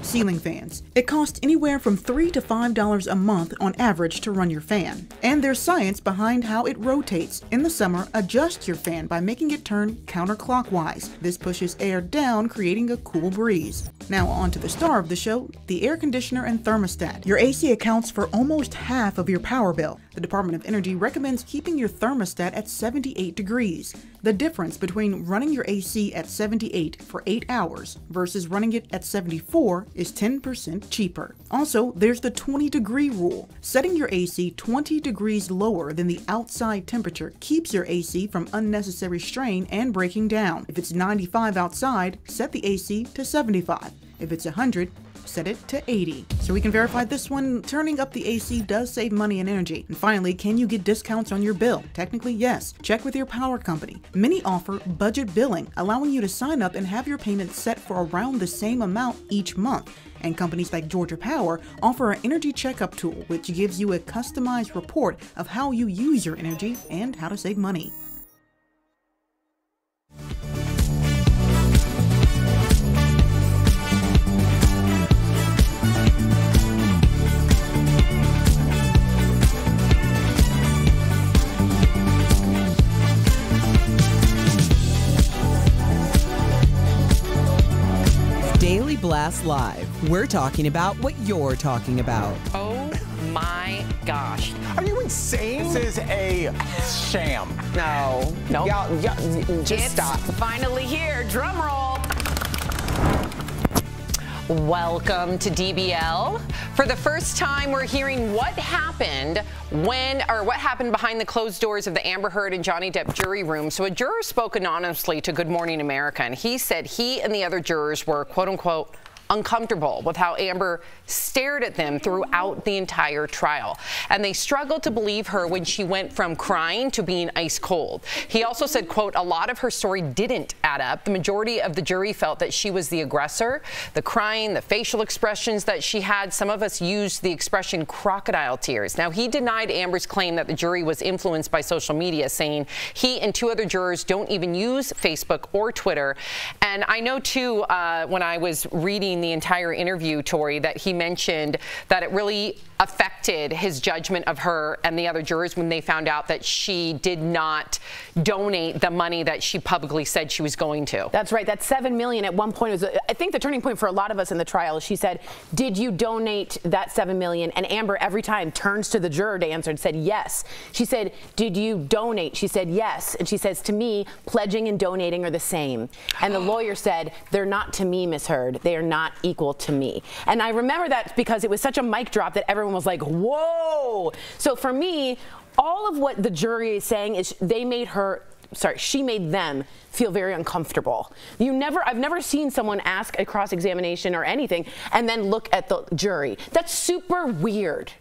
Ceiling fans. It costs anywhere from 3 to $5 a month on average to run your fan. And there's science behind how it rotates. In the summer, adjust your fan by making it turn counterclockwise. This pushes air down, creating a cool breeze. Now, on to the star of the show the air conditioner and thermostat. Your AC accounts for almost half of your power bill. The Department of Energy recommends keeping your thermostat at 78 degrees. The difference between running your AC at 78 for 8 hours versus running it at 74 is 10% cheaper. Also, there's the 20 degree rule. Setting your AC 20 degrees lower than the outside temperature keeps your AC from unnecessary strain and breaking down. If it's 95 outside, set the AC to 75. If it's 100, set it to 80. So we can verify this one, turning up the AC does save money and energy. And finally, can you get discounts on your bill? Technically, yes. Check with your power company. Many offer budget billing, allowing you to sign up and have your payments set for around the same amount each month. And companies like Georgia Power offer an energy checkup tool, which gives you a customized report of how you use your energy and how to save money. Blast Live. We're talking about what you're talking about. Oh my gosh. Are you insane? This is a sham. No. No. Y'all, y'all just it's stop. finally here. Drum roll. Welcome to DBL. For the first time, we're hearing what happened when, or what happened behind the closed doors of the Amber Heard and Johnny Depp jury room. So a juror spoke anonymously to Good Morning America, and he said he and the other jurors were, quote unquote, uncomfortable with how Amber stared at them throughout the entire trial. And they struggled to believe her when she went from crying to being ice cold. He also said, quote, a lot of her story didn't add up. The majority of the jury felt that she was the aggressor. The crying, the facial expressions that she had, some of us used the expression crocodile tears. Now, he denied Amber's claim that the jury was influenced by social media, saying he and two other jurors don't even use Facebook or Twitter. And I know, too, uh, when I was reading the entire interview, Tori, that he mentioned that it really affected his judgment of her and the other jurors when they found out that she did not donate the money that she publicly said she was going to. That's right. That seven million at one point was, I think, the turning point for a lot of us in the trial. Is she said, "Did you donate that seven million? And Amber every time turns to the juror to answer and said yes. She said, "Did you donate?" She said yes, and she says, "To me, pledging and donating are the same." And the [gasps] lawyer said, "They're not to me, Miss Heard. They are not equal to me." And I remember that because it was such a mic drop that everyone was like, "Whoa!" So for me, all of what the jury is saying is they made her sorry, she made them feel very uncomfortable. You never, I've never seen someone ask a cross examination or anything and then look at the jury. That's super weird,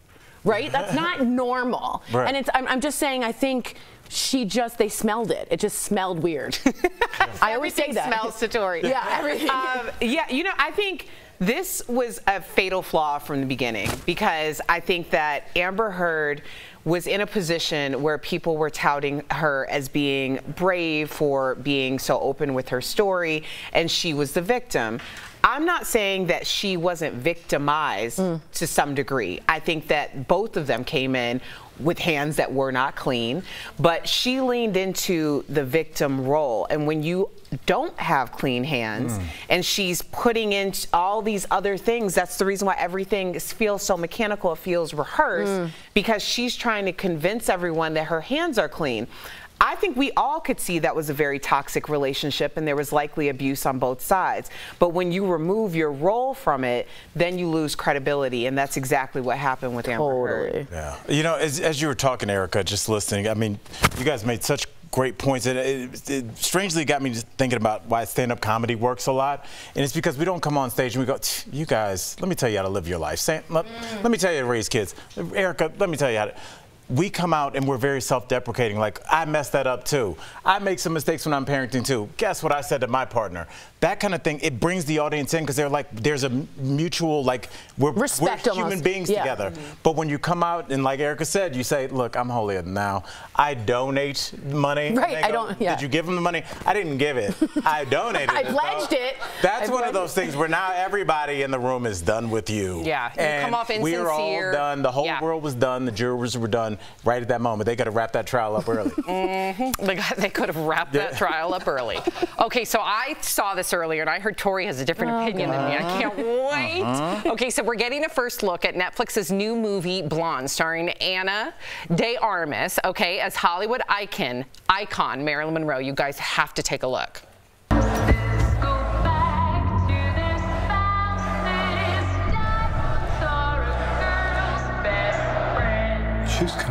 right? That's not [laughs] normal. Right. And it's, I'm, I'm just saying, I think she just, they smelled it. It just smelled weird. [laughs] I always say Everything that. smells to Tori. Yeah, everything. Um, yeah, you know, I think this was a fatal flaw from the beginning because I think that Amber Heard was in a position where people were touting her as being brave for being so open with her story, and she was the victim. I'm not saying that she wasn't victimized mm. to some degree. I think that both of them came in with hands that were not clean, but she leaned into the victim role. And when you don't have clean hands Mm. and she's putting in all these other things, that's the reason why everything feels so mechanical, it feels rehearsed, Mm. because she's trying to convince everyone that her hands are clean. I think we all could see that was a very toxic relationship and there was likely abuse on both sides. But when you remove your role from it, then you lose credibility. And that's exactly what happened with Amber Heard. Yeah. You know, as, as you were talking, Erica, just listening, I mean, you guys made such great points. And it, it strangely got me just thinking about why stand-up comedy works a lot. And it's because we don't come on stage and we go, you guys, let me tell you how to live your life. Sam, let, let me tell you how to raise kids. Erica, let me tell you how to we come out and we're very self-deprecating. Like I messed that up too. I make some mistakes when I'm parenting too. Guess what I said to my partner? That kind of thing. It brings the audience in because they're like, there's a mutual like we're, Respect we're human beings Yeah. together. Mhm. But when you come out and like Erica said, you say, look, I'm holier than thou. I donate money. Right, they I don't- yeah. Did you give them the money? I didn't give it. I [laughs] donated I pledged it. That's I one of those things where now everybody in the room is done with you. Yeah, you and come off We're all done. The whole Yeah. world was done. The jurors were done right at that moment. They got to wrap that trial up early. [laughs] They, got- they could have wrapped that trial up early. Okay, so I saw this earlier and I heard Tori has a different Oh, opinion than me. I can't wait. Uh-huh. Okay, so we're getting a first look at Netflix's new movie Blonde, starring Ana de Armas, okay, as Hollywood icon, icon Marilyn Monroe. You guys have to take a look. She's coming. She's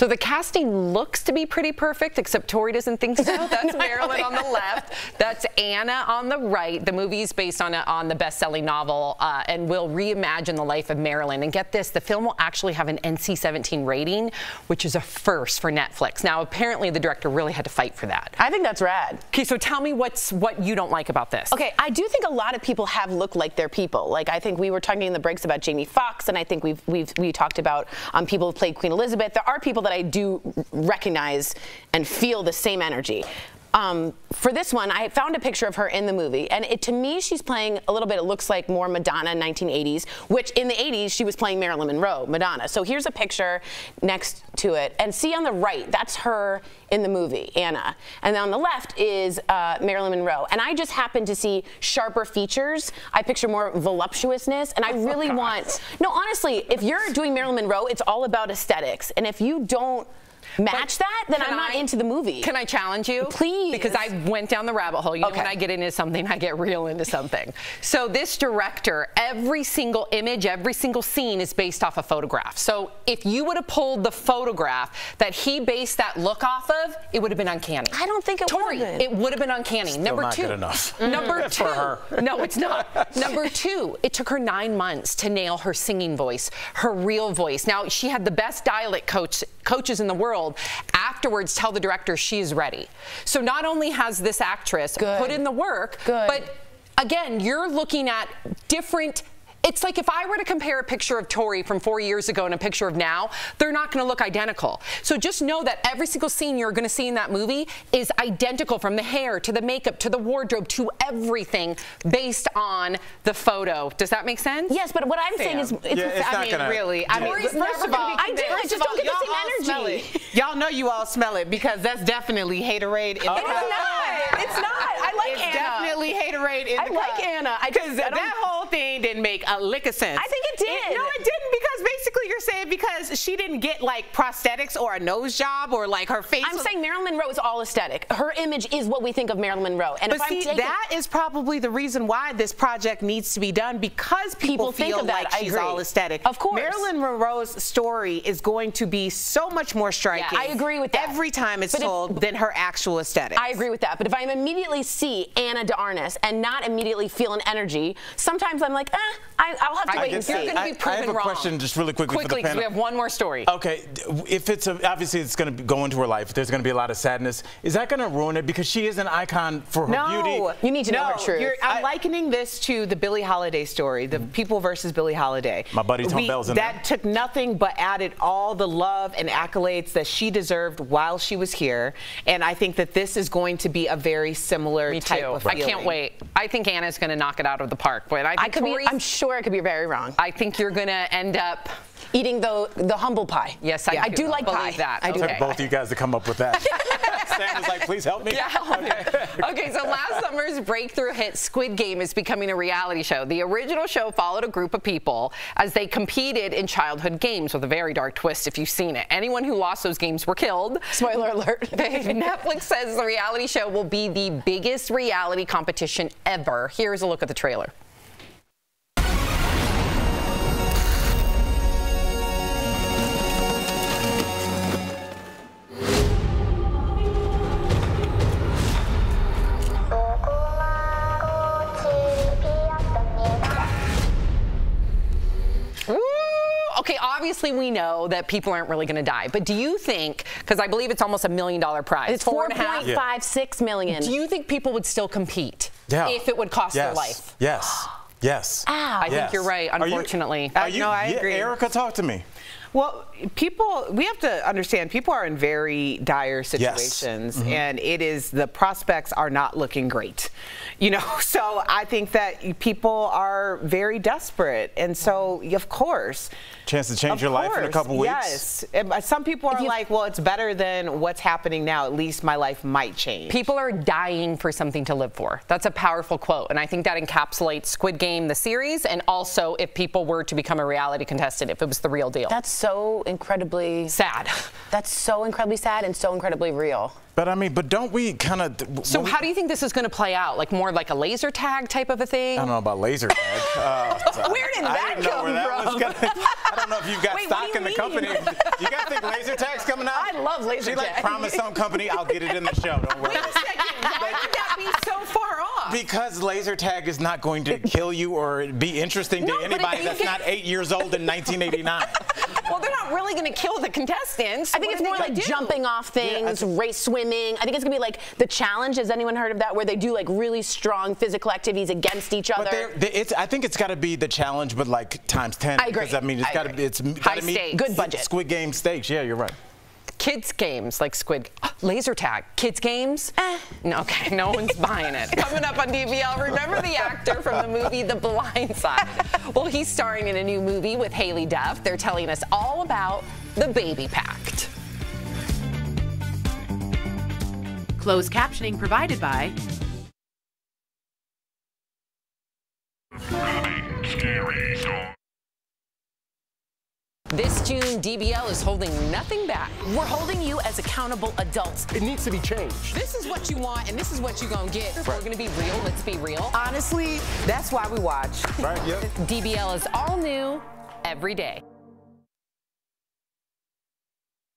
So the casting looks to be pretty perfect, except Tori doesn't think so. [laughs] That's Marilyn on the left. That's Ana on the right. The movie is based on a, on the best-selling novel uh, and will reimagine the life of Marilyn. And get this, the film will actually have an NC-17 rating, which is a first for Netflix. Now, apparently, the director really had to fight for that. I think that's rad. Okay, so tell me what's what you don't like about this. Okay, I do think a lot of people have looked like their people. Like I think we were talking in the breaks about Jamie Foxx, and I think we've we've we talked about um, people who played Queen Elizabeth. There are people that I do recognize and feel the same energy. Um, for this one, I found a picture of her in the movie, and it, to me, she's playing a little bit. It looks like more Madonna 1980s, which in the 80s she was playing Marilyn Monroe, Madonna. So here's a picture next to it, and see on the right, that's her in the movie, Ana, and on the left is uh, Marilyn Monroe. And I just happen to see sharper features. I picture more voluptuousness, and I [laughs] really want. No, honestly, if you're doing Marilyn Monroe, it's all about aesthetics, and if you don't match that, then I'm not I- into the movie. Can I challenge you? Please. Because I went down the rabbit hole. You know, Okay. when I get into something, I get real into something. So this director, every single image, every single scene is based off a photograph. So if you would have pulled the photograph that he based that look off of, it would have been uncanny. I don't think it would have been. it would have been uncanny. Still Number not two. good enough. [laughs] Number [laughs] two. For her. No, it's not. Number two, it took her nine months to nail her singing voice, her real voice. Now, she had the best dialect coach, coaches in the world afterwards tell the director she's ready. So not only has this actress put in the work, but again, you're looking at different. It's like if I were to compare a picture of Tori from four years ago and a picture of now, they're not going to look identical. So just know that every single scene you're going to see in that movie is identical from the hair to the makeup to the wardrobe to everything based on the photo. Does that make sense? Yes, but what I'm saying is, it's, Yeah, it's I not mean, gonna- Really, I mean, Tori's first never of all, be I do, I just all, don't get the same energy. Y'all know you all smell it because that's definitely haterade. In the It's not. It's not. I like it's Ana. definitely haterade in I the like cup. Ana. I just- because I that whole thing didn't make a lick of sense. I think it did. no, it didn't because basically you're saying because she didn't get like prosthetics or a nose job or like her face. I'm was- saying Marilyn Monroe is all aesthetic. Her image is what we think of Marilyn Monroe. And but if I'm see, taking, that is probably the reason why this project needs to be done because people, People think feel of that. like she's all aesthetic. Of course. Marilyn Monroe's story is going to be so much more striking. I agree with that. Every time it's But if- told than her actual aesthetic. I agree with that. But if I immediately see Ana de Armas and not immediately feel an energy, sometimes I'm like, eh, I, I'll have to I wait and see. You're gonna be proven wrong. I have a wrong. question just really quickly, for Quickly, the 'cause we have one more story. Okay, if it's a, obviously it's going to go into her life, there's going to be a lot of sadness. Is that going to ruin it because she is an icon for her no, beauty? You need to know no, her truth. you're- I'm likening this to the Billie Holiday story, the people versus Billie Holiday. My buddy Tone We- Bell's in That there. took nothing but added all the love and accolades that she deserved while she was here, and I think that this is going to be a very similar Me type too. of I can't wait. I think Ana's going to knock it out of the park. But I, think I could be, I'm sure I could be very wrong. I think you're going to end up. Eating the the humble pie. Yes, I, I do like believe pie. that. I do It okay. both of you guys to come up with that. [laughs] Sam was like, please help me. Yeah, [laughs] help [laughs] me. okay, so last summer's breakthrough hit Squid Game is becoming a reality show. The original show followed a group of people as they competed in childhood games with a very dark twist if you've seen it. Anyone who lost those games were killed. Spoiler alert. Netflix says the reality show will be the biggest reality competition ever. Here's a look at the trailer. Ooh, Okay, obviously we know that people aren't really going to die, but do you think? Because I believe it's almost a million dollar prize. It's four and a half. 4.56 million. Do you think people would still compete Yeah. if it would cost yes. their life? Yes. Yes. I think you're right. Are you- Unfortunately, Are uh, you, no, I yeah, agree. Erica, talk to me. Well, people, we have to understand people are in very dire situations, mm-hmm. and it is the prospects are not looking great. [laughs] You know, so I think that people are very desperate, and so of course. Chance to change of your life in a couple weeks. Yes. And, Some people are like, well, it's better than what's happening now. At least my life might change. People are dying for something to live for. That's a powerful quote. And I think that encapsulates Squid Game, the series, and also if people were to become a reality contestant, if it was the real deal. That's so incredibly sad. That's so incredibly sad and so incredibly real. But I mean, but don't we kind of? So how do you think this is going to play out? Like more like a laser tag type of a thing? I don't know about laser tag. [laughs] Uh, Where did I that didn't know come where that from? was gonna- I don't know if you've got [laughs] Wait, stock do in the you company. mean? You guys think laser tag's coming out? I love laser She like tag. promised some company, I'll get it in the show. Don't worry. Wait a second. Why would that be so far off? Because laser tag is not going to kill you or be interesting to No, but anybody that's get- not eight years old in 1989. [laughs] Well, they're not really going to kill the contestants. I think What it's more like do? jumping off things, race swimming. I think it's gonna be like the challenge. Has anyone heard of that? Where they do like really strong physical activities against each other. But they're, it's, I think it's got to be the challenge, but like times ten. I agree. Because I mean, it's I got to agree. be. It's got High to meet stakes. Good budget. Squid Game stakes. Yeah, you're right. Kids games like Squid, [gasps] laser tag, kids games. Eh. No, okay, no one's buying it. [laughs] Coming up on DBL, remember the actor from the movie The Blind Side? Well, he's starring in a new movie with Haylie Duff. They're telling us all about the Baby Pact. Closed captioning provided by This June, DBL is holding nothing back. We're holding you as accountable adults. It needs to be changed. This is what you want, and this is what you're gonna get. If we're gonna be real, let's be real. Honestly, that's why we watch. Right, yep. DBL is all new every day.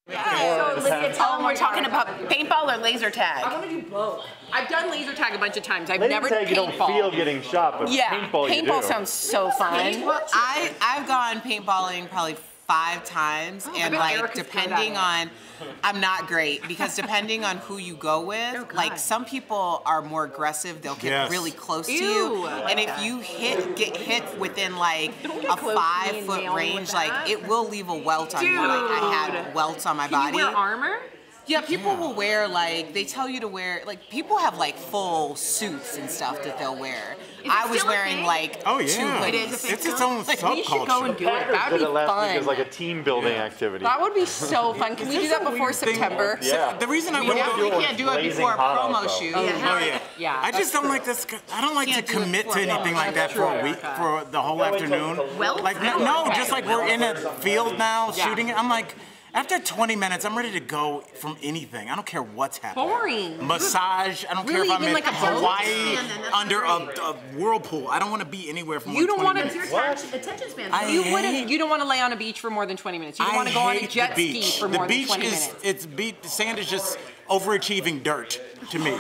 So, Olivia, tell them we're talking about paintball or laser tag. I want to do both. I've done laser tag a bunch of times. I've Laser never tag, you don't feel getting shot, but yeah, paintball, you do. sounds so fun. I I've gone paintballing probably five times, oh, and like Erica's depending on, [laughs] I'm not great because depending on who you go with, oh, like some people are more aggressive. They'll get Yes. really close to you, like and if that. you hit get hit within like a close to me five foot nail me with range, like it will leave a welt on you. Like I had welts on my Can body. you wear armor? Yeah, people will wear like they tell you to wear like people have like full suits and stuff that they'll wear. I was wearing thing? like oh yeah. hoodies. It is a It's its own Like, we should go and do it. That'd be fun. week as like a team building activity. That would be [laughs] so fun. Can we do that before September? Yeah. The reason I We would definitely do it can't do it before a hot promo out, though. shoot. Oh yeah. Yeah, I just don't like this. I don't like Can't to commit to anything like that for a week, for the whole afternoon. Well, Like no, no, just like we're in a field now shooting it. I'm like. After 20 minutes, I'm ready to go from anything. I don't care what's happening. Boring. Massage. I don't Really? care if I'm in like? Hawaii Yeah, then that's under a, a whirlpool. I don't want to be anywhere for more You don't wanna- Your attention, attention span. I You wouldn't. You don't want to lay on a beach for more than 20 minutes. You don't want to go on a jet ski for the more beach than 20 is, minutes. It's beach. The sand is just overachieving dirt to me.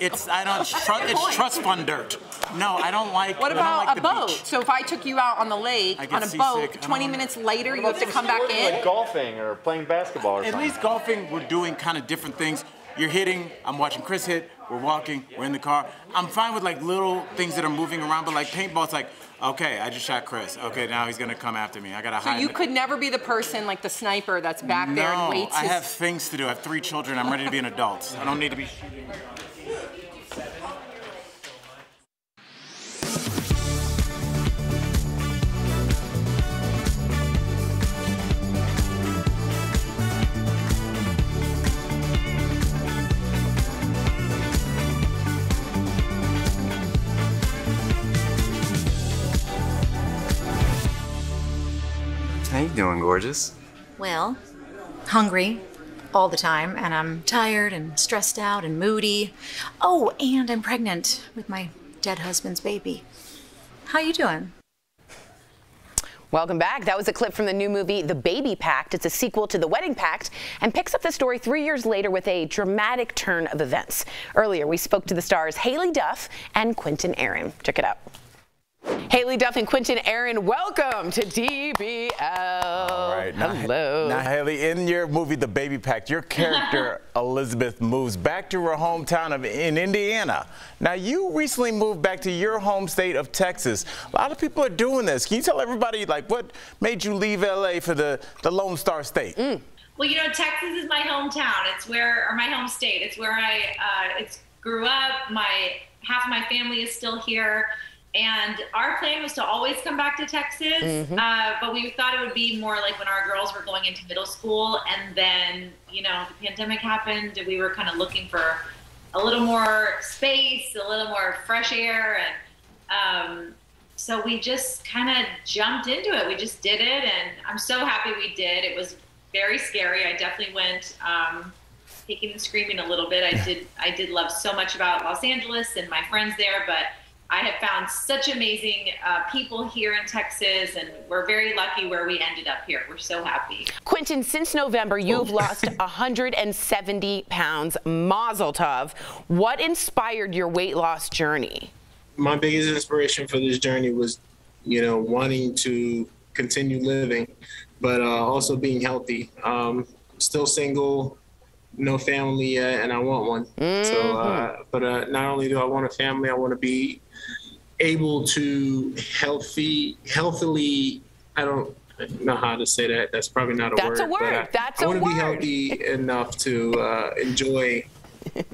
it's I don't. It's, tru- it's trust fund dirt. No, I don't like. What about like a the boat? beach. So if I took you out on the lake on a boat, I 20 minutes later, you have to come back in. Like in. golfing or playing basketball or At something. least golfing, we're doing kind of different things. You're hitting. I'm watching Chris hit. We're walking. We're in the car. I'm fine with like little things that are moving around, but like paintball, it's like, okay, I just shot Chris. Okay, now he's gonna come after me. I gotta So hide. So you could never be the person like the sniper that's back no, there and waits. No, I his- have things to do. I have three children. I'm ready to be an adult. I don't need to be shooting. How you doing, gorgeous? Well, hungry all the time, and I'm tired and stressed out and moody. Oh, and I'm pregnant with my dead husband's baby. How you doing? Welcome back. That was a clip from the new movie, The Baby Pact. It's a sequel to The Wedding Pact and picks up the story three years later with a dramatic turn of events. Earlier, we spoke to the stars Haylie Duff and Quinton Aaron. Check it out. Haylie Duff and Quinton Aaron, welcome to DBL. All right, now, Hello. Now, Haley, in your movie, The Baby Pact, your character [laughs] Elizabeth moves back to her hometown of in Indiana. Now, you recently moved back to your home state of Texas. A lot of people are doing this. Can you tell everybody, like, what made you leave LA for the the Lone Star State? Well, you know, Texas is my hometown. It's where, or my home state. It's where I, uh, it's grew up. My half of my family is still here, and our plan was to always come back to Texas. Mhm. Uh, but we thought it would be more like when our girls were going into middle school, and then you know the pandemic happened. We were kind of looking for a little more space, a little more fresh air, and um, so we just kind of jumped into it. We just did it, and I'm so happy we did. It was very scary. I definitely went um, kicking and screaming a little bit. I did. I did love so much about Los Angeles and my friends there, but I have found such amazing uh, people here in Texas, and we're very lucky where we ended up here. We're so happy. Quinton, since November, you've lost [laughs] 170 pounds. Mazel tov. What inspired your weight loss journey? My biggest inspiration for this journey was, you know, wanting to continue living, but uh, also being healthy. Um, still single, no family yet, and I want one. Mm-hmm. So, uh, but uh, not only do I want a family, I want to be able to healthy, healthily. I don't know how to say that. That's probably not a word That's word. a word. but I, That's I a want to be healthy enough to uh, enjoy,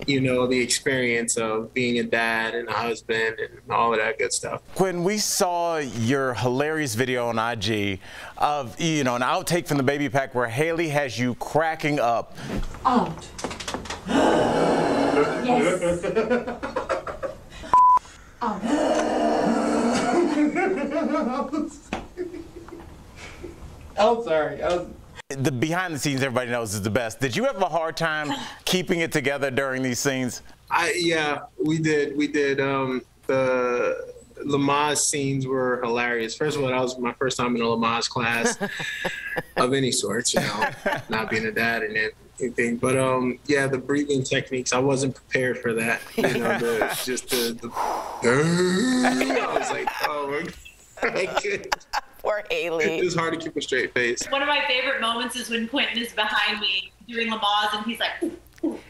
you know, the experience of being a dad and a husband and all of that good stuff. When we saw your hilarious video on IG of, you know, an outtake from the Baby Pact where Haylie has you cracking up. Out. [gasps] yes. [laughs] I'm sorry. I was... The behind the scenes, everybody knows is the best. Did you have a hard time keeping it together during these scenes? I yeah, we did. We did. Um, the Lamaze scenes were hilarious. First of all, that was my first time in a Lamaze class [laughs] of any sort. You know, not being a dad and anything. But um, yeah, the breathing techniques. I wasn't prepared for that. You know, the, just the. the [laughs] I was like, oh my god. [laughs] [laughs] Poor Haylie. It was hard to keep a straight face. One of my favorite moments is when Quinton is behind me doing Lamaze, and he's like. [laughs]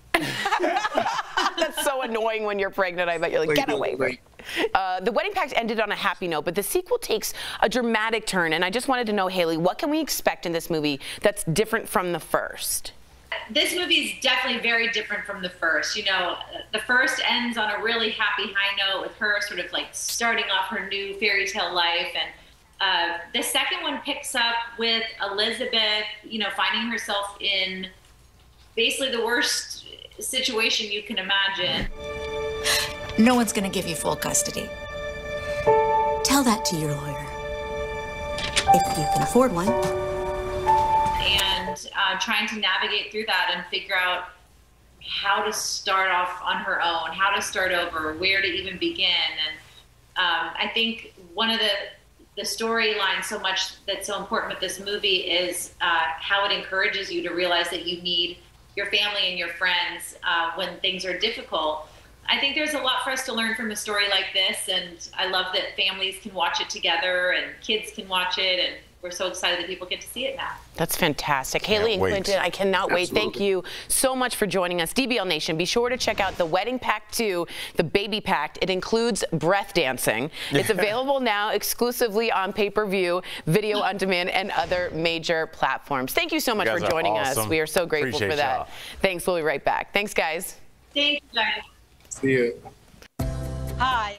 That's so annoying when you're pregnant. I bet you're like, Like, get away. like- Uh, the wedding pact ended on a happy note, but the sequel takes a dramatic turn. And I just wanted to know, Haylie, what can we expect in this movie that's different from the first? This movie is definitely very different from the first. You know, the first ends on a really happy high note with her sort of like starting off her new fairy tale life. And uh, the second one picks up with Elizabeth, you know, finding herself in basically the worst situation you can imagine. No one's going to give you full custody. Tell that to your lawyer. If you can afford one. And uh, trying to navigate through that and figure out how to start off on her own, how to start over, where to even begin. And um, I think one of the the storyline so much that's so important with this movie is uh, how it encourages you to realize that you need your family and your friends uh, when things are difficult. I think there's a lot for us to learn from a story like this, and I love that families can watch it together and kids can watch it, and we're so excited that people get to see it now. That's fantastic. Can't Haylie and wait. Quinton, I cannot wait. Thank you so much for joining us. DBL Nation, be sure to check out the Wedding Pact 2, the Baby Pact. It includes breath dancing. It's [laughs] available now exclusively on pay-per-view, video on demand, and other major platforms. Thank you so much You for guys are joining us. We are so grateful Appreciate for that. y'all. Thanks. We'll be right back. Thanks, guys. Thank you, guys. See you. Hi.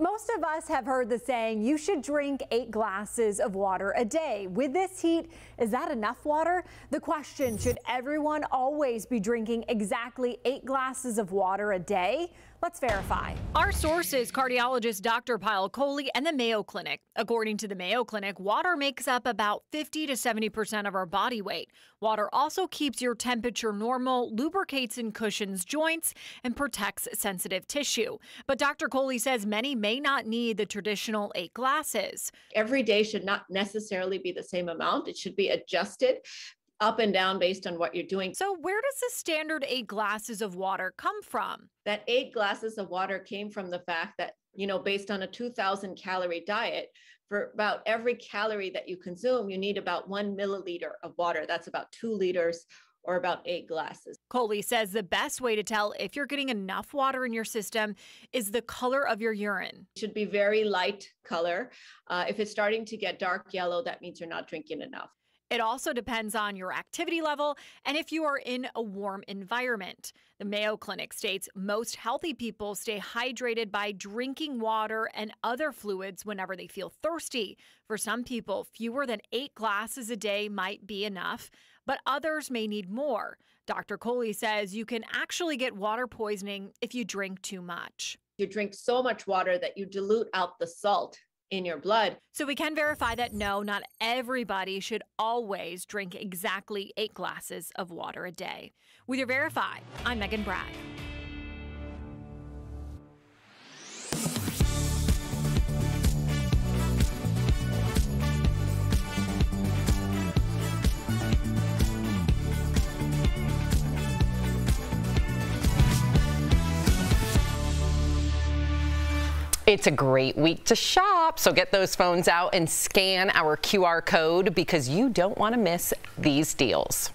Most of us have heard the saying, you should drink eight glasses of water a day. With this heat, is that enough water? The question, should everyone always be drinking exactly eight glasses of water a day? Let's verify. Our source is cardiologist Dr. Pyle Coley and the Mayo Clinic. According to the Mayo Clinic, water makes up about 50 to 70% of our body weight. Water also keeps your temperature normal, lubricates and cushions joints, and protects sensitive tissue. But Dr. Coley says many may not need the traditional eight glasses. Every day should not necessarily be the same amount. It should be adjusted up and down based on what you're doing. So, where does the standard eight glasses of water come from? That eight glasses of water came from the fact that, you know, based on a 2000 calorie diet, for about every calorie that you consume, you need about one milliliter of water. That's about two liters or about eight glasses. Coley says the best way to tell if you're getting enough water in your system is the color of your urine. It should be very light color. Uh, if it's starting to get dark yellow, that means you're not drinking enough. It also depends on your activity level and if you are in a warm environment. The Mayo Clinic states most healthy people stay hydrated by drinking water and other fluids whenever they feel thirsty. For some people, fewer than eight glasses a day might be enough, but others may need more. Dr. Coley says you can actually get water poisoning if you drink too much. You drink so much water that you dilute out the salt in your blood. So we can verify that no, not everybody should always drink exactly eight glasses of water a day. With your Verify, I'm Megan Bragg. It's a great week to shop, so get those phones out and scan our QR code because you don't want to miss these deals.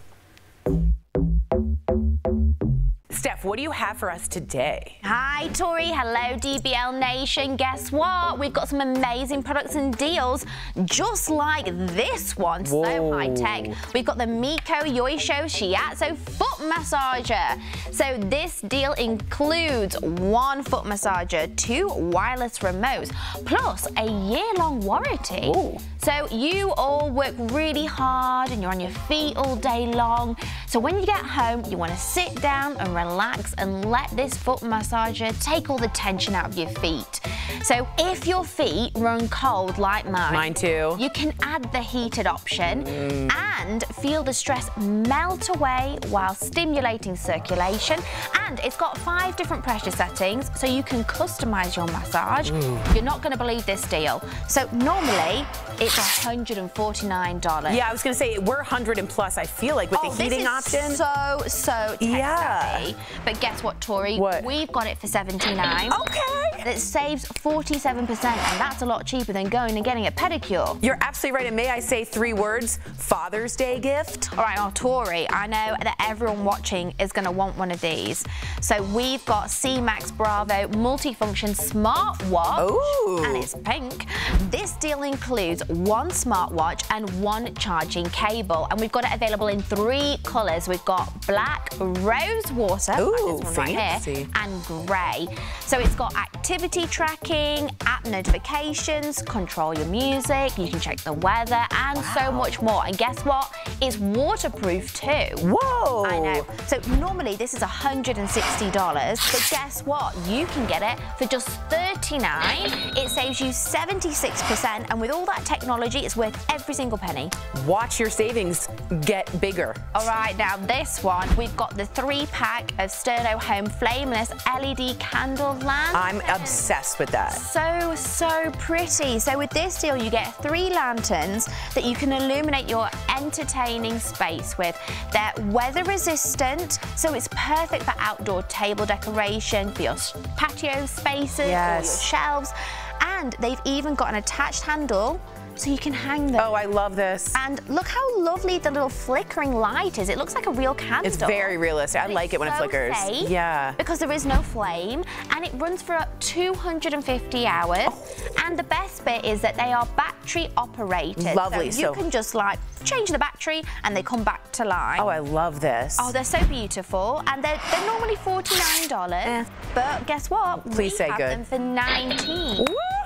Steph, what do you have for us today? Hi, Tori. Hello, DBL Nation. Guess what? We've got some amazing products and deals just like this one. Whoa. So high tech. We've got the Miko Yoshino Shiatsu foot massager. So this deal includes one foot massager, two wireless remotes, plus a year-long warranty. Ooh. So you all work really hard and you're on your feet all day long. So when you get home, you want to sit down and relax and let this foot massager take all the tension out of your feet. So if your feet run cold like mine, Mine too. you can add the heated option and feel the stress melt away while stimulating circulation. And it's got five different pressure settings so you can customize your massage. Ooh. You're not going to believe this deal. So normally it's $149. Yeah, I was gonna say we're 100 and plus. I feel like with Oh, the heating option. So, so Yeah. savvy. But guess what, Tori? What? We've got it for 79 Okay. It saves 47%, and that's a lot cheaper than going and getting a pedicure. You're absolutely right. And may I say three words? Father's Day gift. All right, well, Tori, I know that everyone watching is going to want one of these. So we've got C-Max Bravo multifunction smartwatch, Ooh. and it's pink. This deal includes one smartwatch and one charging cable, and we've got it available in three colours. We've got black, rose water, like Ooh, this one right fancy. here, and grey. So it's got activity tracking, app notifications, control your music, you can check the weather, and so much more. And guess what? It's waterproof too. Whoa. I know. So normally this is $160, but guess what? You can get it for just 39. It saves you 76%, and with all that technology, it's worth every single penny. Watch your savings get bigger. All right, now this one, we've got the three pack of Sterno Home Flameless LED candle lamp. I'm obsessed with that. So, so pretty. So with this deal, you get three lanterns that you can illuminate your entertaining space with. They're weather resistant, so it's perfect for outdoor table decoration, for your patio spaces, or your shelves. And they've even got an attached handle so you can hang them. Oh, I love this. And look how lovely the little flickering light is. It looks like a real candle. It's very realistic. I like it when it flickers. safe Yeah. Because there is no flame and it runs for up 250 hours. Oh. And the best bit is that they are battery operated. Lovely, So you so- can just like change the battery and they come back to life. Oh, I love this. Oh, they're so beautiful, and they're, they're normally forty-nine dollars. But guess what? Eh. Please we say have good. them for nineteen. That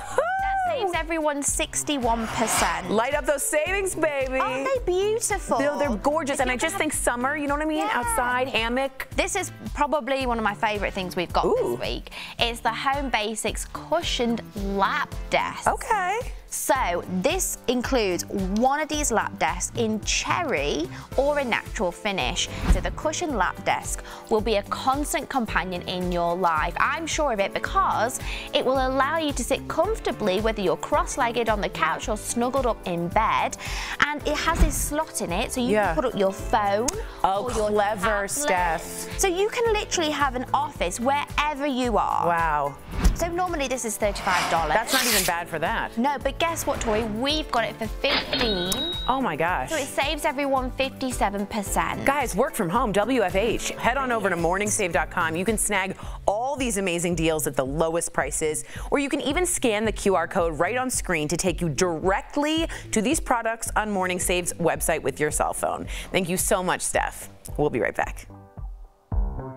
saves everyone sixty-one percent. Light up those savings, baby. Aren't they beautiful? They're, they're gorgeous, and I just have- think summer. You know what I mean? Yeah. Outside hammock. This is probably one of my favourite things we've got Ooh. this week. It's the Home Basics cushioned lap desk. Okay. So this includes one of these lap desks in cherry or a natural finish. So the cushioned lap desk will be a constant companion in your life. I'm sure of it because it will allow you to sit comfortably whether you're cross-legged on the couch or snuggled up in bed. And it has this slot in it so you Yeah. can put up your phone Oh, or your clever, tablet. Steph. So you can literally have an office wherever you are. Wow. So normally this is $35. That's not even bad for that. No, but guess what, Tori? We've got it for 15 Oh my gosh. So it saves everyone 57%. Guys, work from home, WFH. Head on over to morningsave.com. You can snag all these amazing deals at the lowest prices, or you can even scan the QR code right on screen to take you directly to these products on Morning Save's website with your cell phone. Thank you so much, Steph. We'll be right back.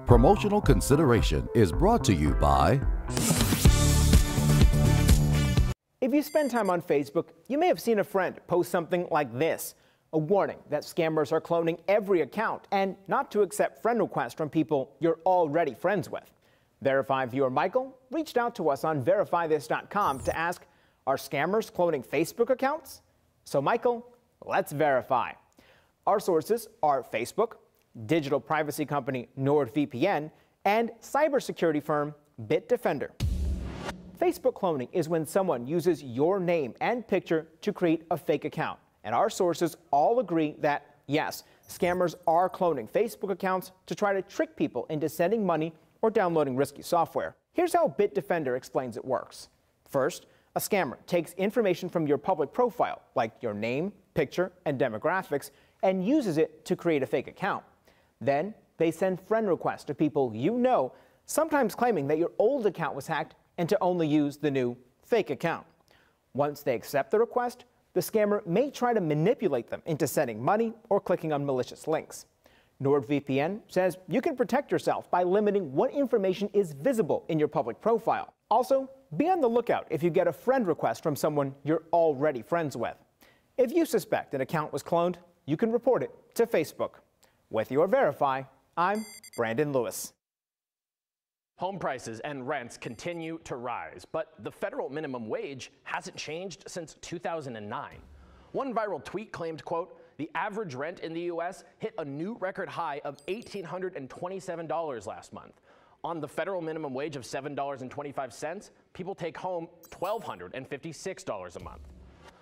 Promotional consideration is brought to you by If you spend time on Facebook, you may have seen a friend post something like this. a warning that scammers are cloning every account and not to accept friend requests from people you're already friends with. Verify viewer Michael reached out to us on verifythis.com to ask, are scammers cloning Facebook accounts? So Michael, let's verify. Our sources are Facebook, digital privacy company NordVPN, and cybersecurity firm Bitdefender. Facebook cloning is when someone uses your name and picture to create a fake account. And our sources all agree that, yes, scammers are cloning Facebook accounts to try to trick people into sending money or downloading risky software. Here's how Bitdefender explains it works. First, a scammer takes information from your public profile, like your name, picture, and demographics, and uses it to create a fake account. Then, they send friend requests to people you know, sometimes claiming that your old account was hacked and to only use the new fake account. Once they accept the request, the scammer may try to manipulate them into sending money or clicking on malicious links. NordVPN says you can protect yourself by limiting what information is visible in your public profile. Also, be on the lookout if you get a friend request from someone you're already friends with. If you suspect an account was cloned, you can report it to Facebook. With your Verify, I'm Brandon Lewis. Home prices and rents continue to rise, but the federal minimum wage hasn't changed since 2009. One viral tweet claimed, quote, the average rent in the U.S. hit a new record high of $1,827 last month. On the federal minimum wage of $7.25, people take home $1,256 a month.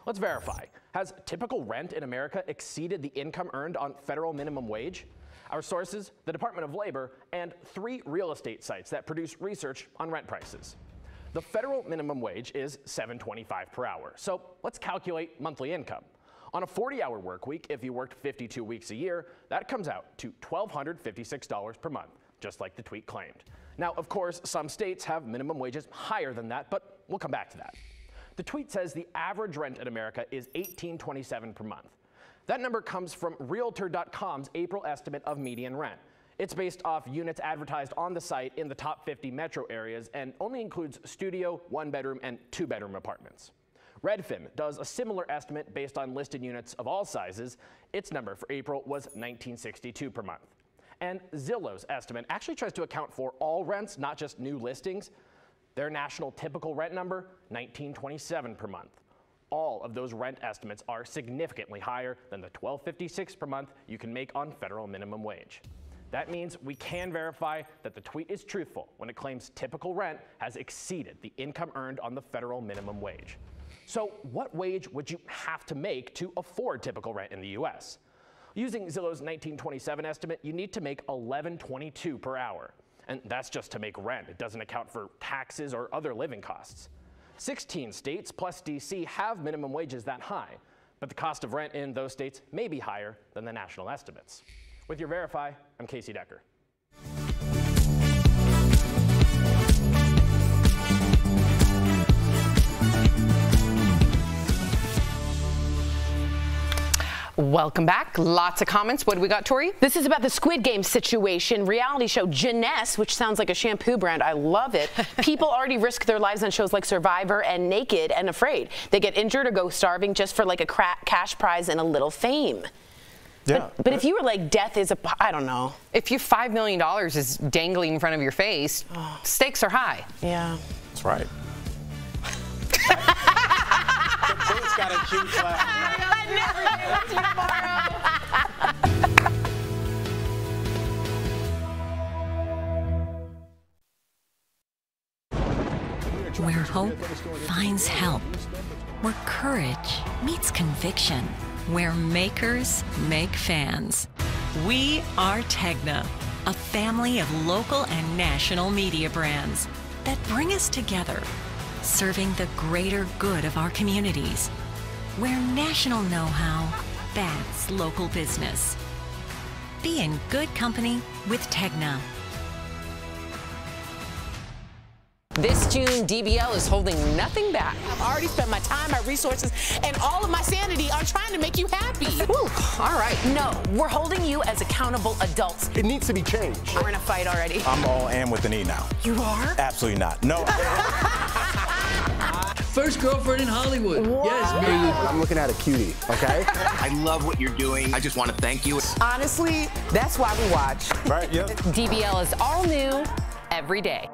Let's verify. Has typical rent in America exceeded the income earned on federal minimum wage? Our sources, the Department of Labor, and three real estate sites that produce research on rent prices. The federal minimum wage is $7.25 per hour. So let's calculate monthly income. On a 40-hour work week, if you worked 52 weeks a year, that comes out to $1,256 per month, just like the tweet claimed. Now, of course, some states have minimum wages higher than that, but we'll come back to that. The tweet says the average rent in America is $18.27 per month. That number comes from Realtor.com's April estimate of median rent. It's based off units advertised on the site in the top 50 metro areas and only includes studio, one bedroom, and two bedroom apartments. Redfin does a similar estimate based on listed units of all sizes. Its number for April was 1962 per month. And Zillow's estimate actually tries to account for all rents, not just new listings. Their national typical rent number, 1927 per month. All of those rent estimates are significantly higher than the $12.56 per month you can make on federal minimum wage. That means we can verify that the tweet is truthful when it claims typical rent has exceeded the income earned on the federal minimum wage. So what wage would you have to make to afford typical rent in the US? Using Zillow's 1927 estimate, you need to make 1122 per hour. And that's just to make rent. It doesn't account for taxes or other living costs. 16 states plus DC have minimum wages that high, but the cost of rent in those states may be higher than the national estimates. With your Verify, I'm Casey Decker. Welcome back. Lots of comments. What do we got, Tori? This is about the Squid Game situation. Reality show Jeunesse, which sounds like a shampoo brand. I love it. [laughs] People already risk their lives on shows like Survivor and Naked and Afraid. They get injured or go starving just for like a cash prize and a little fame. Yeah. But, but if you were like, death is a, I don't know. If you $5 million is dangling in front of your face, oh. stakes are high. Yeah. That's right. [laughs] Bullet's got a cute [laughs] laugh. Where hope finds help. Where courage meets conviction. Where makers make fans. We are Tegna, a family of local and national media brands that bring us together, serving the greater good of our communities where national know how backs local business. Be in good company with Tegna. This June, DBL is holding nothing back. I've already spent my time, my resources, and all of my sanity on trying to make you happy. Whew, all right. No, we're holding you as accountable adults. It needs to be changed. We're in a fight already. I'm all in with an E now. You are? Absolutely not. No. [laughs] first girlfriend in Hollywood. Yes, baby. I'm looking at a cutie, okay? [laughs] I love what you're doing. I just want to thank you. Honestly, that's why we watch. Right, yep. [laughs] DBL is all new every day.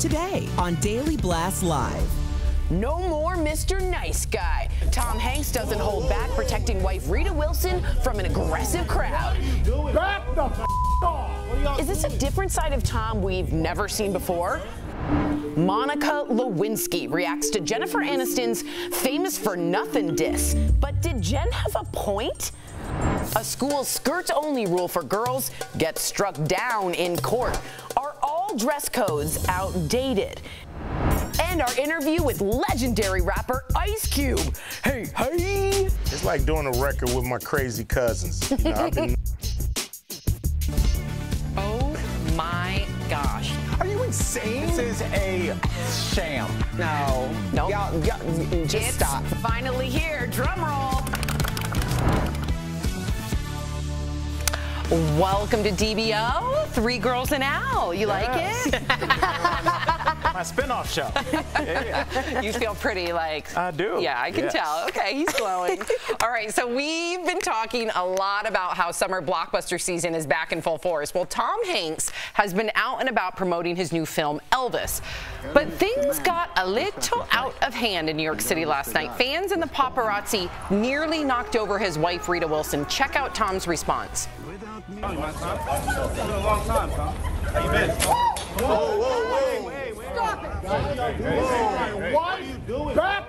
Today on Daily Blast Live. No more Mr. Nice Guy. Tom Hanks doesn't hold back protecting wife Rita Wilson from an aggressive crowd. Back the f off. Is this a different side of Tom we've never seen before? Monica Lewinsky reacts to Jennifer Aniston's famous for nothing diss. But did Jen have a point? A school skirts only rule for girls gets struck down in court. Are all dress codes outdated? And our interview with legendary rapper Ice Cube. Hey, hey! It's like doing a record with my crazy cousins. You know, been [laughs] Oh my gosh. Are you insane? This is a sham. No. No. Y'all, y'all, just It's stop. finally here. Drum roll. Welcome to DBO, Three Girls and Al. You like it? [laughs] My spinoff show. Yeah. [laughs] you feel pretty like. I do. Yeah, I can Yes. tell. Okay, he's glowing. [laughs] All right, so we've been talking a lot about how summer blockbuster season is back in full force. Well, Tom Hanks has been out and about promoting his new film, Elvis. But things got a little out of hand in New York City last night. Fans and the paparazzi nearly knocked over his wife, Rita Wilson. Check out Tom's response. How you been? Whoa, whoa, whoa. Stop it! What are you doing? What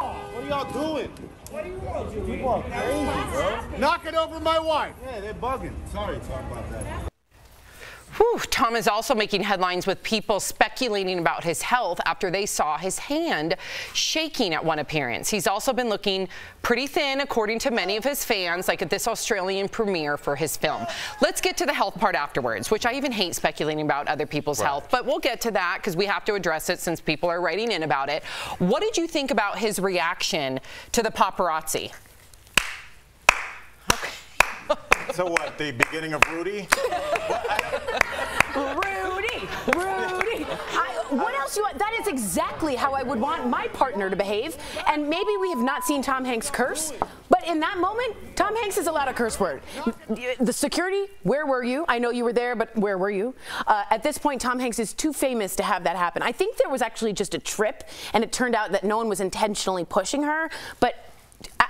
are y'all doing? What are you doing? People are crazy, bro. Knock it over my wife. Yeah, they're bugging. Sorry to talk about that. Whew, Tom is also making headlines with people speculating about his health after they saw his hand shaking at one appearance. He's also been looking pretty thin, according to many of his fans, like at this Australian premiere for his film. Let's get to the health part afterwards, which I even hate speculating about other people's health, but we'll get to that because we have to address it since people are writing in about it. What did you think about his reaction to the paparazzi? So what? The beginning of Rudy? [laughs] [laughs] Rudy, Rudy. I, what else you want? That is exactly how I would want my partner to behave. And maybe we have not seen Tom Hanks curse, but in that moment, Tom Hanks is allowed a curse word. The security, where were you? I know you were there, but where were you? Uh, at this point, Tom Hanks is too famous to have that happen. I think there was actually just a trip, and it turned out that no one was intentionally pushing her, but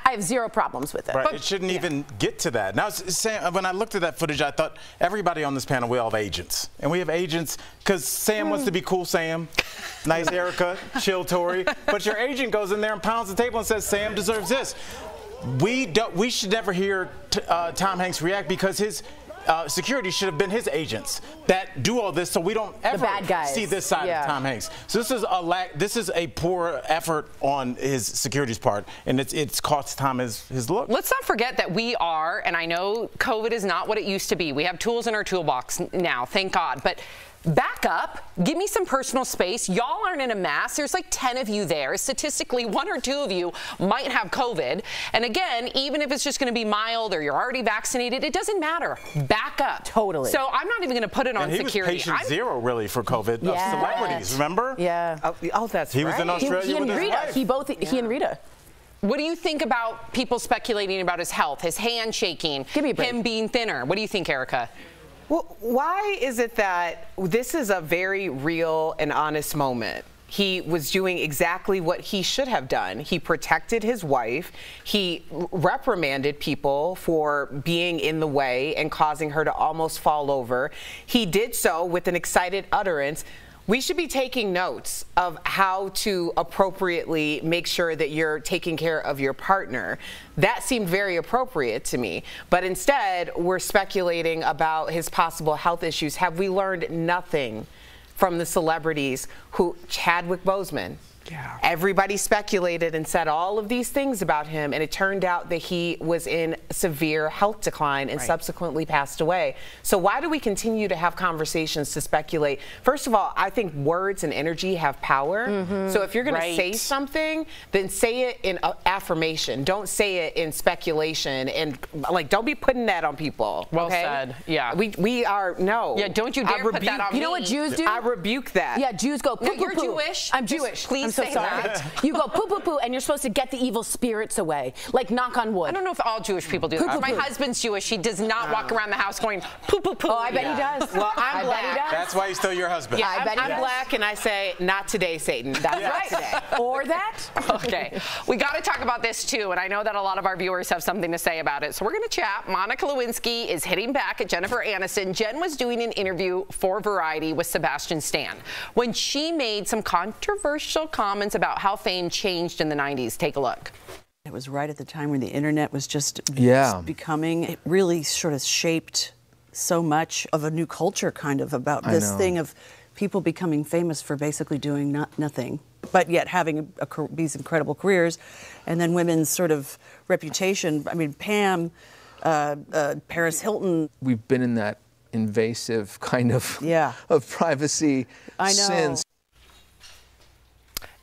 I I have zero problems with it. Right. it shouldn't even get to that. Now, Sam, when I looked at that footage, I thought everybody on this panel, we all have agents. And we have agents because Sam wants to be cool Sam, [laughs] nice Erica, chill Tori. But your agent goes in there and pounds the table and says, Sam deserves this. We, don't, we should never hear t- uh, Tom Hanks react because his uh, security should have been his agents that do all this so we don't ever bad guys. see this side Yeah. of Tom Hanks. So this is a lack, this is a poor effort on his security's part, and it's it's cost Tom his his look. Let's not forget that we are, and I know COVID is not what it used to be. We have tools in our toolbox now, thank God. But back up, give me some personal space. Y'all aren't in a mass. There's like 10 of you there. Statistically, one or two of you might have COVID. And again, even if it's just going to be mild or you're already vaccinated, it doesn't matter. Back up. Totally. So I'm not even going to put it on And he security. was patient I'm- zero, really, for COVID. Of Yes. celebrities, remember? Yeah. Oh, oh, that's He was in right. He, he and with his Rita. wife. He both. He and Rita. What do you think about people speculating about his health, his hand shaking, Give me a break. him being thinner? What do you think, Erica? Well, why is it that this is a very real and honest moment? He was doing exactly what he should have done. He protected his wife. He reprimanded people for being in the way and causing her to almost fall over. He did so with an excited utterance. We should be taking notes of how to appropriately make sure that you're taking care of your partner. That seemed very appropriate to me. But instead, we're speculating about his possible health issues. Have we learned nothing from the celebrities who, Chadwick Boseman, Yeah. Everybody speculated and said all of these things about him, and it turned out that he was in severe health decline and subsequently passed away. So, why do we continue to have conversations to speculate? First of all, I think words and energy have power. So, if you're going Right. to say something, then say it in uh, affirmation. Don't say it in speculation and like don't be putting that on people. Well okay? said. Yeah. We we are no. Yeah, don't you dare put that on You know what. Jews do? I rebuke that. Yeah, Jews go poo No, poo you're poo. Jewish. I'm Just Jewish. please I'm so sorry. that. [laughs] you go poo poo poo, and you're supposed to get the evil spirits away. Like knock on wood. I don't know if all Jewish people do Poo, that. poo, My poo. husband's Jewish. He does not walk around the house going poo poo poo. Oh, I bet he does. Well, I'm I bet he black. does. That's why he's still your husband. Yeah, I I'm, bet he I'm does. black and I say, not today, Satan. That's right today. or that. Okay, we got to talk about this too, and I know that a lot of our viewers have something to say about it, so we're going to chat. Monica Lewinsky is hitting back at Jennifer Aniston. Jen was doing an interview for Variety with Sebastian Stan when she made some controversial comments about how fame changed in the 90s. Take a look. It was right at the time when the internet was just Yeah. becoming. It really sort of shaped so much of a new culture, kind of about this thing of people becoming famous for basically doing not, nothing, but yet having a, car- these incredible careers, and then women's sort of reputation. I mean, Pam, uh, uh, Paris Hilton. We've been in that invasive kind of Yeah. [laughs] of privacy I know. since.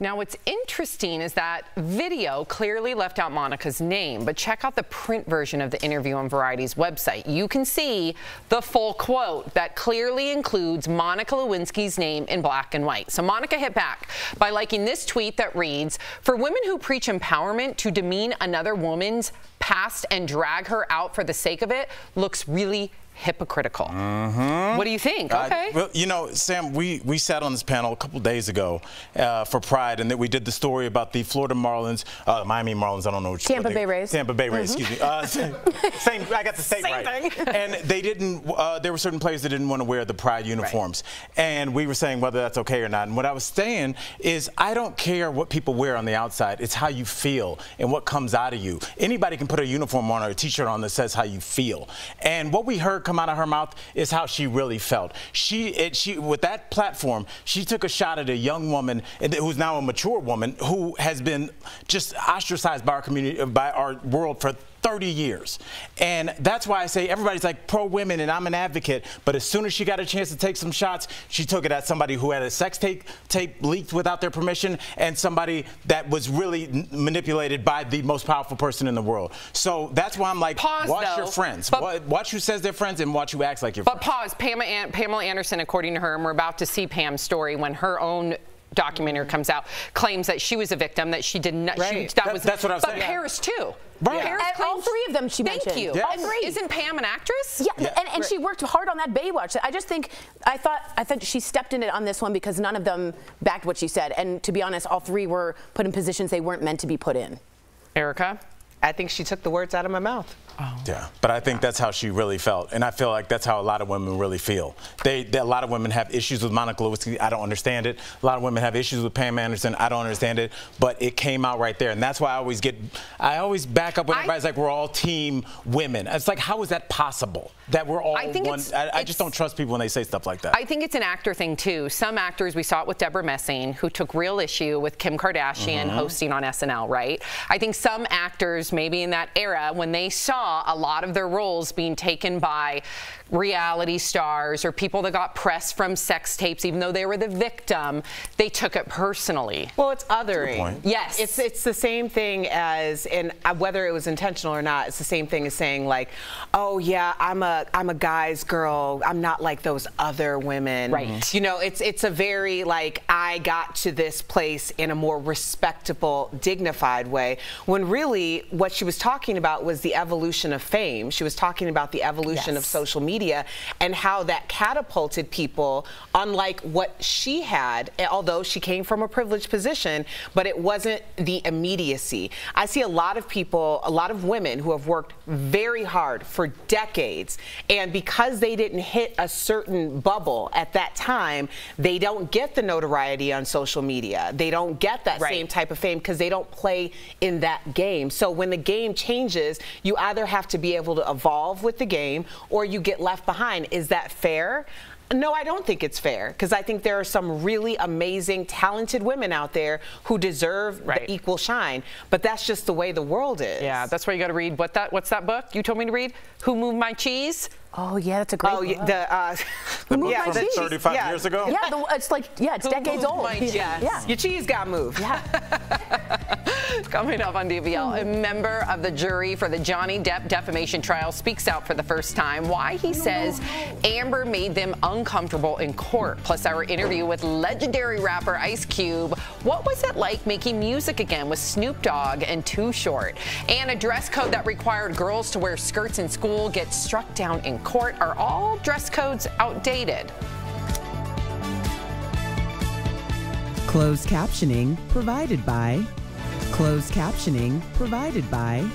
Now, what's interesting is that video clearly left out Monica's name, but check out the print version of the interview on Variety's website. You can see the full quote that clearly includes Monica Lewinsky's name in black and white. So Monica hit back by liking this tweet that reads, For women who preach empowerment to demean another woman's past and drag her out for the sake of it looks really hypocritical. What do you think? Uh, Okay. well, you know, Sam, we, we sat on this panel a couple days ago uh, for Pride, and then we did the story about the Florida Marlins, uh, Miami Marlins. I don't know which Tampa what they- Bay Rays. Tampa Bay Rays. Mhm. Excuse me. Uh, same, [laughs] same. I got the state Same right. thing. [laughs] And they didn't. Uh, there were certain players that didn't want to wear the Pride uniforms, and we were saying whether that's okay or not. And what I was saying is, I don't care what people wear on the outside. It's how you feel and what comes out of you. Anybody can put a uniform on or a T-shirt on that says how you feel. And what we heard come out of her mouth is how she really felt. She, it, she, with that platform, she took a shot at a young woman eh, who's now a mature woman who has been just ostracized by our community, by our world for 30 years. And that's why I say everybody's like pro women and I'm an advocate. But as soon as she got a chance to take some shots, she took it at somebody who had a sex tape, tape leaked without their permission and somebody that was really manipulated by the most powerful person in the world. So that's why I'm like, Pause, watch though. your friends. But- watch who says they're friends and watch who acts like your But pause, Pamela, An- Pamela Anderson, according to her, and we're about to see Pam's story when her own documentary comes out, claims that she was a victim, that she did not. She, Right. that That- was. that's what I was but saying. Paris too. Right. Paris And all three of them she Thank mentioned. you. Yeah. All three. Isn't Pam an actress? Yeah, and, and she worked hard on that Baywatch. I just think I thought I thought she stepped in it on this one because none of them backed what she said. And to be honest, all three were put in positions they weren't meant to be put in. Erica? I think she took the words out of my mouth. Yeah, but I think that's how she really felt, and I feel like that's how a lot of women really feel. They, they- a lot of women have issues with Monica Lewinsky. I don't understand it. A lot of women have issues with Pam Anderson. I don't understand it, but it came out right there, and that's why I always get, I always back up when everybody's like, "We're all team women." It's like, how is that possible? That we're all I think one? it's- I, I it's- just don't trust people when they say stuff like that. I think it's an actor thing too. Some actors, we saw it with Debra Messing, who took real issue with Kim Kardashian Mhm. hosting on SNL, right? I think some actors, maybe in that era, when they saw a lot of their roles being taken by reality stars or people that got press from sex tapes, even though they were the victim, they took it personally. Well, it's othering. Yes. It's it's the same thing as, and uh, whether it was intentional or not, it's the same thing as saying like, oh yeah, I'm a I'm a guy's girl. I'm not like those other women. Right. You know, it's it's a very like I got to this place in a more respectable, dignified way. When really what she was talking about was the evolution of fame. She was talking about the evolution of social media and how that catapulted people, unlike what she had, eh, although she came from a privileged position, but it wasn't the immediacy. I see a lot of people, a lot of women who have worked very hard for decades, and because they didn't hit a certain bubble at that time, they don't get the notoriety on social media. They don't get that same type of fame because they don't play in that game. So when the game changes, you either have to be able to evolve with the game or you get left behind. Is that fair? No, I don't think it's fair because I think there are some really amazing, talented women out there who deserve the equal shine. But that's just the way the world is. Yeah, that's why you got to read what that. What's that book you told me to read? Who moved my cheese? Oh yeah, that's a great. Oh, yeah, the uh, [laughs] Who moved yeah, my the cheese? cheese. 35 Yeah. years ago? Yeah, the, it's like yeah, it's Who decades old. my cheese? Yeah. Your cheese got moved. Yeah. [laughs] Coming up on DBL, a member of the jury for the Johnny Depp defamation trial speaks out for the first time why he says Amber made them uncomfortable in court. Plus, our interview with legendary rapper Ice Cube. What was it like making music again with Snoop Dogg and Too Short? And a dress code that required girls to wear skirts in school gets struck down in court. Are all dress codes outdated? Closed captioning provided by. Closed captioning provided by.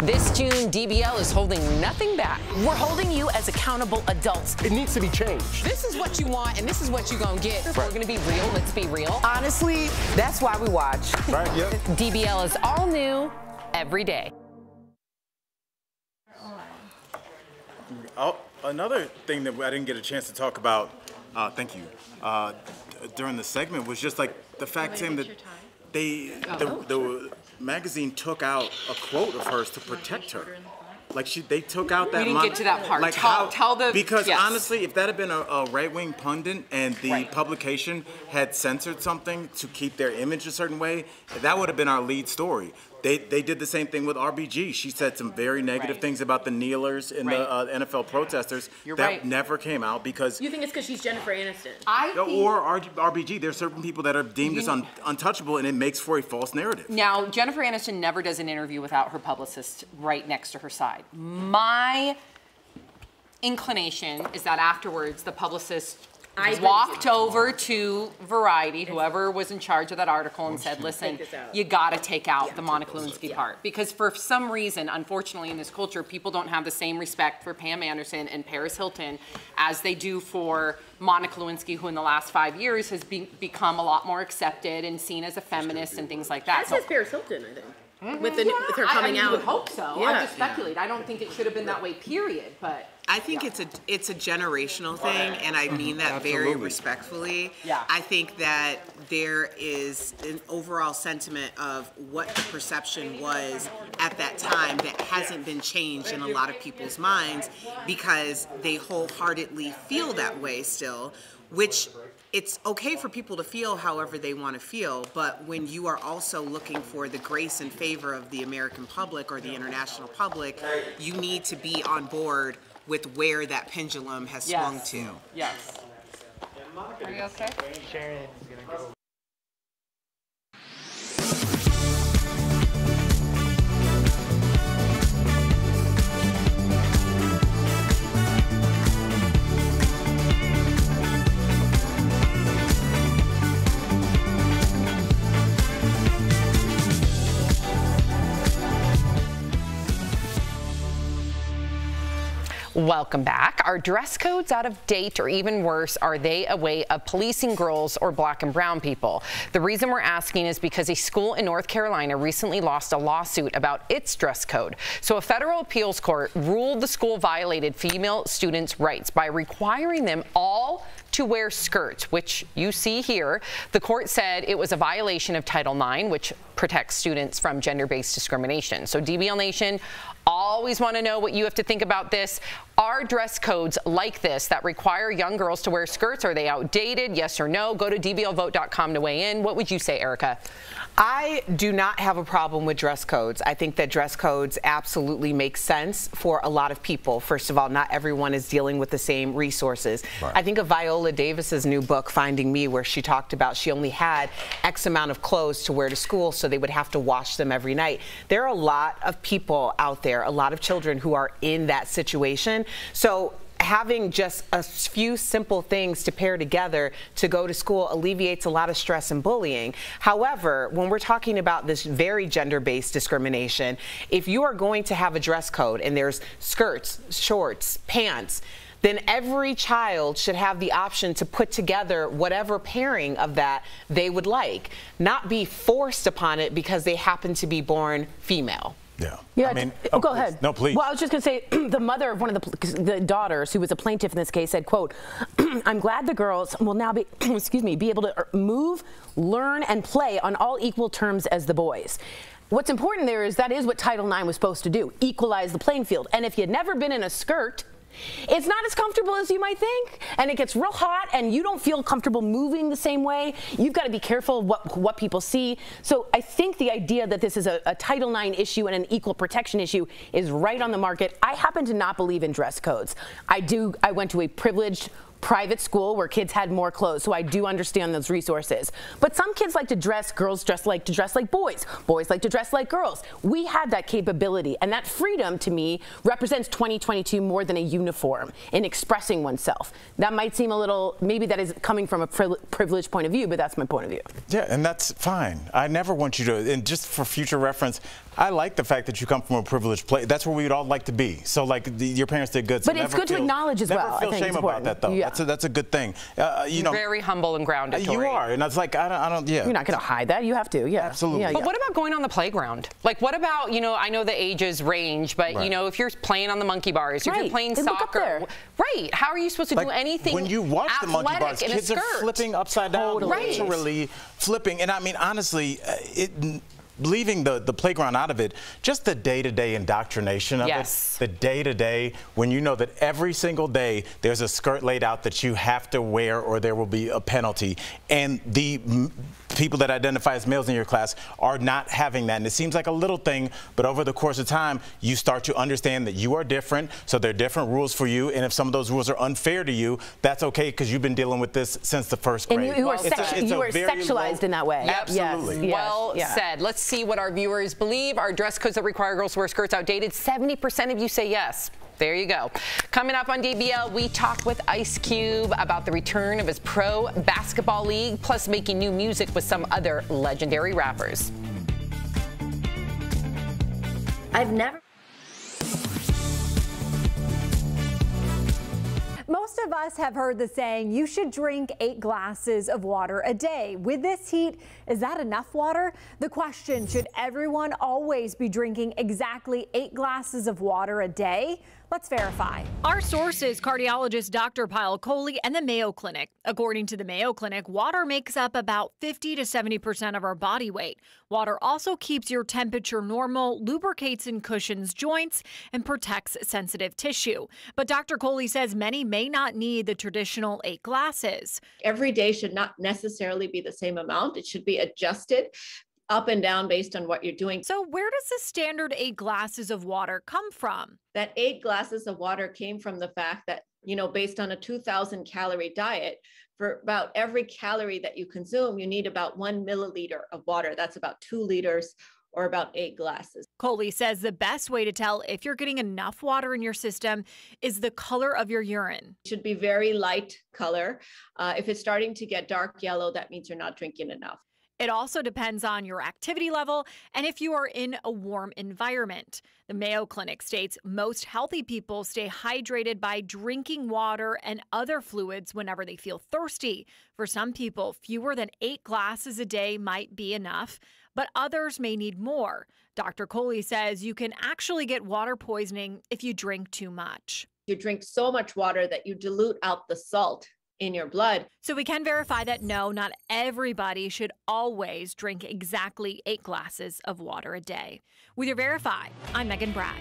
This June, DBL is holding nothing back. We're holding you as accountable adults. It needs to be changed. This is what you want, and this is what you're gonna get. We're gonna be real. Let's be real. Honestly, that's why we watch. Right, yeah. [laughs] DBL is all new every day. Oh, another thing that I didn't get a chance to talk about, uh, thank you, uh, during the segment was just like the fact, Tim, that they, the, the magazine took out a quote of hers to protect her. Like she, they took out that. We didn't mon- get to that part. Like Tell- how? tell the- because yes. honestly, if that had been a, a right-wing pundit and the publication had censored something to keep their image a certain way, that would have been our lead story. They, they did the same thing with RBG. She said some very negative Right. things about the kneelers and Right. the uh, NFL protesters. You're that right. never came out because You think it's because she's Jennifer Aniston? I or RG RBG. There's certain people that are deemed as un, untouchable, and it makes for a false narrative. Now, Jennifer Aniston never does an interview without her publicist right next to her side. My inclination is that afterwards the publicist I walked over to Variety, whoever was in charge of that article, and said, listen, Take this out." you got to take out the Monica Lewinsky part. Because for some reason, unfortunately, in this culture, people don't have the same respect for Pam Anderson and Paris Hilton as they do for Monica Lewinsky, who in the last five years has be- become a lot more accepted and seen as a feminist and things like that. That So- says Paris Hilton, I think. Mm-hmm. With, the, Yeah, with her I- coming I, mean, out. You would hope so. Yeah. I just speculate. I don't think it should have been that way. Period. But I think it's a it's a generational thing, and I mm-hmm. mean that very respectfully. Yeah. I think that there is an overall sentiment of what the perception was at that time that hasn't been changed in a lot of people's minds because they wholeheartedly feel that way still, which it's okay for people to feel however they want to feel, but when you are also looking for the grace and favor of the American public or the international public, you need to be on board with where that pendulum has swung to. yes. Are you okay? Sharon. Welcome back. Are dress codes out of date or even worse, are they a way of policing girls or black and brown people? The reason we're asking is because a school in North Carolina recently lost a lawsuit about its dress code. So a federal appeals court ruled the school violated female students' rights by requiring them all to wear skirts, which you see here. The court said it was a violation of Title IX, which protects students from gender based discrimination. So, DBL Nation, always want to know what you have to think about this. Are dress codes like this that require young girls to wear skirts, are they outdated? Yes or no? Go to dblvote.com to weigh in. What would you say, Erica? I do not have a problem with dress codes. I think that dress codes absolutely make sense for a lot of people. First of all, not everyone is dealing with the same resources. Right. I think of Viola Davis's new book, Finding Me, where she talked about she only had X amount of clothes to wear to school, so they would have to wash them every night. There are a lot of people out there, a lot of children who are in that situation. So having just a few simple things to pair together to go to school alleviates a lot of stress and bullying. However, when we're talking about this very gender-based discrimination, if you are going to have a dress code and there's skirts, shorts, pants, then every child should have the option to put together whatever pairing of that they would like, not be forced upon it because they happen to be born female. Yeah. Yeah, I mean, oh, go ahead. No, please. Well, I was just going to say, [clears throat] the mother of one of the, the daughters, who was a plaintiff in this case, said, "quote [clears throat] I'm glad the girls will now be, [clears throat] excuse me, be able to er, move, learn, and play on all equal terms as the boys." What's important there is that is what Title IX was supposed to do: equalize the playing field. And if you'd never been in a skirt, it's not as comfortable as you might think, and it gets real hot, and you don't feel comfortable moving the same way. You've got to be careful what, what people see. So I think the idea that this is a, a Title IX issue and an equal protection issue is right on the market. I happen to not believe in dress codes. I do. I went to a privileged private school where kids had more clothes, so I do understand those resources. But some kids like to dress, girls dress like to dress like boys, boys like to dress like girls. We had that capability, and that freedom to me represents 2022 more than a uniform in expressing oneself. That might seem a little, maybe that is coming from a privileged point of view, but that's my point of view. Yeah, and that's fine. I never want you to, and just for future reference, I like the fact that you come from a privileged place. That's where we'd all like to be. So, like, the, your parents did good. So but it's good feel, to acknowledge as never well. Never feel shame about that, though. Yeah. That's, a, that's a good thing. Uh, you know, very humble and grounded. You are, and it's like I don't, I don't. Yeah. You're not going to hide that. You have to. Yeah. Absolutely. Yeah, but yeah. what about going on the playground? Like, what about you know? I know the ages range, but Right. you know, if you're playing on the monkey bars, if you're playing They look up soccer, there. right? How are you supposed to Like, do anything? When you watch the monkey athletic bars, in a kids are skirt? flipping upside down, Totally. literally flipping. And I mean, honestly, uh, it. Leaving the, the playground out of it, just the day-to-day indoctrination of Yes. it, the day-to-day, when you know that every single day there's a skirt laid out that you have to wear or there will be a penalty, and the people that identify as males in your class are not having that. And it seems like a little thing, but over the course of time, you start to understand that you are different, so there are different rules for you, and if some of those rules are unfair to you, that's okay because you've been dealing with this since the first And grade. you, you are, It's a- sex- a you are sexualized low- in that way. Absolutely. Yes, well yes, yeah. said. Let's see what our viewers believe. Are dress codes that require girls to wear skirts outdated? 70% of you say yes. There you go. Coming up on DBL, we talk with Ice Cube about the return of his pro basketball league, plus making new music with some other legendary rappers. I've never. Most of us have heard the saying, you should drink eight glasses of water a day. With this heat, is that enough water? The question, should everyone always be drinking exactly eight glasses of water a day? Let's verify. Our source is cardiologist Dr. Pyle Coley and the Mayo Clinic. According to the Mayo Clinic, water makes up about 50 to 70% of our body weight. Water also keeps your temperature normal, lubricates and cushions joints, and protects sensitive tissue. But Dr. Coley says many may not need the traditional eight glasses. every day should not necessarily be the same amount. It should be adjusted up and down based on what you're doing. So, where does the standard eight glasses of water come from? That eight glasses of water came from the fact that, you know, based on a 2000 calorie diet, for about every calorie that you consume, you need about one milliliter of water. That's about two liters or about eight glasses. Coley says the best way to tell if you're getting enough water in your system is the color of your urine. Should be very light color. Uh, if it's starting to get dark yellow, that means you're not drinking enough. It also depends on your activity level and if you are in a warm environment. The Mayo Clinic states most healthy people stay hydrated by drinking water and other fluids whenever they feel thirsty. For some people, fewer than eight glasses a day might be enough, but others may need more. Dr. Coley says you can actually get water poisoning if you drink too much. You drink so much water that you dilute out the salt in your blood. So we can verify that no, not everybody should always drink exactly eight glasses of water a day. With your Verify, I'm Megan Bragg.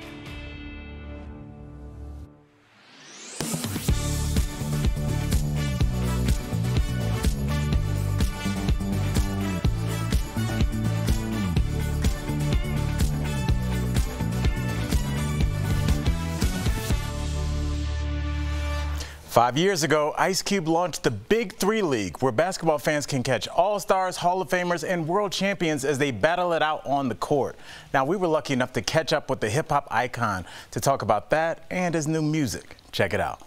Five years ago, Ice Cube launched the Big Three League, where basketball fans can catch all stars, Hall of Famers, and world champions as they battle it out on the court. Now, we were lucky enough to catch up with the hip hop icon to talk about that and his new music. Check it out.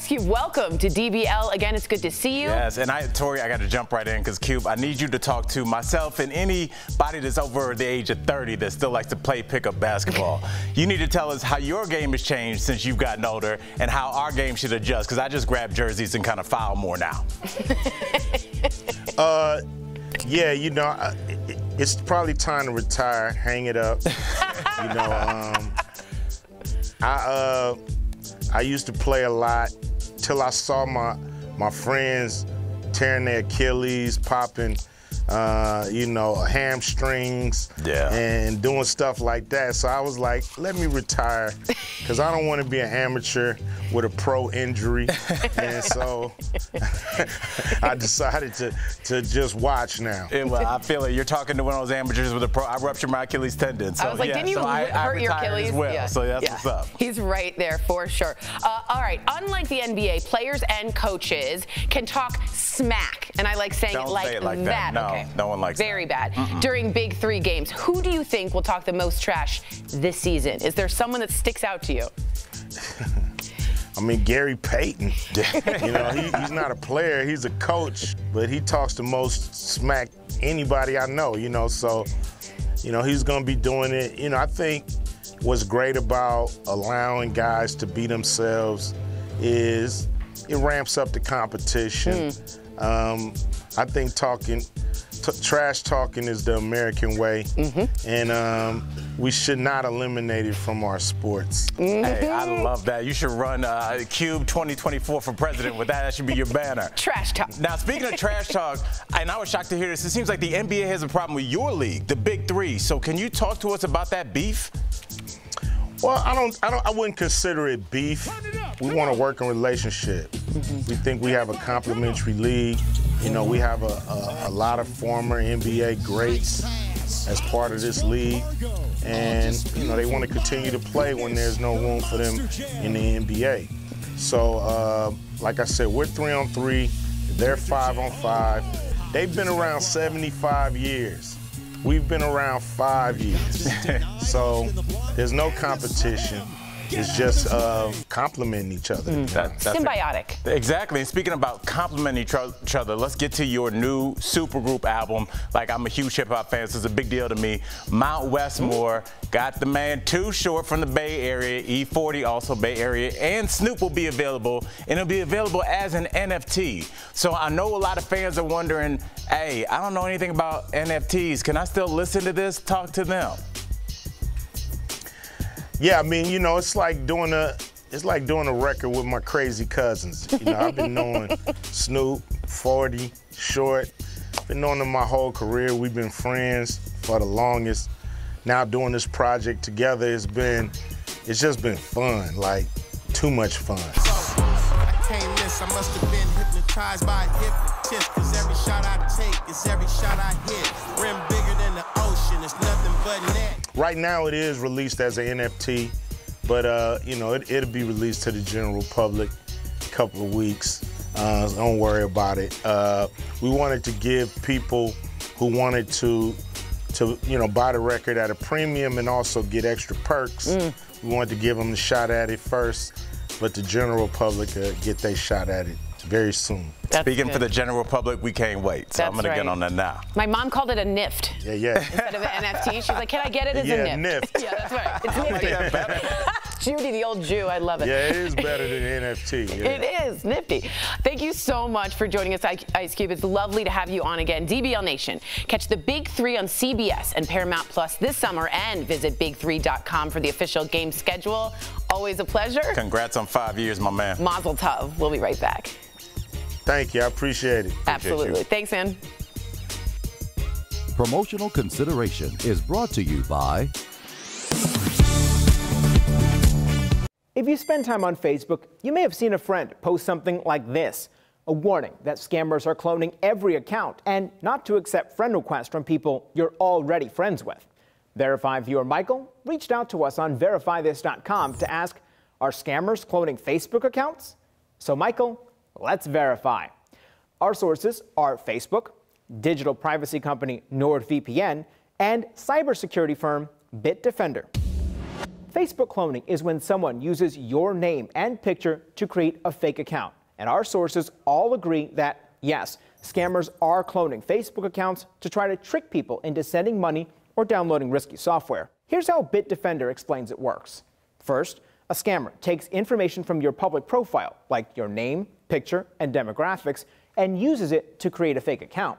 Ice Cube, welcome to DBL. Again, it's good to see you. Yes, and I, Tori, I got to jump right in because Cube, I need you to talk to myself and anybody that's over the age of 30 that still likes to play pickup basketball. [laughs] you need to tell us how your game has changed since you've gotten older and how our game should adjust because I just grab jerseys and kind of foul more now. [laughs] uh, yeah, you know, it's probably time to retire, hang it up. you know, [laughs] um, I uh, I used to play a lot till I saw my my friends tearing their Achilles, popping uh, you know, hamstrings yeah. and doing stuff like that. So I was like, let me retire because I don't want to be an amateur with a pro injury. [laughs] and so [laughs] I decided to, to just watch now. Yeah, well, I feel it. You're talking to one of those amateurs with a pro. I ruptured my Achilles tendon. So, I was like, yeah, didn't you so I, hurt I your Achilles? well, yeah. so that's yeah. what's up. He's right there for sure. Uh, all right, unlike the NBA, players and coaches can talk smack, and I like saying don't it like, say it like that. that. No, okay. no one likes Very that. bad. Mm -mm. During Big Three games, who do you think will talk the most trash this season? Is there someone that sticks out to you? [laughs] I mean, Gary Payton. [laughs] you know, he, he's not a player, he's a coach, but he talks the most smack anybody I know, you know, so, you know, he's going to be doing it. You know, I think what's great about allowing guys to be themselves is it ramps up the competition. Mm. Um, I think talking, trash talking is the American way, mm-hmm. and um, we should not eliminate it from our sports. Mm-hmm. Hey, I love that. You should run uh, Cube 2024 for president with that. That should be your banner. trash talk. Now, speaking of trash talk, and I was shocked to hear this, it seems like the NBA has a problem with your league, the Big Three. So, can you talk to us about that beef? Well, I don't, I don't, I wouldn't consider it beef. We want a working relationship. Mm-hmm. We think we have a complementary league. You know, we have a, a, a, lot of former NBA greats as part of this league, and you know they want to continue to play when there's no room for them in the NBA. So, uh, like I said, we're three on three. They're five on five. They've been around 75 years. We've been around five years. [laughs] so there's no competition. It's just uh, complimenting each other. Mm. That, Symbiotic. A, exactly. And speaking about complimenting each other, let's get to your new supergroup album. Like, I'm a huge hip hop fan, so it's a big deal to me. Mount Westmore mm. got the man Too Short from the Bay Area, E40 also Bay Area, and Snoop will be available, and it'll be available as an NFT. So I know a lot of fans are wondering, hey, I don't know anything about NFTs. Can I still listen to this? Talk to them. Yeah, I mean, you know, it's like doing a it's like doing a record with my crazy cousins. You know, I've been knowing [laughs] Snoop, 40, Short, been knowing them my whole career. We've been friends for the longest. Now doing this project together, it's been it's just been fun, like too much fun. I can't miss, I must have been hypnotized by a hypnotist, cause every shot I take is every shot I hit. Rim bigger than the ocean, it's nothing but net. Right now it is released as an NFT, but uh, you know, it, will be released to the general public a couple of weeks. Uh, don't worry about it. Uh, we wanted to give people who wanted to to you know buy the record at a premium and also get extra perks. Mm. We wanted to give them a shot at it first, but the general public uh, get their shot at it very soon. That's Speaking good. for the general public, we can't wait. So That's I'm going right. to get on that now. My mom called it a NIFT. Yeah, yeah. [laughs] Instead of an NFT, she's like, can I get it as yeah, a NIFT? NIFT. [laughs] yeah, that's right. It's [laughs] nifty. Judy, the old Jew, I love it. Yeah, it is better than NFT. Yeah. It is nifty. Thank you so much for joining us, Ice Cube. It's lovely to have you on again. DBL Nation, catch the Big Three on CBS and Paramount Plus this summer, and visit big3.com for the official game schedule. Always a pleasure. Congrats on five years, my man. Mazel tov. We'll be right back. Thank you. I appreciate it. Absolutely. Thanks, man. Promotional consideration is brought to you by. If you spend time on Facebook, you may have seen a friend post something like this a warning that scammers are cloning every account and not to accept friend requests from people you're already friends with. Verify viewer Michael reached out to us on verifythis.com to ask Are scammers cloning Facebook accounts? So, Michael, let's verify. Our sources are Facebook, digital privacy company NordVPN, and cybersecurity firm Bitdefender. Facebook cloning is when someone uses your name and picture to create a fake account. And our sources all agree that, yes, scammers are cloning Facebook accounts to try to trick people into sending money or downloading risky software. Here's how Bitdefender explains it works. First, a scammer takes information from your public profile, like your name, picture, and demographics, and uses it to create a fake account.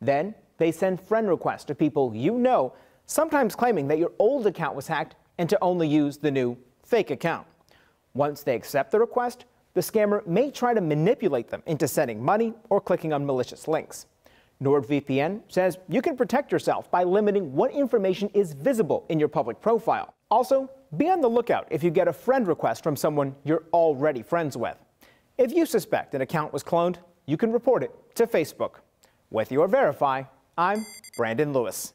Then they send friend requests to people you know, sometimes claiming that your old account was hacked and to only use the new fake account. Once they accept the request, the scammer may try to manipulate them into sending money or clicking on malicious links. NordVPN says you can protect yourself by limiting what information is visible in your public profile. Also, be on the lookout if you get a friend request from someone you're already friends with. If you suspect an account was cloned, you can report it to Facebook. With your Verify, I'm Brandon Lewis.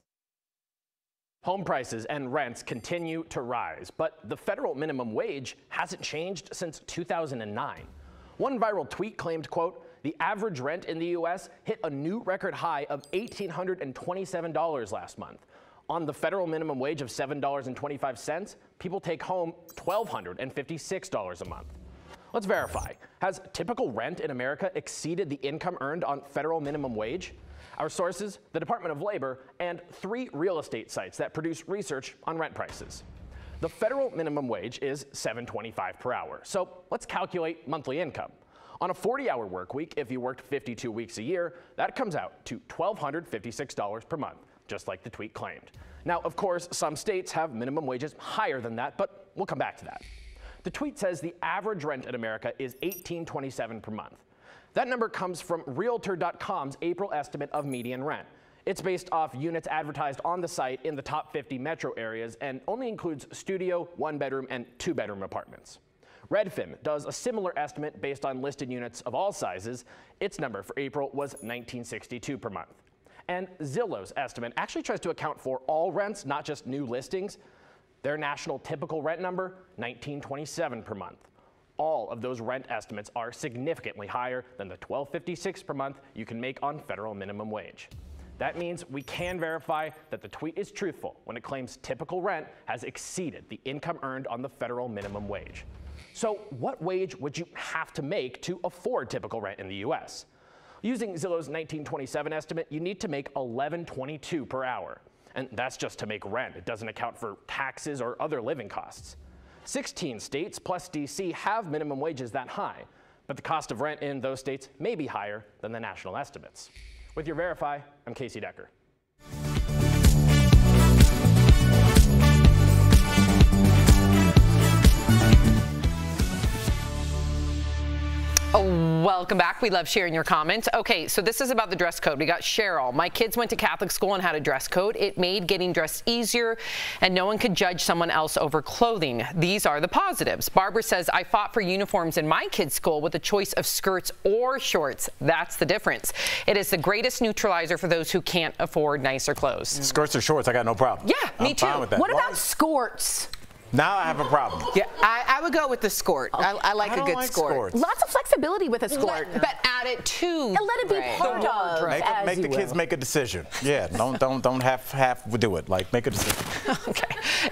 Home prices and rents continue to rise, but the federal minimum wage hasn't changed since 2009. One viral tweet claimed, quote, the average rent in the U.S. hit a new record high of $1,827 last month. On the federal minimum wage of $7.25, people take home $1,256 a month. Let's verify. Has typical rent in America exceeded the income earned on federal minimum wage? Our sources, the Department of Labor, and three real estate sites that produce research on rent prices. The federal minimum wage is $7.25 per hour. So let's calculate monthly income. On a 40-hour work week, if you worked 52 weeks a year, that comes out to $1,256 per month, just like the tweet claimed. Now, of course, some states have minimum wages higher than that, but we'll come back to that. The tweet says the average rent in America is $18.27 per month. That number comes from Realtor.com's April estimate of median rent. It's based off units advertised on the site in the top 50 metro areas and only includes studio, one bedroom, and two bedroom apartments. Redfin does a similar estimate based on listed units of all sizes. Its number for April was 1962 per month. And Zillow's estimate actually tries to account for all rents, not just new listings. Their national typical rent number, 1927 per month all of those rent estimates are significantly higher than the 1256 per month you can make on federal minimum wage. That means we can verify that the tweet is truthful when it claims typical rent has exceeded the income earned on the federal minimum wage. So what wage would you have to make to afford typical rent in the US? Using Zillow's 1927 estimate, you need to make 1122 per hour. And that's just to make rent. It doesn't account for taxes or other living costs. 16 states plus DC have minimum wages that high, but the cost of rent in those states may be higher than the national estimates. With your Verify, I'm Casey Decker. Oh, welcome back. We love sharing your comments. Okay, so this is about the dress code. We got Cheryl. My kids went to Catholic school and had a dress code. It made getting dressed easier, and no one could judge someone else over clothing. These are the positives. Barbara says, I fought for uniforms in my kids' school with a choice of skirts or shorts. That's the difference. It is the greatest neutralizer for those who can't afford nicer clothes. Skirts or shorts, I got no problem. Yeah, me I'm too. with that. What about skirts? Now I have a problem. Yeah, I, I would go with the skort. I, I like I a good like skort. skirts. Lots of flexibility with a skirt. But add it to. And let it be Right. part The of. wardrobe. Make, as make you the kids will. make a decision. Yeah, don't don't don't have half do it. Like make a decision. [laughs] Okay.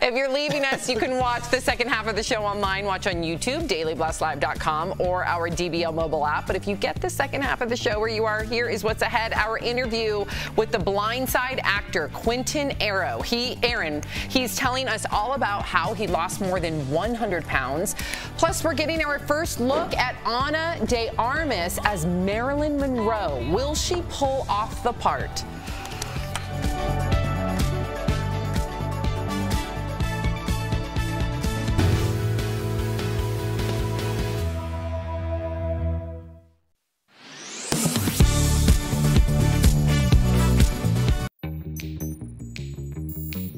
If you're leaving us, you can watch the second half of the show online. Watch on YouTube, dailyblastlive.com, or our DBL mobile app. But if you get the second half of the show where you are, here is what's ahead. Our interview with the Blind Side actor Quinton Aaron. He, Aaron, he's telling us all about how he lost more than 100 pounds. Plus, we're getting our first look at Ana de Armas as Marilyn Monroe. Will she pull off the part?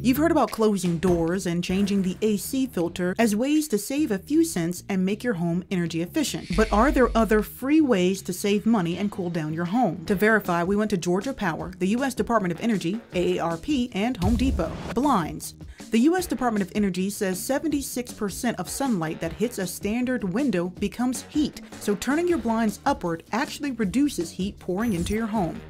You've heard about closing doors and changing the AC filter as ways to save a few cents and make your home energy efficient. But are there other free ways to save money and cool down your home? To verify, we went to Georgia Power, the U.S. Department of Energy, AARP, and Home Depot. Blinds. The U.S. Department of Energy says 76% of sunlight that hits a standard window becomes heat, so turning your blinds upward actually reduces heat pouring into your home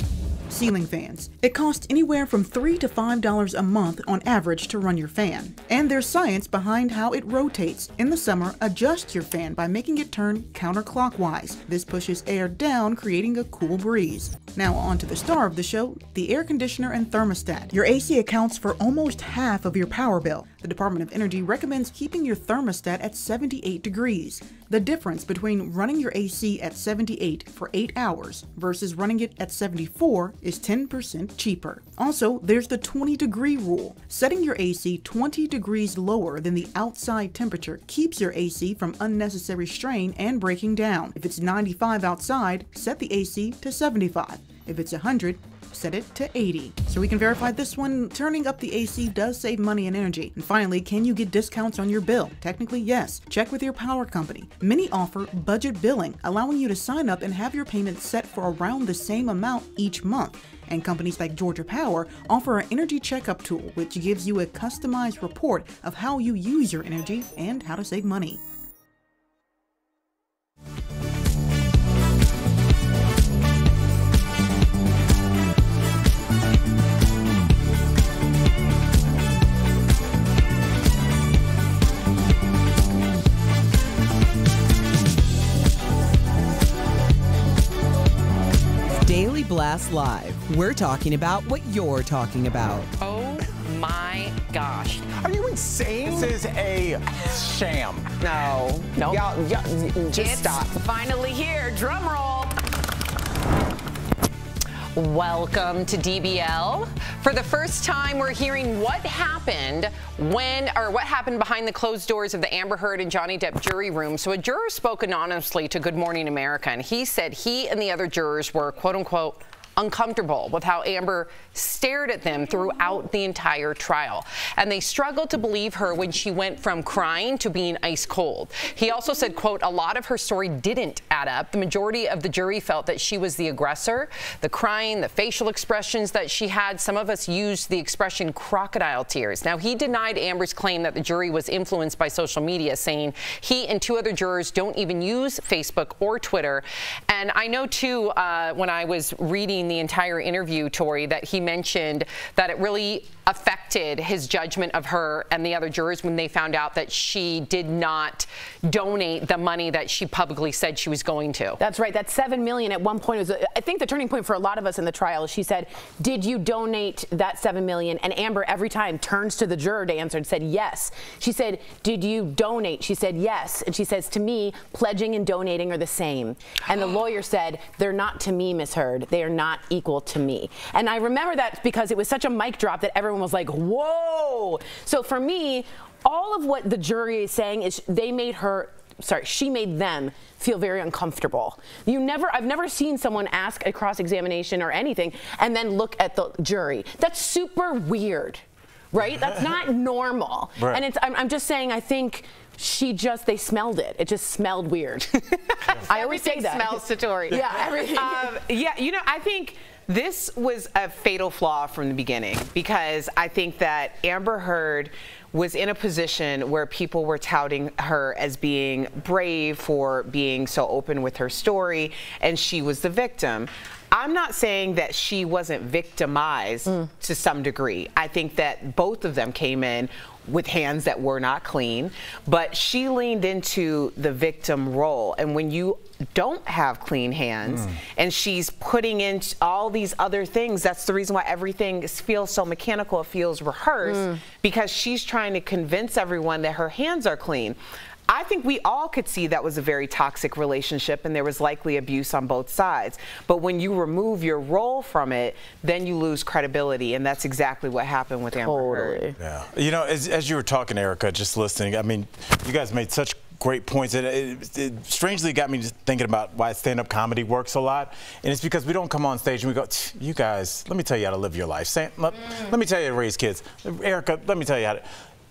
ceiling fans. It costs anywhere from 3 to $5 a month on average to run your fan. And there's science behind how it rotates. In the summer, adjust your fan by making it turn counterclockwise. This pushes air down, creating a cool breeze. Now on to the star of the show, the air conditioner and thermostat. Your AC accounts for almost half of your power bill. The Department of Energy recommends keeping your thermostat at 78 degrees. The difference between running your AC at 78 for 8 hours versus running it at 74 is 10% cheaper. Also, there's the 20 degree rule. Setting your AC 20 degrees lower than the outside temperature keeps your AC from unnecessary strain and breaking down. If it's 95 outside, set the AC to 75. If it's 100, set it to 80. So we can verify this one, turning up the AC does save money and energy. And finally, can you get discounts on your bill? Technically, yes. Check with your power company. Many offer budget billing, allowing you to sign up and have your payments set for around the same amount each month. And companies like Georgia Power offer an energy checkup tool, which gives you a customized report of how you use your energy and how to save money. Daily Blast Live. We're talking about what you're talking about. Oh my gosh. Are you insane? This is a sham. No. No. Y'all, y'all, just it's stop. finally here. Drum roll. Welcome to DBL. For the first time, we're hearing what happened when, or what happened behind the closed doors of the Amber Heard and Johnny Depp jury room. So a juror spoke anonymously to Good Morning America, and he said he and the other jurors were, quote unquote, uncomfortable with how Amber stared at them throughout the entire trial. And they struggled to believe her when she went from crying to being ice cold. He also said, quote, a lot of her story didn't add up. The majority of the jury felt that she was the aggressor. The crying, the facial expressions that she had, some of us used the expression crocodile tears. Now, he denied Amber's claim that the jury was influenced by social media, saying he and two other jurors don't even use Facebook or Twitter. And I know, too, uh, when I was reading the entire interview, Tori, that he mentioned that it really affected his judgment of her and the other jurors when they found out that she did not donate the money that she publicly said she was going to. That's right. That seven million at one point was, uh, I think, the turning point for a lot of us in the trial. She said, "Did you donate that seven million? And Amber every time turns to the juror to answer and said yes. She said, "Did you donate?" She said yes, and she says, "To me, pledging and donating are the same." And the [gasps] lawyer said, "They're not to me, Miss Heard. They are not equal to me." And I remember that because it was such a mic drop that everyone was like, "Whoa!" So for me, all of what the jury is saying is they made her sorry, she made them feel very uncomfortable. You never, I've never seen someone ask a cross examination or anything and then look at the jury. That's super weird, right? That's not [laughs] normal. Right. And it's, I'm, I'm just saying, I think she just, they smelled it. It just smelled weird. [laughs] I always say Everything that. smells to Tori. Yeah, everything. Um, yeah, you know, I think this was a fatal flaw from the beginning because I think that Amber Heard was in a position where people were touting her as being brave for being so open with her story, and she was the victim. I'm not saying that she wasn't victimized to some degree. I think that both of them came in with hands that were not clean, but she leaned into the victim role. And when you don't have clean hands mm. and she's putting in all these other things, that's the reason why everything feels so mechanical, it feels rehearsed, mm. because she's trying to convince everyone that her hands are clean. I think we all could see that was a very toxic relationship and there was likely abuse on both sides. But when you remove your role from it, then you lose credibility. And that's exactly what happened with Amber Heard. Yeah. You know, as, as you were talking, Erica, just listening, I mean, you guys made such great points. It, it, it strangely got me just thinking about why stand-up comedy works a lot. And it's because we don't come on stage and we go, you guys, let me tell you how to live your life. Sam, let, let me tell you how to raise kids. Erica, let me tell you how to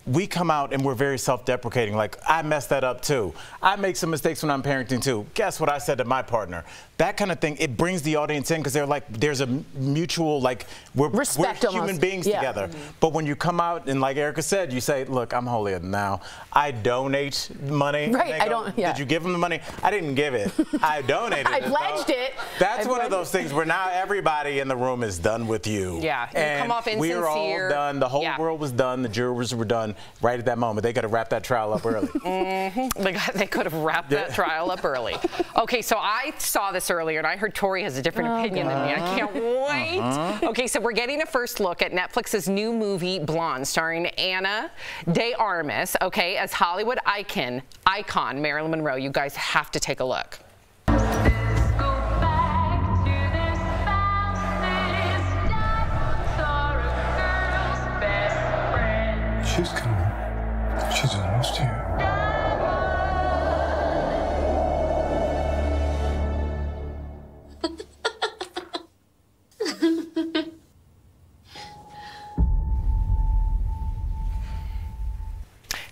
we come out and we're very self-deprecating. Like I messed that up too. I make some mistakes when I'm parenting too. Guess what I said to my partner? That kind of thing. It brings the audience in because they're like, there's a mutual like we're, Respect we're human beings Yeah. together. Mhm. But when you come out and like Erica said, you say, look, I'm holier than thou. I donate money. Right, They I don't- yeah. Did you give them the money? I didn't give it. [laughs] I donated I pledged it. That's I one of those things where now everybody in the room is done with you. Yeah, you and come off We are all done. The whole Yeah. world was done. The jurors were done right at that moment. They got to wrap that trial up early. [laughs] They, got- they could have wrapped that trial up early. Okay, so I saw this earlier and I heard Tori has a different Oh, opinion than me. I can't wait. Uh-huh. Okay, so we're getting a first look at Netflix's new movie Blonde, starring Ana de Armas, okay, as Hollywood icon, icon Marilyn Monroe. You guys have to take a look.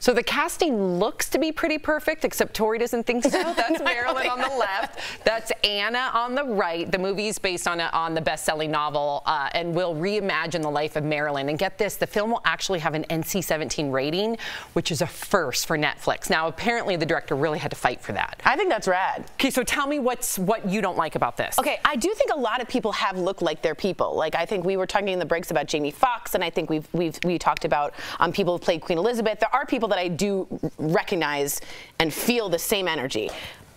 So the casting looks to be pretty perfect, except Tori doesn't think so. [laughs] That's Marilyn on the left. That's Ana on the right. The movie is based on a, on the best-selling novel uh, and will reimagine the life of Marilyn. And get this, the film will actually have an NC-17 rating, which is a first for Netflix. Now, apparently, the director really had to fight for that. I think that's rad. Okay, so tell me what's what you don't like about this. Okay, I do think a lot of people have looked like their people. Like I think we were talking in the breaks about Jamie Foxx, and I think we've we've we talked about um, people who played Queen Elizabeth. There are people that I do recognize and feel the same energy.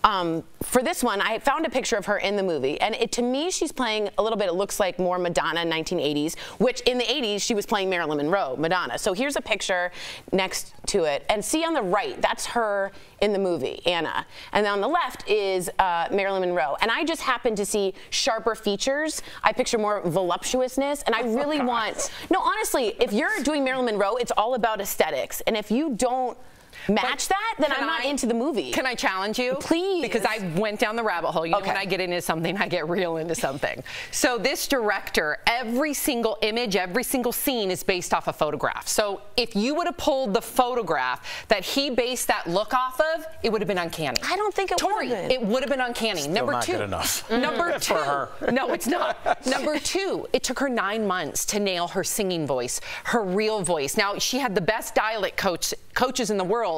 Um, for this one, I found a picture of her in the movie, and it, to me, she's playing a little bit. It looks like more Madonna 1980s, which in the 80s she was playing Marilyn Monroe, Madonna. So here's a picture next to it, and see on the right, that's her in the movie, Ana, and on the left is uh, Marilyn Monroe. And I just happen to see sharper features. I picture more voluptuousness, and I really want. No, honestly, if you're doing Marilyn Monroe, it's all about aesthetics, and if you don't match that, then I'm not I- into the movie. Can I challenge you? Please. Because I went down the rabbit hole. You know, when I get into something, I get real into something. So this director, every single image, every single scene is based off a photograph. So if you would have pulled the photograph that he based that look off of, it would have been uncanny. I don't think it Tori, would have been. it would have been uncanny. Still Number not two. good enough. [laughs] Number [laughs] two. For her. No, it's not. Number two, it took her nine months to nail her singing voice, her real voice. Now, she had the best dialect coach, coaches in the world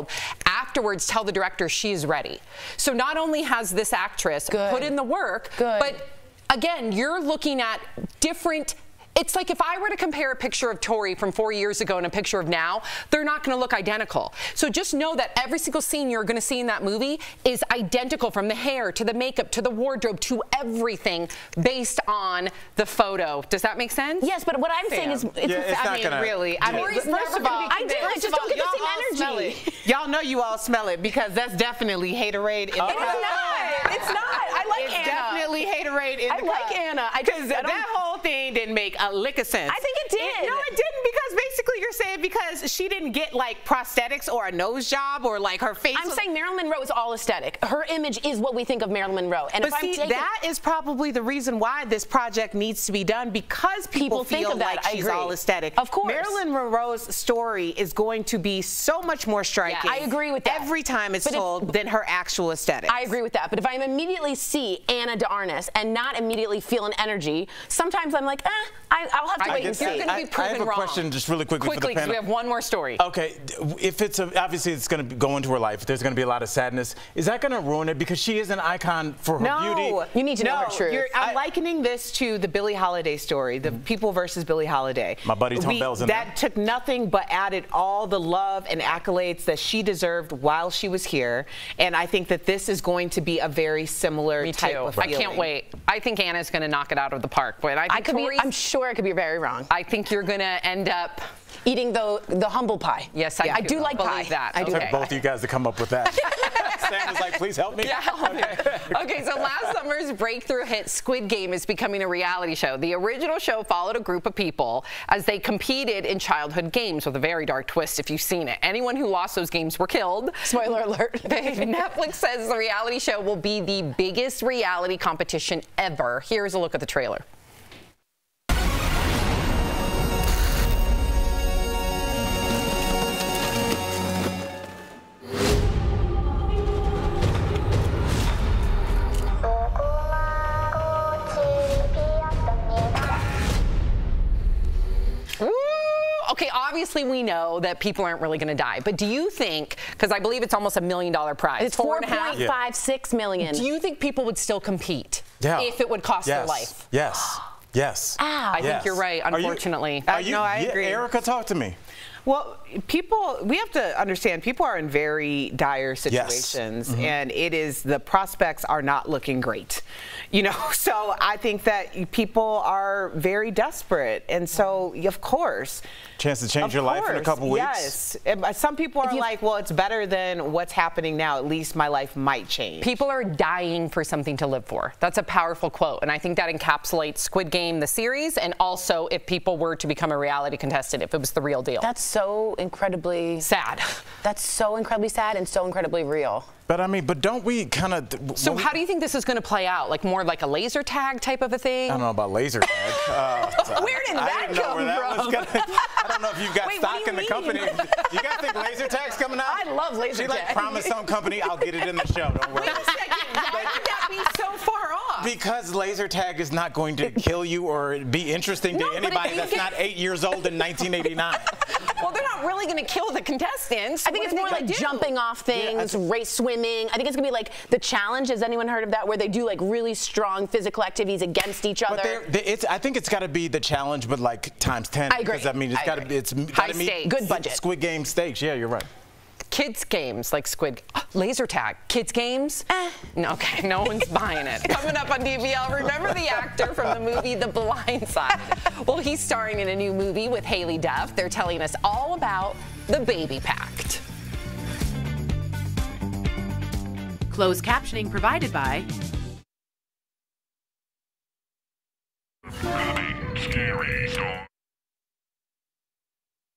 afterwards tell the director she's ready. So not only has this actress put in the work, but again, you're looking at different it's like if I were to compare a picture of Tori from four years ago and a picture of now, they're not going to look identical. So just know that every single scene you're going to see in that movie is identical from the hair to the makeup to the wardrobe to everything based on the photo. Does that make sense? Yes, but what I'm saying is, it's Yeah, it's I not mean, gonna- really. I mean, Tori's first never of all, I do, I just of don't get the same energy. [laughs] Y'all know you all smell it because that's definitely haterade in the It's cup. not. It's not. I like it's Ana. definitely haterade in I the like cup. Ana. I just- Because I don't- that whole thing didn't make of sense. I think it did. no, it didn't because basically you're saying because she didn't get like prosthetics or a nose job or like her face. I'm was- saying Marilyn Monroe is all aesthetic. Her image is what we think of Marilyn Monroe. And but if I'm see, taking, that is probably the reason why this project needs to be done because people, People think feel of that. like I she's agree. all aesthetic. Of course. Marilyn Monroe's story is going to be so much more striking. I agree with that. Every time it's But if- told than her actual aesthetic. I agree with that. But if I immediately see Ana de Armas and not immediately feel an energy, sometimes I'm like, eh, I, I'll have to I wait guess and you're gonna be proven I proven have a wrong. question just really quickly, for Quickly, the because we have one more story. Okay, if it's a, obviously it's going to go into her life. There's going to be a lot of sadness. Is that going to ruin it because she is an icon for her no, beauty? You need to know no, her truth. you're- I'm likening this to the Billie Holiday story, the People versus Billie Holiday. My buddy Tone We- Bell's in That there. took nothing but added all the love and accolades that she deserved while she was here, and I think that this is going to be a very similar Me type too. of I can't wait. I think Ana's going to knock it out of the park. But I, think I could be, I'm sure I could be very wrong. I think you're going to end up. Eating the the humble pie. Yes, I, I do like believe pie. that. I do Took Okay. both of you guys to come up with that. [laughs] Sam was like, please help me. Yeah, help me. [laughs] okay, so last summer's breakthrough hit Squid Game is becoming a reality show. The original show followed a group of people as they competed in childhood games with a very dark twist if you've seen it. Anyone who lost those games were killed. Spoiler alert. [laughs] Netflix says the reality show will be the biggest reality competition ever. Here's a look at the trailer. Okay, obviously we know that people aren't really going to die, but do you think, because I believe it's almost a million dollar prize, It's four and a half? 4.56 million. Do you think people would still compete Yeah. if it would cost their life? Yes. Yes. [gasps] I think you're right, Are you- unfortunately. Are uh, you, no, I yeah, agree. Erica, talk to me. Well, people, we have to understand people are in very dire situations, Mhm. and it is the prospects are not looking great. You know, [laughs] so I think that people are very desperate, and so of course. Chance to change of your life in a couple weeks. Yes. And, uh, Some people are like, well, it's better than what's happening now. At least my life might change. People are dying for something to live for. That's a powerful quote. And I think that encapsulates Squid Game, the series, and also if people were to become a reality contestant, if it was the real deal. That's so incredibly sad. That's so incredibly sad and so incredibly real. But I mean, but don't we kind of? So how do you think this is going to play out? Like more like a laser tag type of a thing? I don't know about laser tag. [laughs] Uh, Where did I that didn't know come where that was from? gonna- I don't know if you've got Wait, stock do in you the company. mean? You guys think laser tag's coming out? I love laser She like tag. promised some company, I'll get it in the show. Don't worry. Wait a second. Why would that be so far off? Because laser tag is not going to kill you or be interesting to No, anybody that's get- not eight years old in 1989. [laughs] Well, they're not really going to kill the contestants. I think What it's more like do? jumping off things, race swimming. I think it's gonna be like the challenge. Has anyone heard of that? Where they do like really strong physical activities against each other. But they're, it's, I think it's got to be the challenge, but like times ten. I agree. Because I mean, it's I got to agree. be. It's High got to meet stakes. Good budget. Squid Game stakes. Yeah, you're right. Kids games like Squid, [gasps] laser tag, kids games. Eh. No, okay, no one's buying it. [laughs] Coming up on DBL, remember the actor from the movie The Blind Side? [laughs] Well, he's starring in a new movie with Haylie Duff. They're telling us all about the Baby Pact. Closed captioning provided by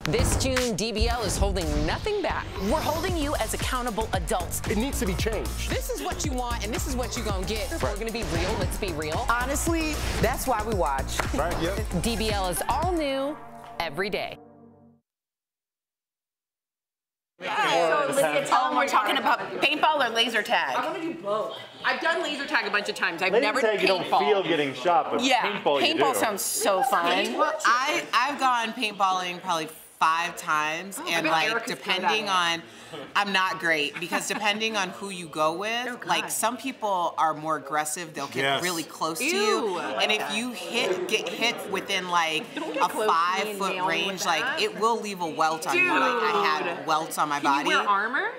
This June, DBL is holding nothing back. We're holding you as accountable adults. It needs to be changed. This is what you want, and this is what you're gonna get. If we're gonna be real, let's be real. Honestly, that's why we watch. Right. Yep. DBL is all new every day. So Olivia, tell them we're talking about paintball or laser tag. I want to do both. I've done laser tag a bunch of times. I've Laser never tag, done you don't paintball. feel getting shot, but yeah, paintball you do. sounds so fun. I I've gone paintballing probably five times, and like Erica's depending on, [laughs] I'm not great because depending on who you go with, like some people are more aggressive. They'll get Yes. really close to you, Ew. and if you hit get hit within like a close to me five foot range, like it will leave a welt on you. Like I had welts on my body. armor?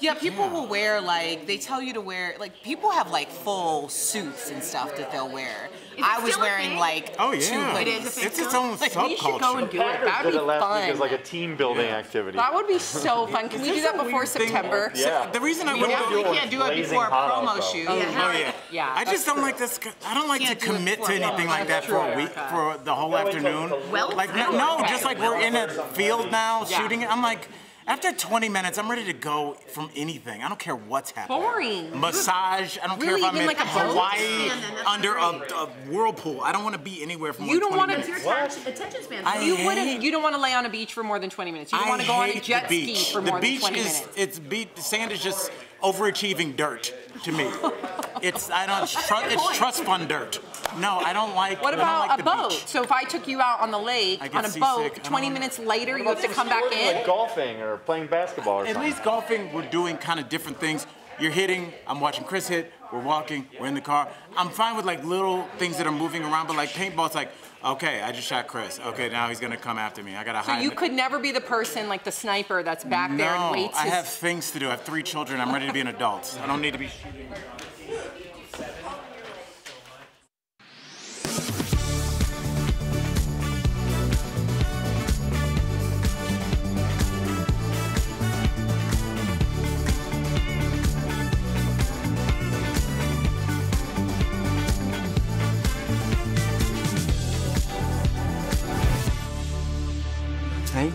Yeah, people will wear like they tell you to wear like people have like full suits and stuff that they'll wear. I was wearing thing? like Oh two yeah. hoodies. It's its own Like, we should go and do it. That would be fun. week as like a team building activity. That would be so [laughs] fun. Can we do that before September? Yeah. The reason I We wouldn't definitely do it can't do it before a promo out, though. shoot. Oh, oh yeah. Yeah, I just don't like this. I don't like to Can't do commit to for- anything like that for a week, for the whole afternoon. Well, Like no, no, just like we're in a field now shooting it. I'm like, after 20 minutes, I'm ready to go from anything. I don't care what's happening. Boring. Massage. I don't Really? care if I'm in like a boat? Hawaii Man, under a, a whirlpool. I don't want to be anywhere for more You than don't 20 wanna- minutes. Your attention, attention span. I You hate- wouldn't. You don't want to lay on a beach for more than 20 minutes. You don't want to go on a jet ski for the more than 20 is, minutes. It's beach. The sand is just overachieving dirt to me. [laughs] it's I don't. It's, tru- it's trust fund dirt. No, I don't like. What about like a the boat? beach. So if I took you out on the lake on a boat, I 20 minutes later, you have to come back in. Like golfing or playing basketball or At something. least golfing, we're doing kind of different things. You're hitting. I'm watching Chris hit. We're walking. We're in the car. I'm fine with like little things that are moving around, but like paintball, it's like, okay, I just shot Chris. Okay, now he's gonna come after me. I gotta So hide. So you could never be the person like the sniper that's back there and No, waits. I his- have things to do. I have three children. I'm ready to be an adult. I don't need to be shooting.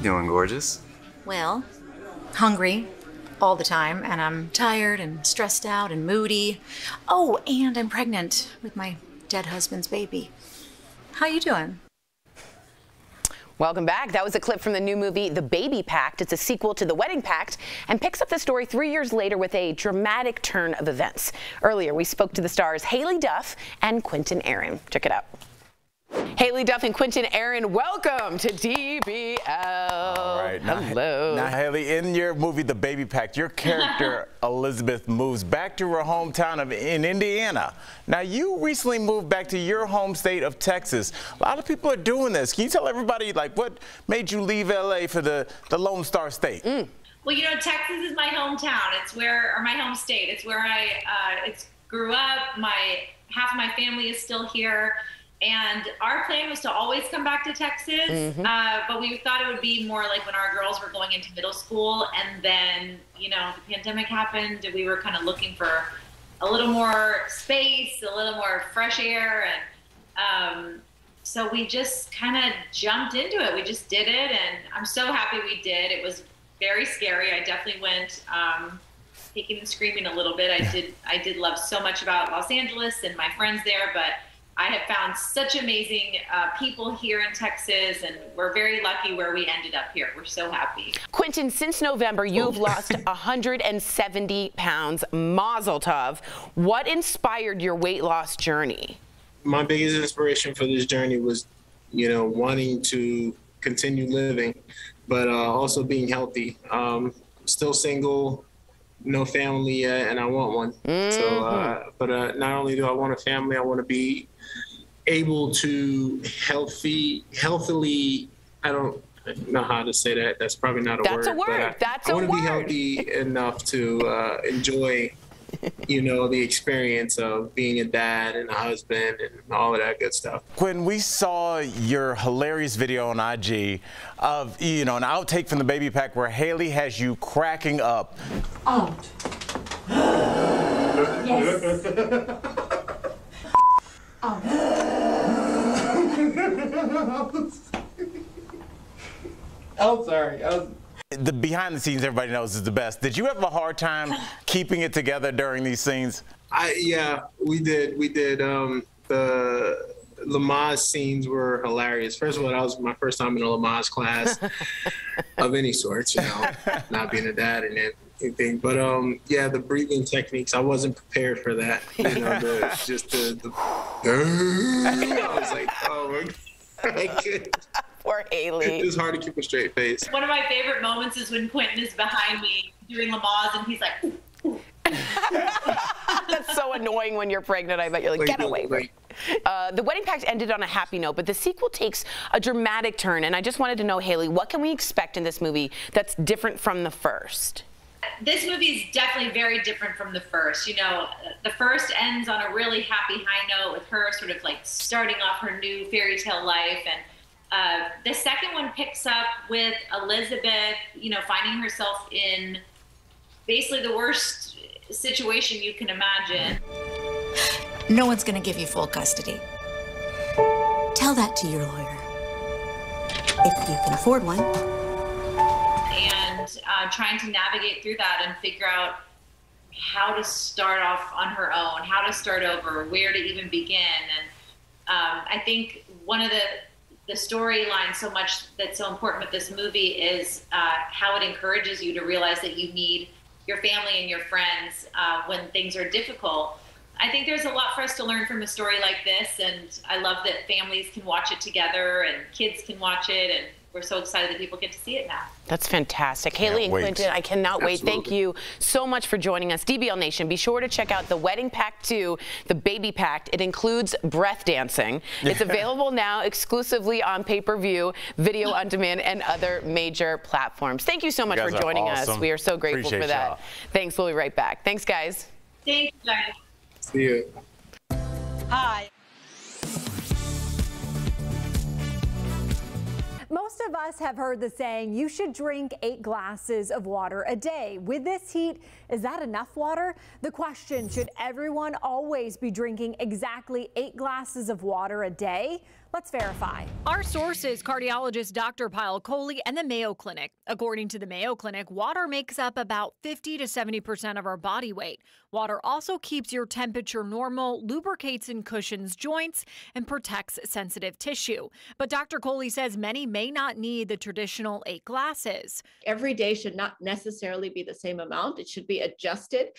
Doing, gorgeous? Well, hungry all the time, and I'm tired and stressed out and moody. Oh, and I'm pregnant with my dead husband's baby. How you doing? Welcome back. That was a clip from the new movie, The Baby Pact. It's a sequel to The Wedding Pact and picks up the story three years later with a dramatic turn of events. Earlier, we spoke to the stars Haylie Duff and Quinton Aaron. Check it out. Haylie Duff and Quinton Aaron, welcome to DBL. All right, now, Hello. Now, Haylie, in your movie The Baby Pact, your character [laughs] Elizabeth moves back to her hometown of in Indiana. Now, you recently moved back to your home state of Texas. A lot of people are doing this. Can you tell everybody like what made you leave LA for the the Lone Star State? Mm. Well, you know, Texas is my hometown. It's where, or my home state. It's where I, uh, it's grew up. My half of my family is still here. And our plan was to always come back to Texas, Mhm. uh, but we thought it would be more like when our girls were going into middle school, and then you know the pandemic happened, and we were kind of looking for a little more space, a little more fresh air, and um, so we just kind of jumped into it. We just did it, and I'm so happy we did. It was very scary. I definitely went um, kicking and screaming a little bit. I did. I did love so much about Los Angeles and my friends there, but I have found such amazing uh, people here in Texas, and we're very lucky where we ended up here. We're so happy. Quinton, since November, you've [laughs] lost 170 pounds. Mazel tov. What inspired your weight loss journey? my biggest inspiration for this journey was, you know, wanting to continue living, but uh, also being healthy. Um, still single, no family yet, and I want one. So, uh, but uh, not only do I want a family, I want to be able to healthy, healthily. I don't know how to say that. That's probably not a That's word. a word. I, That's I a want to be healthy enough to uh, enjoy you know, the experience of being a dad and a husband and all of that good stuff. When we saw your hilarious video on IG of, you know, an outtake from the Baby Pact where Haylie has you cracking up. Out. [gasps] yes. [laughs] [laughs] I'm sorry. I was... The behind the scenes, everybody knows is the best. Did you have a hard time keeping it together during these scenes? I yeah, we did. We did. Um, the Lamaze scenes were hilarious. First of all, that was my first time in a Lamaze class [laughs] of any sort. You know, not being a dad and anything. But um, yeah, the breathing techniques. I wasn't prepared for that. You know, the, [laughs] just the. the I was like, oh my god. I [laughs] couldn't. Poor Haylie. It's hard to keep a straight face. One of my favorite moments is when Quinton is behind me doing Lamaze, and he's like, [laughs] That's so annoying when you're pregnant. I bet you're like, Wait, get wait, away. wait. Uh, the wedding pact ended on a happy note, but the sequel takes a dramatic turn. And I just wanted to know, Haylie, what can we expect in this movie that's different from the first? This movie is definitely very different from the first. You know, the first ends on a really happy high note with her sort of like starting off her new fairy tale life. And uh, the second one picks up with Elizabeth, you know, finding herself in basically the worst situation you can imagine. No one's going to give you full custody. Tell that to your lawyer. If you can afford one. And uh, trying to navigate through that and figure out how to start off on her own, how to start over, where to even begin. And um, I think one of the the storyline so much that's so important with this movie is uh, how it encourages you to realize that you need your family and your friends uh, when things are difficult. I think there's a lot for us to learn from a story like this, and I love that families can watch it together and kids can watch it, and we're so excited that people get to see it now. That's fantastic. Can't Haylie and wait. Quinton, I cannot wait. Thank you so much for joining us. DBL Nation, be sure to check out the Wedding Pact 2, the Baby Pact. It includes breath dancing. It's available now exclusively on pay-per-view, video on demand, and other major platforms. Thank you so much You for guys are joining us. We are so grateful Appreciate for that. Thanks. We'll be right back. Thanks, guys. Thank you, guys. See you. Hi. Most of us have heard the saying, you should drink eight glasses of water a day. With this heat, is that enough water? The question, should everyone always be drinking exactly eight glasses of water a day? Let's verify. Our source is cardiologist Dr. Pyle Coley and the Mayo Clinic. According to the Mayo Clinic, water makes up about 50 to 70% of our body weight. Water also keeps your temperature normal, lubricates and cushions joints, and protects sensitive tissue. But Dr. Coley says many may not need the traditional eight glasses. Every day should not necessarily be the same amount. It should be adjusted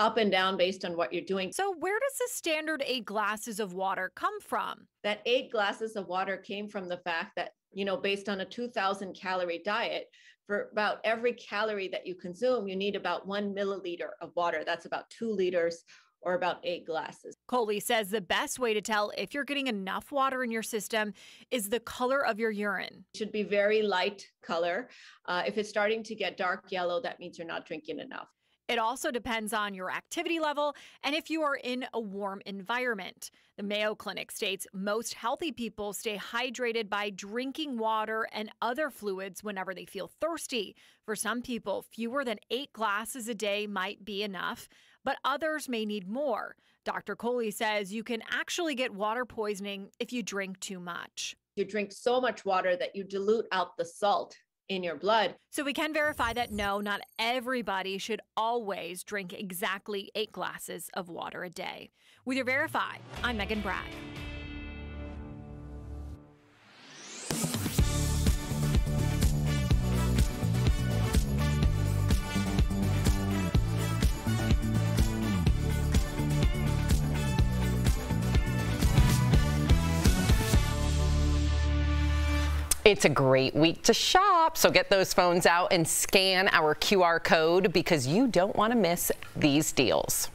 up and down based on what you're doing. So, where does the standard eight glasses of water come from? That eight glasses of water came from the fact that, you know, based on a 2000 calorie diet, for about every calorie that you consume, you need about one milliliter of water. That's about two liters or about eight glasses. Coley says the best way to tell if you're getting enough water in your system is the color of your urine. It should be very light color. Uh, if it's starting to get dark yellow, that means you're not drinking enough. It also depends on your activity level and if you are in a warm environment. The Mayo Clinic states most healthy people stay hydrated by drinking water and other fluids whenever they feel thirsty. For some people, fewer than eight glasses a day might be enough, but others may need more. Dr. Coley says you can actually get water poisoning if you drink too much. You drink so much water that you dilute out the salt in your blood. So we can verify that no, not everybody should always drink exactly eight glasses of water a day. With your Verify, I'm Megan Bragg. It's a great week to shop, so get those phones out and scan our QR code because you don't want to miss these deals.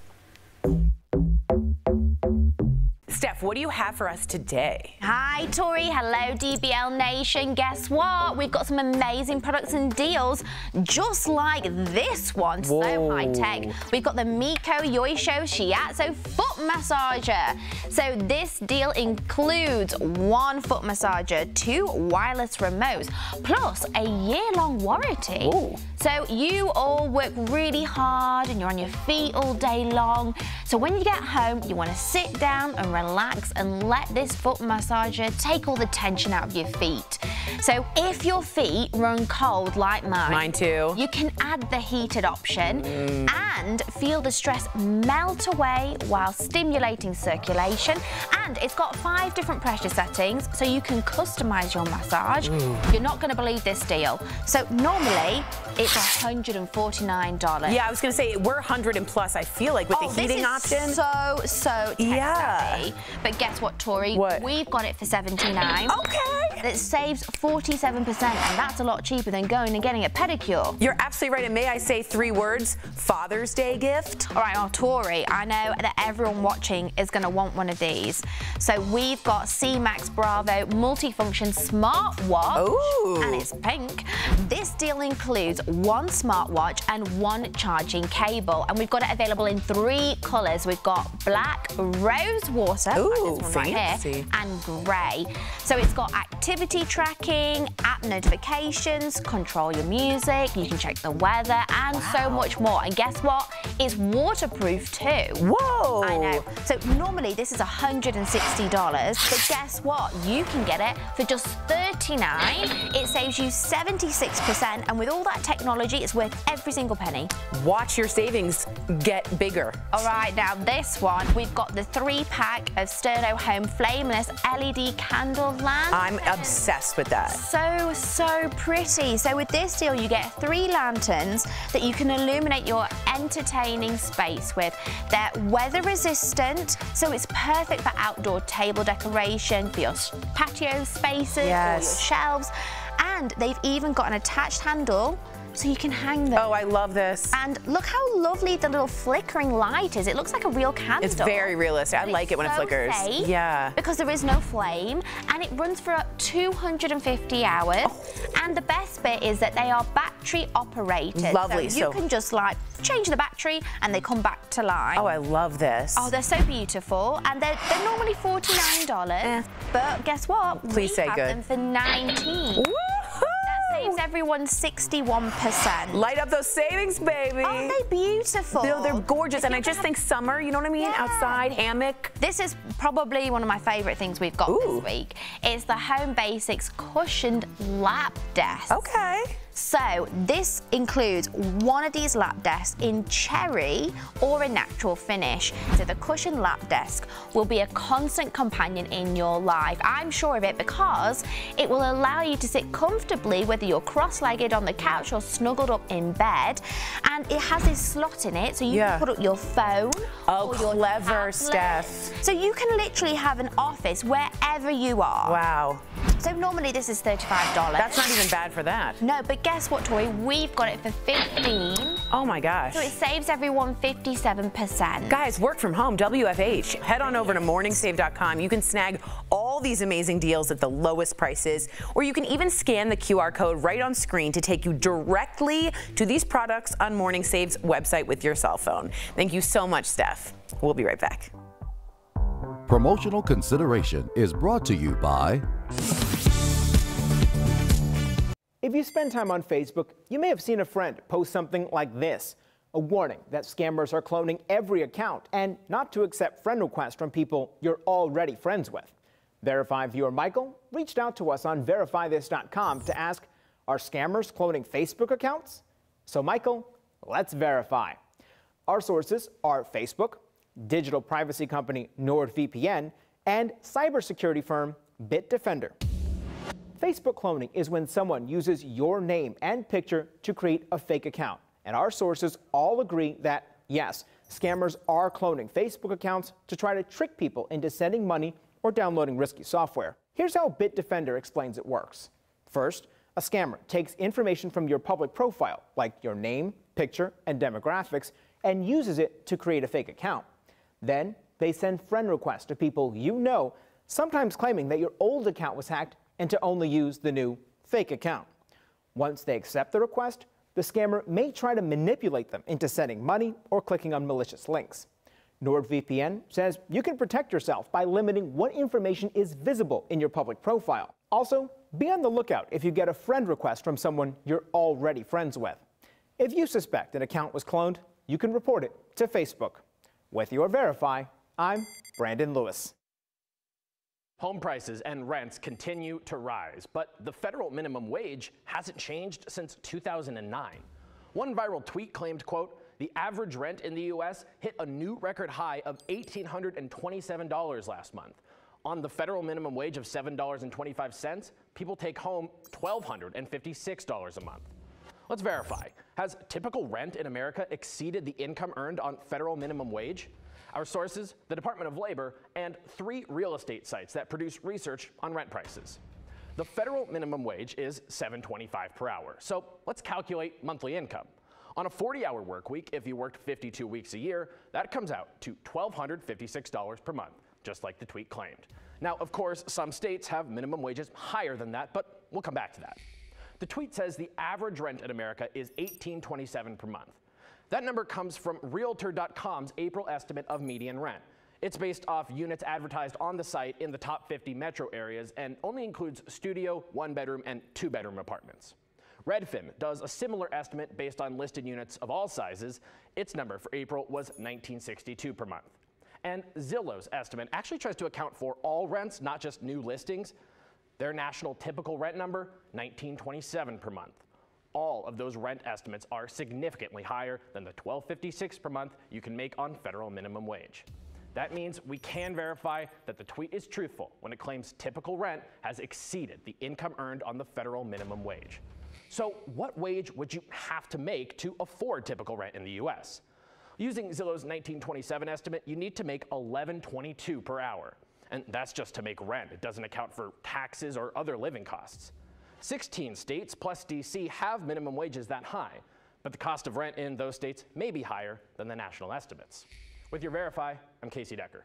Steph, what do you have for us today? Hi, Tori. Hello, DBL Nation. Guess what? We've got some amazing products and deals just like this one. Whoa. So high tech. We've got the Miko Yoshino Shiatsu foot massager. So this deal includes one foot massager, two wireless remotes, plus a year-long warranty. Ooh. So you all work really hard and you're on your feet all day long. So when you get home, you want to sit down and relax and let this foot massager take all the tension out of your feet. So if your feet run cold like mine, Mine too. you can add the heated option and feel the stress melt away while stimulating circulation. And it's got five different pressure settings so you can customize your massage. Ooh. You're not going to believe this deal. So normally it's $149. Yeah, I was going to say we're 100 and plus. I feel like with Oh, the this heating is option. So, so tech Yeah. savvy. But guess what, Tori? What? We've got it for 79 Okay. That saves 47%, and that's a lot cheaper than going and getting a pedicure. You're absolutely right. And may I say three words? Father's Day gift. All right, oh, Tori, I know that everyone watching is going to want one of these. So we've got C-Max Bravo multifunction smartwatch. Ooh. And it's pink. This deal includes one smartwatch and one charging cable. And we've got it available in three colours. We've got black, rose water, like Ooh, this one right here, and grey. So it's got activity tracking, app notifications, control your music, you can check the weather, and so much more. And guess what? It's waterproof too. Whoa. I know. So normally this is $160, but guess what? You can get it for just 39. It saves you 76%, and with all that technology, it's worth every single penny. Watch your savings get bigger. All right, now this one, we've got the three pack of Sterno Home Flameless LED candle lamp. I'm obsessed with that. So, so pretty. So with this deal, you get three lanterns that you can illuminate your entertaining space with. They're weather resistant, so it's perfect for outdoor table decoration, for your patio spaces, or your shelves. And they've even got an attached handle so you can hang them. Oh, I love this. And look how lovely the little flickering light is. It looks like a real candle. It's very realistic. I like it when it flickers. safe Yeah. Because there is no flame and it runs for up 250 hours. Oh. And the best bit is that they are battery operated. Lovely, So you so- can just like change the battery and they come back to life. Oh, I love this. Oh, they're so beautiful, and they're, they're normally forty-nine dollars. Eh. But guess what? Please we say have good. them for nineteen. That saves everyone sixty-one percent. Light up those savings, baby. Aren't they beautiful? They're, they're gorgeous, If and I just have- think summer. You know what I mean? Yeah. Outside hammock. This is probably one of my favourite things we've got Ooh. this week. It's the Home Basics cushioned lap desk. Okay. So this includes one of these lap desks in cherry or a natural finish. So the cushion lap desk will be a constant companion in your life. I'm sure of it because it will allow you to sit comfortably whether you're cross-legged on the couch or snuggled up in bed. And it has this slot in it so you Yeah. can put up your phone Oh, or your clever, tablet. Steph. So you can literally have an office wherever you are. Wow. So normally this is $35. That's not even bad for that. No, but guess what, Tori? We've got it for 15 Oh my gosh. So it saves everyone 57%. Guys, work from home, WFH. Head on over to morningsave.com. You can snag all these amazing deals at the lowest prices, or you can even scan the QR code right on screen to take you directly to these products on Morning Save's website with your cell phone. Thank you so much, Steph. We'll be right back. Promotional consideration is brought to you by If you spend time on Facebook, you may have seen a friend post something like this a warning that scammers are cloning every account and not to accept friend requests from people you're already friends with. Verify viewer Michael reached out to us on verifythis.com to ask Are scammers cloning Facebook accounts? So, Michael, let's verify. Our sources are Facebook, digital privacy company NordVPN, and cybersecurity firm Bitdefender. Facebook cloning is when someone uses your name and picture to create a fake account. And our sources all agree that, yes, scammers are cloning Facebook accounts to try to trick people into sending money or downloading risky software. Here's how Bitdefender explains it works. First, a scammer takes information from your public profile, like your name, picture, and demographics, and uses it to create a fake account. Then they send friend requests to people you know, sometimes claiming that your old account was hacked and to only use the new fake account. Once they accept the request, the scammer may try to manipulate them into sending money or clicking on malicious links. NordVPN says you can protect yourself by limiting what information is visible in your public profile. Also, be on the lookout if you get a friend request from someone you're already friends with. If you suspect an account was cloned, you can report it to Facebook. With your Verify, I'm Brandon Lewis. Home prices and rents continue to rise, but the federal minimum wage hasn't changed since 2009. One viral tweet claimed, quote, the average rent in the U.S. hit a new record high of $1,827 last month. On the federal minimum wage of $7.25, people take home $1,256 a month. Let's verify. Has typical rent in America exceeded the income earned on federal minimum wage? Our sources, the Department of Labor, and three real estate sites that produce research on rent prices. The federal minimum wage is $7.25 per hour. So let's calculate monthly income. On a 40-hour work week, if you worked 52 weeks a year, that comes out to $1,256 per month, just like the tweet claimed. Now, of course, some states have minimum wages higher than that, but we'll come back to that. The tweet says the average rent in America is $18.27 per month. That number comes from Realtor.com's April estimate of median rent. It's based off units advertised on the site in the top 50 metro areas and only includes studio, one bedroom, and two bedroom apartments. Redfin does a similar estimate based on listed units of all sizes. Its number for April was 1962 per month. And Zillow's estimate actually tries to account for all rents, not just new listings. Their national typical rent number, 1927 per month. All of those rent estimates are significantly higher than the 1256 per month you can make on federal minimum wage. That means we can verify that the tweet is truthful when it claims typical rent has exceeded the income earned on the federal minimum wage. So, what wage would you have to make to afford typical rent in the US? Using Zillow's 1927 estimate, you need to make 1122 per hour. And that's just to make rent. It doesn't account for taxes or other living costs. 16 states plus DC have minimum wages that high, but the cost of rent in those states may be higher than the national estimates. With your Verify, I'm Casey Decker.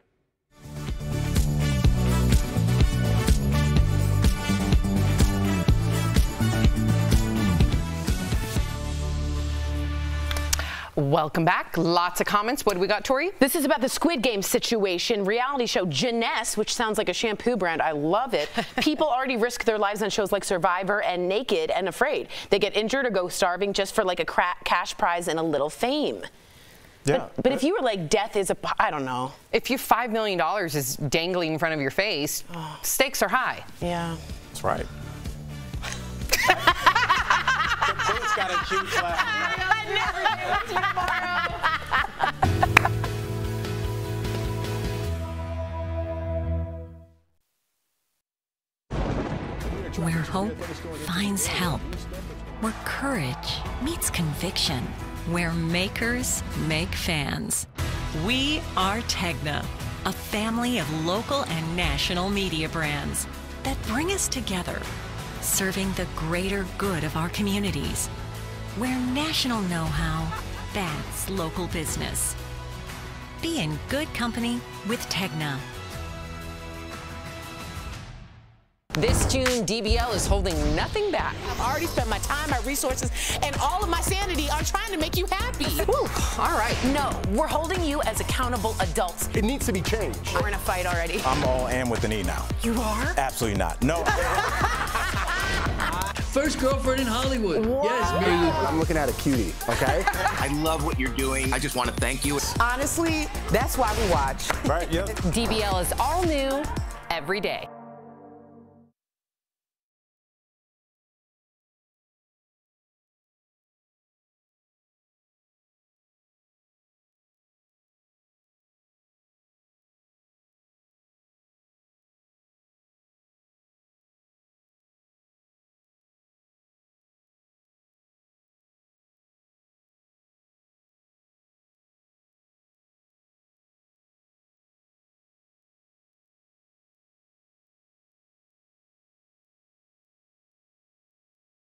Welcome back. Lots of comments. What do we got, Tori? This is about the Squid Game situation. Reality show Jeunesse, which sounds like a shampoo brand. I love it. [laughs] People already risk their lives on shows like Survivor and Naked and Afraid. They get injured or go starving just for like a cra- cash prize and a little fame. Yeah. But, but if you were like, death is a, I don't know. If you $5 million is dangling in front of your face, stakes are high. Yeah. That's right. [laughs] cute clap. [laughs] Where hope finds help. Where courage meets conviction. Where makers make fans. We are Tegna, a family of local and national media brands that bring us together, serving the greater good of our communities. Where national know how backs local business. Be in good company with Tegna. This June, DBL is holding nothing back. I've already spent my time, my resources, and all of my sanity on trying to make you happy. Whew, all right. No, we're holding you as accountable adults. It needs to be changed. We're in a fight already. I'm all in with an E now. You are? Absolutely not. No. [laughs] First girlfriend in Hollywood. Yes, baby. I'm looking at a cutie, okay? [laughs] I love what you're doing. I just want to thank you. Honestly, that's why we watch. Right, yep. DBL is all new every day.